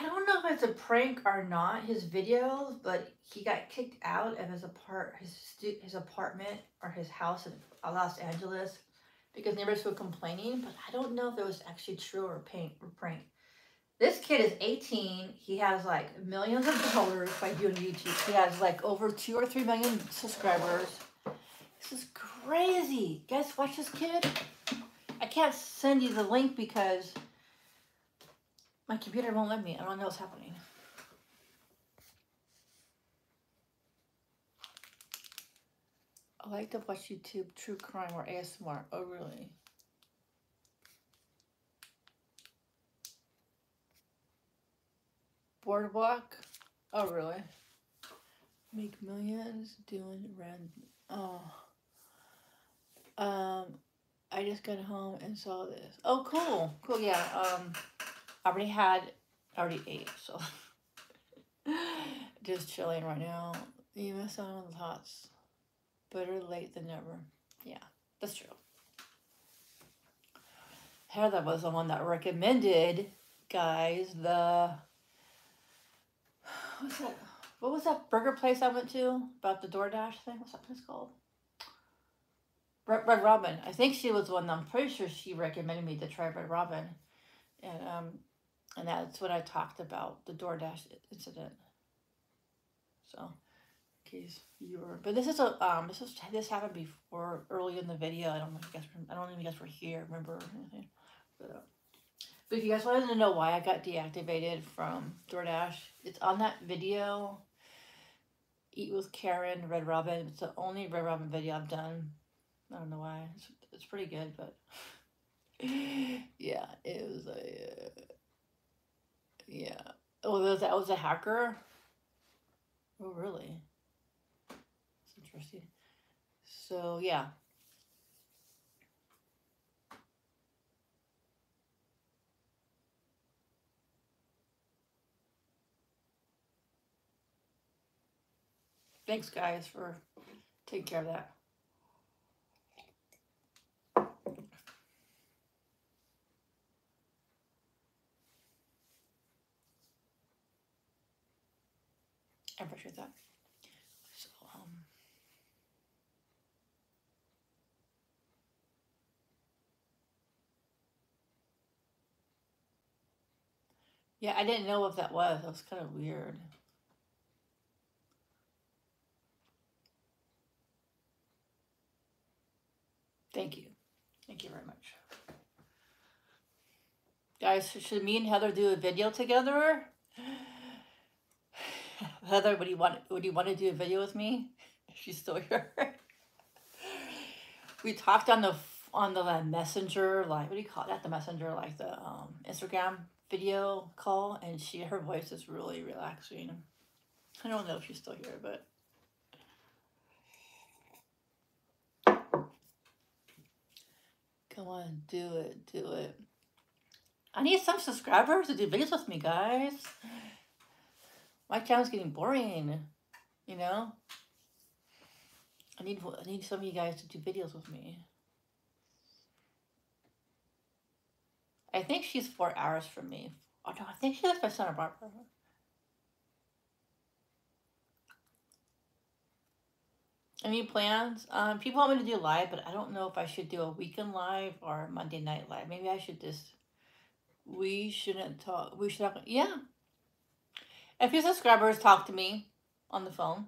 S1: I don't know if it's a prank or not. His videos, but he got kicked out of his apart his his apartment or his house in Los Angeles because neighbors were complaining. But I don't know if it was actually true or prank or prank. This kid is 18. He has like millions of dollars by doing YouTube. He has like over two or three million subscribers. This is crazy. Guys, watch this kid. I can't send you the link because my computer won't let me. I don't know what's happening. I like to watch YouTube true crime or ASMR. Oh, really? Boardwalk? Oh, really? Make millions doing random. Oh. Um, I just got home and saw this. Oh, cool. Cool, yeah. Um, I already had, I already ate, so. just chilling right now. You miss out on the thoughts. Better late than never. Yeah, that's true. Heather was the one that recommended, guys, the. What's that? What was that burger place I went to about the DoorDash thing? What's that place called? Red, Red Robin. I think she was one. I'm pretty sure she recommended me to try Red Robin, and um, and that's what I talked about the DoorDash incident. So, in case you were, but this is a um, this is this happened before early in the video. I don't know if you guys, I don't know if you guys were here. Remember anything? But, uh, but if you guys wanted to know why I got deactivated from DoorDash, it's on that video. Eat with Karen, Red Robin. It's the only Red Robin video I've done. I don't know why. It's, it's pretty good, but yeah, it was a uh, yeah. Oh, was that was a hacker. Oh, really? That's interesting. So yeah. Thanks, guys, for taking care of that. I appreciate that. So, um, yeah, I didn't know what that was. That was kind of weird. Thank you. Thank you very much. Guys, should me and Heather do a video together? Heather, would you want would you want to do a video with me? She's still here. we talked on the on the like, messenger, like what do you call that? The messenger, like the um, Instagram video call, and she her voice is really relaxing. I don't know if she's still here, but come on, do it, do it. I need some subscribers to do videos with me, guys. My channel's getting boring, you know. I need I need some of you guys to do videos with me. I think she's four hours from me. Oh no, I think she lives by Santa Barbara. Any plans? Um, people want me to do live, but I don't know if I should do a weekend live or Monday night live. Maybe I should just. We shouldn't talk. We should talk. Yeah. If few subscribers talk to me on the phone,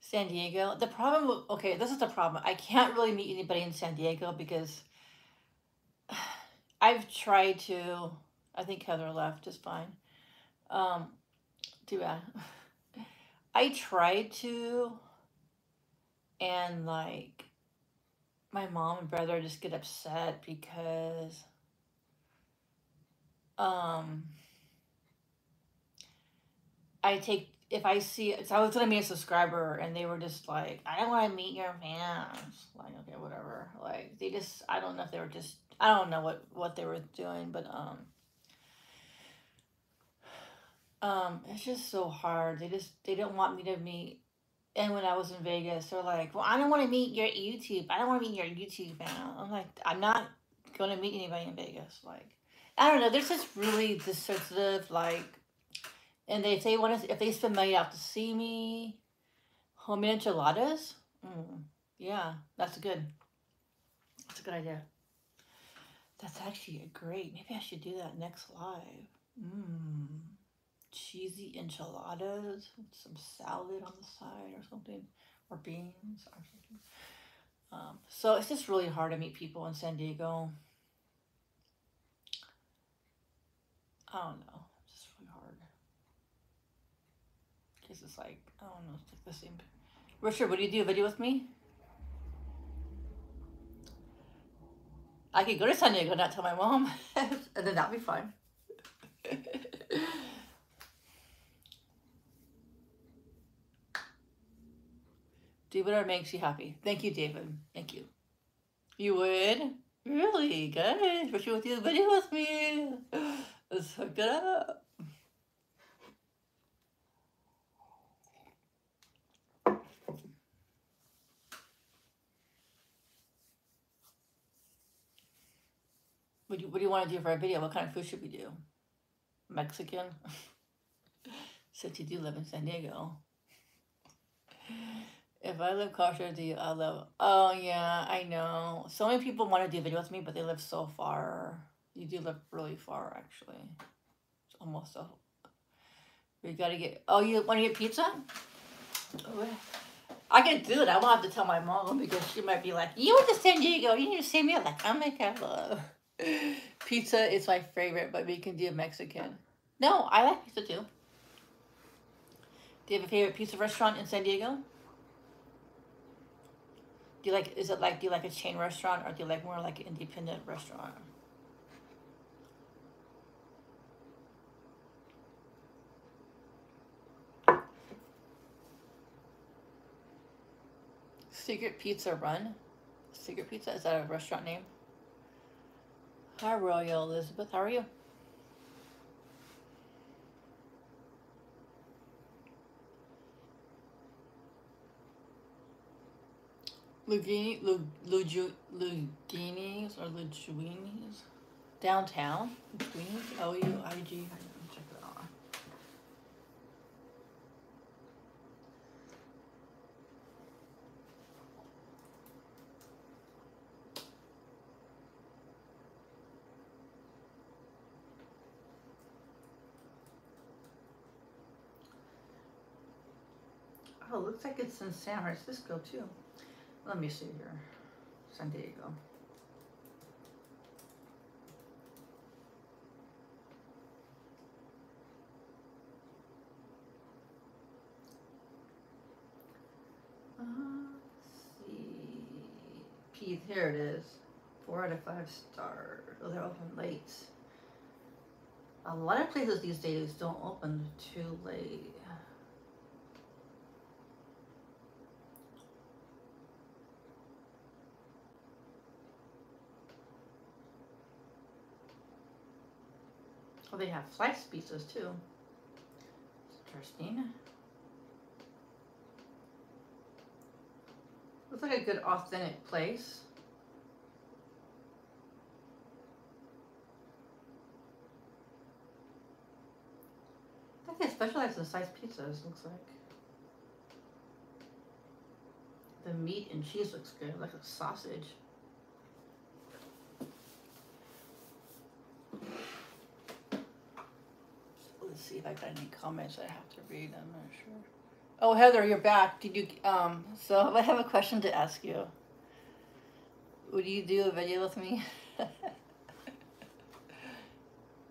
S1: San Diego. The problem, okay, this is the problem. I can't really meet anybody in San Diego because I've tried to. I think Heather left just fine. Um, too bad. I tried to, and like, my mom and brother just get upset because, um, I take if I see so I was gonna be a subscriber and they were just like, I don't want to meet your fans. Like, okay, whatever. Like they just I don't know if they were just I don't know what what they were doing, but um um it's just so hard. They just they don't want me to meet. And when I was in Vegas, they're like, "Well, I don't want to meet your YouTube. I don't want to meet your YouTube fan." I'm like, "I'm not to meet anybody in Vegas." Like, I don't know. There's just really this sensitive like and they, if they want to, if they spend money out to see me, homemade enchiladas, mm, yeah, that's a good. That's a good idea. That's actually a great. Maybe I should do that next live. Mmm, cheesy enchiladas with some salad on the side or something, or beans or something. Um, so it's just really hard to meet people in San Diego. I don't know. It's just really hard. Because it's like, I don't know, it's like the same. Richard, would you do a video with me? I could go to San Diego and not tell my mom, and then that'd be fun. do whatever makes you happy. Thank you, David. Thank you. You would? Really? Good. You would do a video with me. Let's hook it up. What do you, what do you want to do for a video? What kind of food should we do? Mexican? Since you do live in San Diego. If I live closer to you, I love. Oh yeah, I know. So many people want to do video with me, but they live so far. You do live really far, actually. It's almost a. We gotta get. Oh, you want to get pizza? Oh. I can do it. I won't have to tell my mom because she might be like, "You went to San Diego. You need to see me." Like I'm like, "Oh my god, pizza is my favorite, but we can do Mexican." No, I like pizza too. Do you have a favorite pizza restaurant in San Diego? Do you like? Is it like? Do you like a chain restaurant or do you like more like an independent restaurant? Secret Pizza Run. Secret Pizza is that a restaurant name? Hi, Royal Elizabeth. How are you? Lugini, Lu, Luju, Luginis or Luginis? Downtown? Luginis? L U I G. Check it out. Like it's in San Francisco too. Let me see here. San Diego. Uh, see. Here it is. Four out of five stars. Oh, they're open late. A lot of places these days don't open too late. Oh, they have sliced pizzas too. Interesting. Looks like a good authentic place. I think they specialize in sliced pizzas, looks like. The meat and cheese looks good, like a sausage. Let's see if I got any comments I have to read. I'm not sure. Oh, Heather, you're back. Did you? Um. So I have a question to ask you. Would you do a video with me?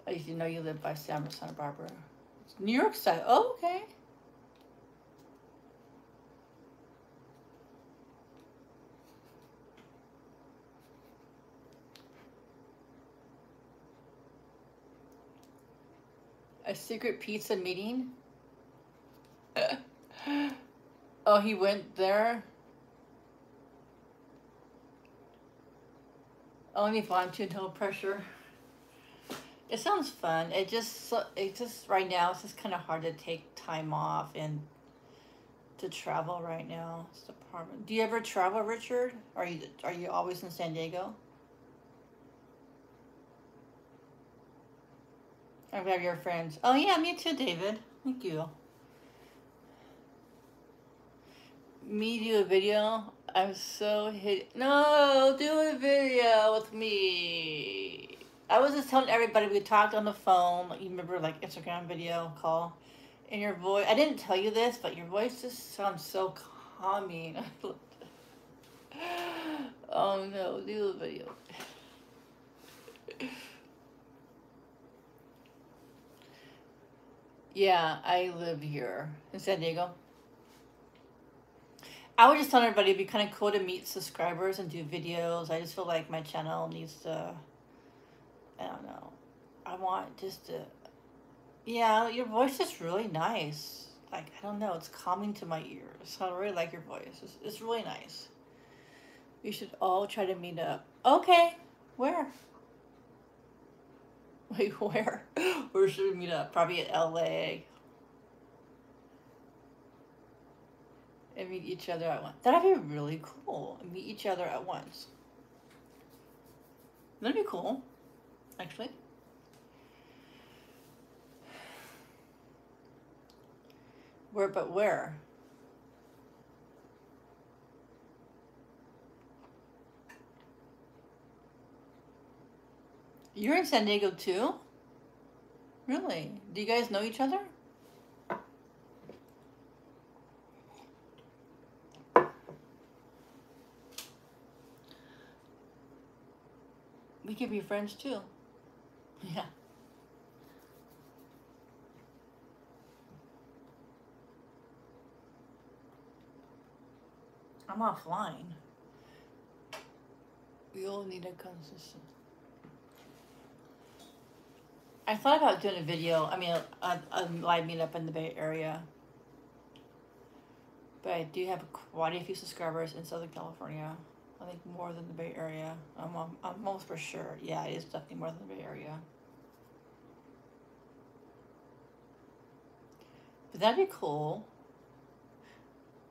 S1: I used to know you live by San Santa Barbara. New York side. Oh, okay. Secret pizza meeting? oh, he went there? Only volunteer no pressure. It sounds fun. It just it just right now it's just kind of hard to take time off and to travel right now. It's the problem. Do you ever travel, Richard? Are you are you always in San Diego? I'm glad you're friends. Oh yeah, me too, David. Thank you. Me do a video. I'm so hit. No, do a video with me. I was just telling everybody we talked on the phone. You remember, like Instagram video call, and your voice. I didn't tell you this, but your voice just sounds so calming. oh no, do a video. yeah, I live here in San Diego. I would just tell everybody it'd be kind of cool to meet subscribers and do videos. I just feel like my channel needs to. I don't know. I want just to. Yeah, your voice is really nice. Like I don't know, it's calming to my ears. I really like your voice. It's, it's really nice. We should all try to meet up. Okay, where? Wait, where? Where should we meet up? Probably at LA. and meet each other at once. That'd be really cool. Meet each other at once. That'd be cool, actually. Where, but where? You're in San Diego too? Really? Do you guys know each other? We could be friends too. Yeah. I'm offline. We all need a consistent. I thought about doing a video, I mean, a, a live meetup in the Bay Area. But I do have quite a few subscribers in Southern California. I think more than the Bay Area. I'm, I'm, almost for sure. Yeah, it is definitely more than the Bay Area. But that'd be cool.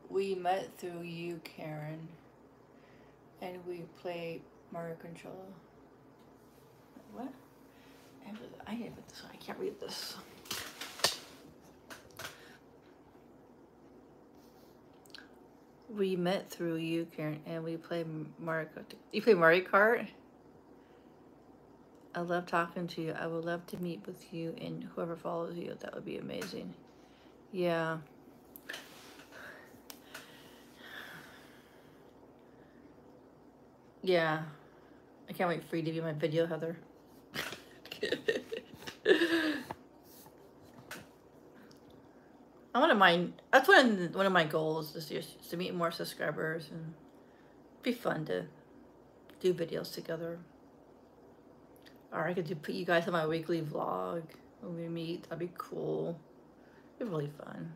S1: We met through you, Karen, and we played Mario Controller. What? I put this. I can't read this. We met through you, Karen, and we played Mario Kart. You play Mario Kart? I love talking to you. I would love to meet with you and whoever follows you. That would be amazing. Yeah. Yeah. I can't wait for you to be my video, Heather. I want to mind. That's one one of my goals this year is to meet more subscribers and be fun to do videos together. Or I could do, put you guys on my weekly vlog when we meet. That'd be cool. It'd be really fun.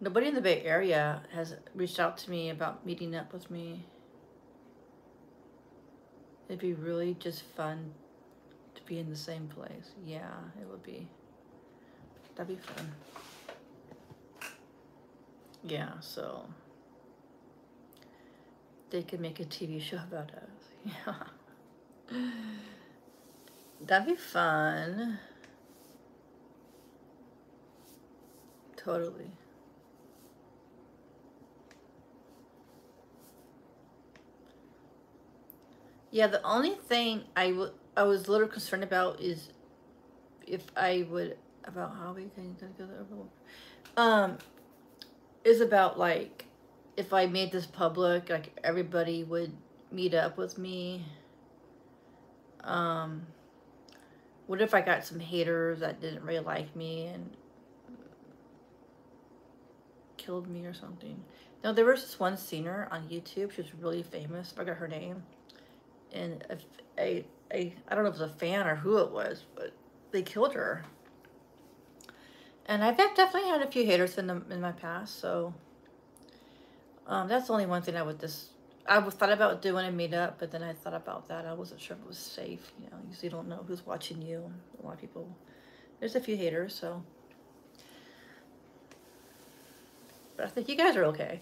S1: Nobody in the Bay Area has reached out to me about meeting up with me. It'd be really just fun to be in the same place. Yeah, it would be. That'd be fun. Yeah, so they could make a TV show about us. Yeah. That'd be fun. Totally. Yeah, the only thing I I was a little concerned about is if I would about how we can get together. Um, is about like if I made this public, like everybody would meet up with me. Um, what if I got some haters that didn't really like me and killed me or something? No, there was this one singer on YouTube. She was really famous. I forgot her name. And if a, a I don't know if it was a fan or who it was, but they killed her. And I've definitely had a few haters in the in my past, so um, that's the only one thing I would just I was thought about doing a meetup, but then I thought about that. I wasn't sure if it was safe. You know, you don't know who's watching you. A lot of people, there's a few haters, so. But I think you guys are okay.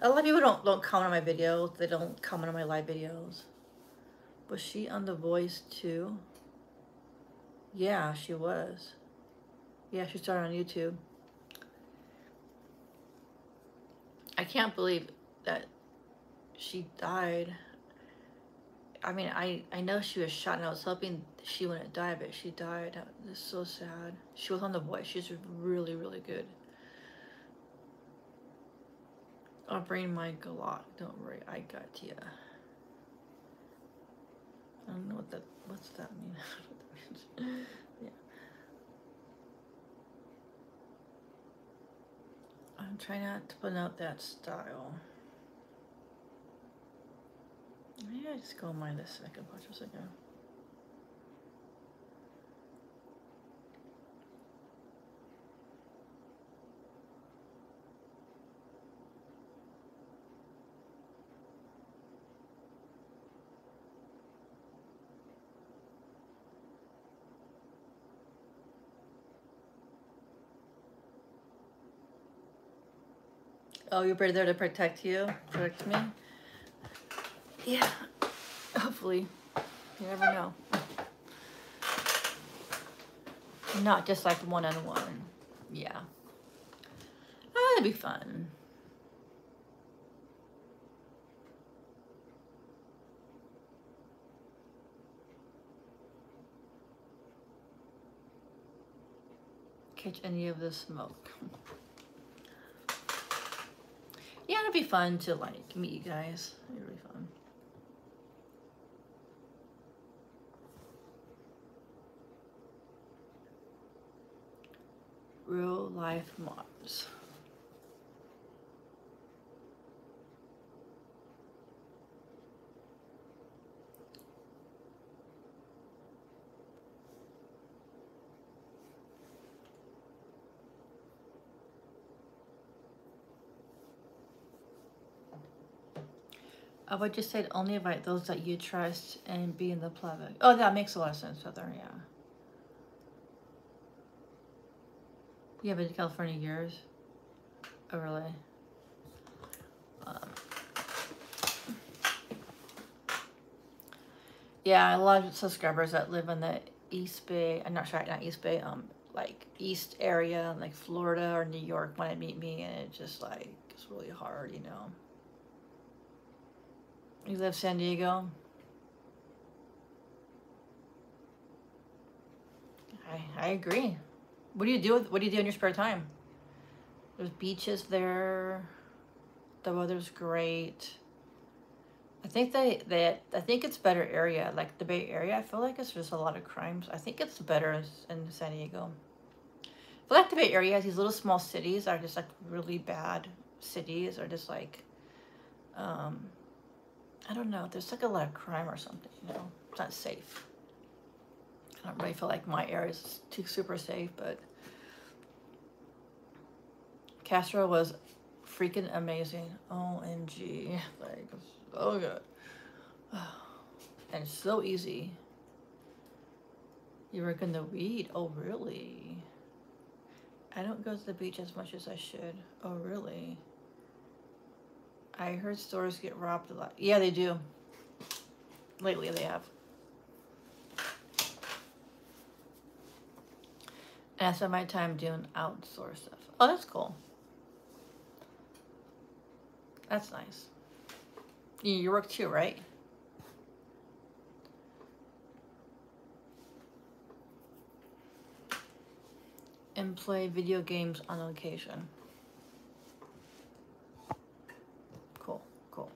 S1: A lot of people don't don't comment on my videos. They don't comment on my live videos. Was she on The Voice too? Yeah, she was. Yeah, she started on YouTube. I can't believe that she died. I mean, I, I know she was shot and I was hoping she wouldn't die, but she died. It's so sad. She was on The Voice. She's really, really good. I'll bring my Glock. Don't worry, I got you. I don't know what that, what's that mean? yeah. I'm trying not to put out that style. Maybe I just go mind this second watch a second. Oh, you're there to protect you? Protect me? Yeah. Hopefully. You never know. Not just like one on one. Yeah. Ah, oh, that'd be fun. Catch any of the smoke. it'd be fun to like meet you guys. It'd be fun. Real life moms. I would just say only invite those that you trust and be in the public. Oh, that makes a lot of sense, Heather, yeah. You have been to California years? Oh, really? Um, yeah, a lot of subscribers that live in the East Bay, I'm not sure, not East Bay, um, like East area, like Florida or New York want to meet me and it's just like, it's really hard, you know. You live San Diego? I, I agree. What do you do? With, what do you do in your spare time? There's beaches there. The weather's great. I think they that I think it's better area like the Bay Area. I feel like it's just a lot of crimes. I think it's better in San Diego. I feel like the Bay Area these little small cities are just like really bad cities or just like um I don't know. There's like a lot of crime or something, you know. It's not safe. I don't really feel like my area is too super safe, but Castro was freaking amazing. OMG. Like, so good. And so easy. You work in the weed? Oh, really? I don't go to the beach as much as I should. Oh, really? I heard stores get robbed a lot. Yeah, they do. Lately, they have. And I spend my time doing outdoor stuff. Oh, that's cool. That's nice. You work too, right? and play video games on occasion. Cool, cool.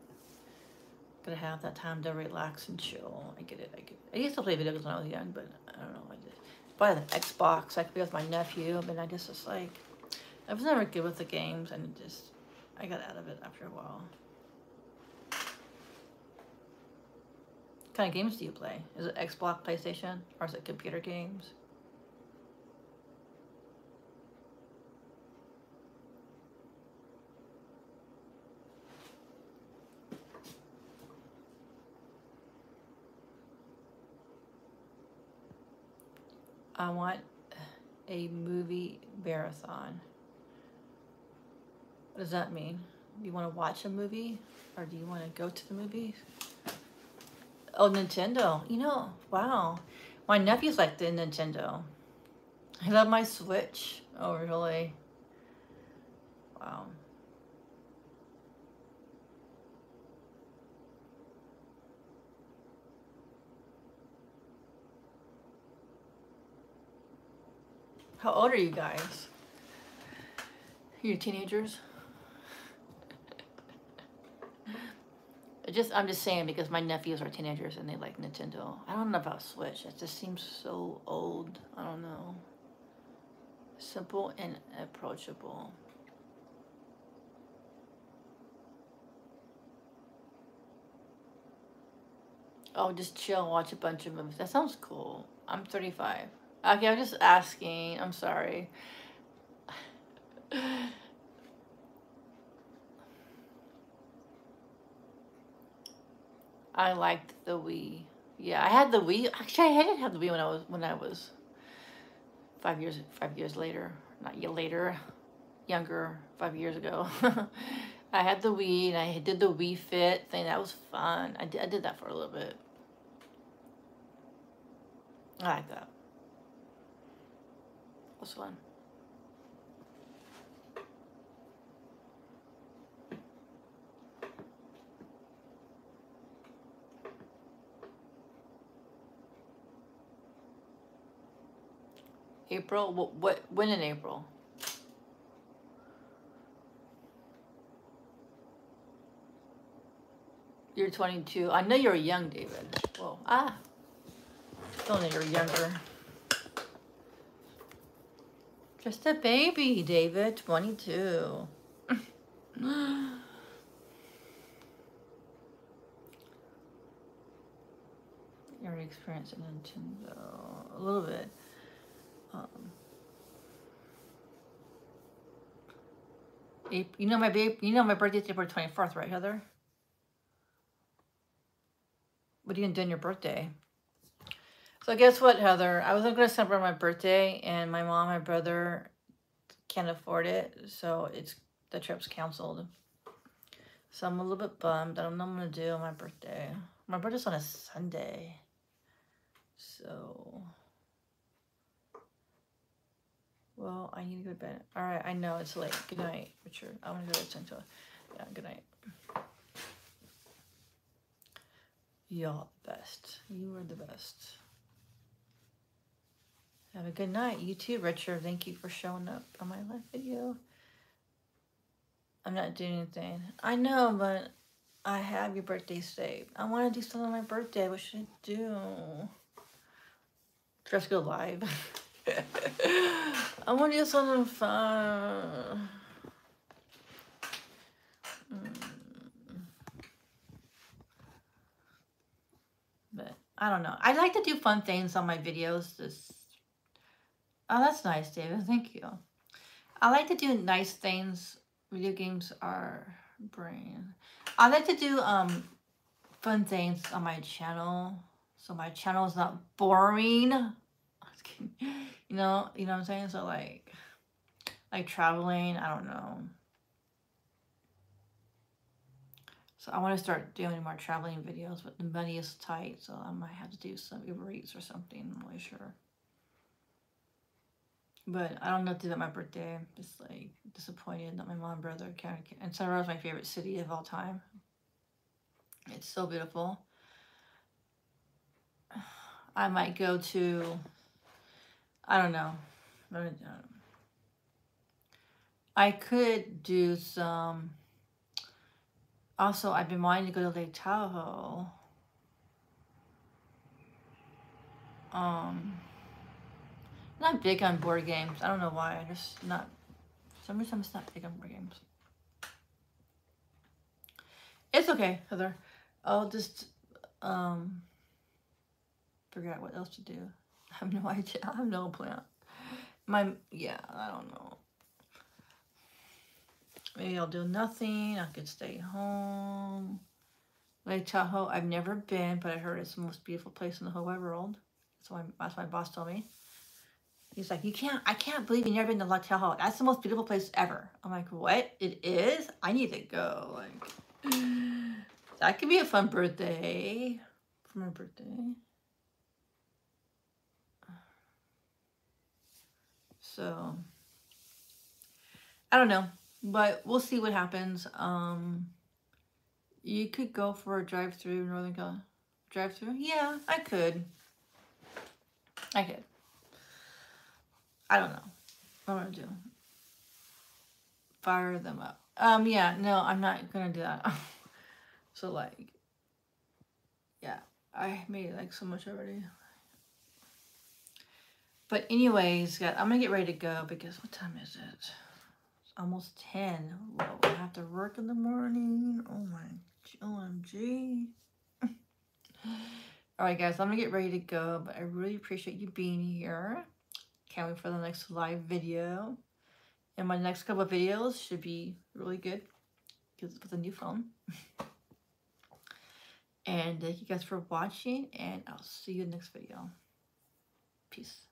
S1: Gotta have that time to relax and chill. I get it, I get it. I used to play video games when I was young, but I don't know. I just buy the Xbox. I could be with my nephew, but I just was like, I was never good with the games, and just I got out of it after a while. What kind of games do you play? Is it Xbox, PlayStation, or is it computer games? I want a movie marathon. What does that mean? Do you want to watch a movie or do you want to go to the movies? Oh, Nintendo. You know, wow. My nephew's like the Nintendo. I love my Switch. Oh, really? Wow. How old are you guys? You're teenagers? Just I'm just saying because my nephews are teenagers and they like Nintendo. I don't know about Switch. It just seems so old. I don't know. Simple and approachable. Oh, just chill, watch a bunch of movies. That sounds cool. I'm 35. Okay, I'm just asking. I'm sorry. I liked the Wii. Yeah, I had the Wii. Actually, I didn't have the Wii when I was when I was five years five years later. Not yet later, younger. Five years ago. I had the Wii and I did the Wii Fit thing. That was fun. I did, I did that for a little bit. I like that. Was fun. April? What, what? When in April? You're 22. I know you're young, David. Whoa. Ah. Don't know you're younger. Just a baby, David. 22. Your experience in Nintendo. A little bit. Um, you know my babe. You know my birthday's April twenty fourth, right, Heather? What are you gonna do on your birthday? So guess what, Heather? I wasn't gonna celebrate my birthday, and my mom, my brother, can't afford it, so it's the trip's canceled. So I'm a little bit bummed. I don't know what I'm gonna do on my birthday. My birthday's on a Sunday, so. Well, I need to go to bed. All right, I know it's late. Good night, Richard. I want to go to bed. Yeah, good night. You're the best. You are the best. Have a good night. You too, Richard. Thank you for showing up on my live video. I'm not doing anything. I know, but I have your birthday saved. I want to do something on my birthday. What should I do? Just go live. I want to do something fun. Hmm. But I don't know. I like to do fun things on my videos. This. Oh, that's nice, David. Thank you. I like to do nice things. Video games are brain. I like to do um fun things on my channel. So my channel is not boring. You know, you know what I'm saying? So like like traveling, I don't know. So I want to start doing more traveling videos, but the money is tight, so I might have to do some Uber Eats or something. I'm not really sure. But I don't know to do at my birthday. I'm just like disappointed that my mom and brother can't. And Sonora is my favorite city of all time. It's so beautiful. I might go to I don't know. I could do some. Also, I've been wanting to go to Lake Tahoe. Um, not big on board games. I don't know why. I just not. For some reason, I'm just not big on board games. It's okay, Heather. I'll just um figure out what else to do. I have no idea. I have no plan. My yeah, I don't know. Maybe I'll do nothing. I could stay home. Lake Tahoe, I've never been, but I heard it's the most beautiful place in the whole wide world. That's why that's my boss told me. He's like, you can't. I can't believe you've never been to Lake Tahoe. That's the most beautiful place ever. I'm like, what? It is. I need to go. Like, that could be a fun birthday for my birthday. So, I don't know, but we'll see what happens. Um, you could go for a drive through Northern California. Drive through? Yeah, I could. I could. I don't know. What I'm gonna do. Fire them up. Um, yeah, no, I'm not gonna do that. so like, yeah, I made like so much already. But anyways, guys, I'm gonna get ready to go because what time is it? It's almost 10. Well, I have to work in the morning. Oh my OMG. Alright guys, I'm gonna get ready to go, but I really appreciate you being here. Can't wait for the next live video. And my next couple of videos should be really good because with a new phone. and thank you guys for watching, and I'll see you in the next video. Peace.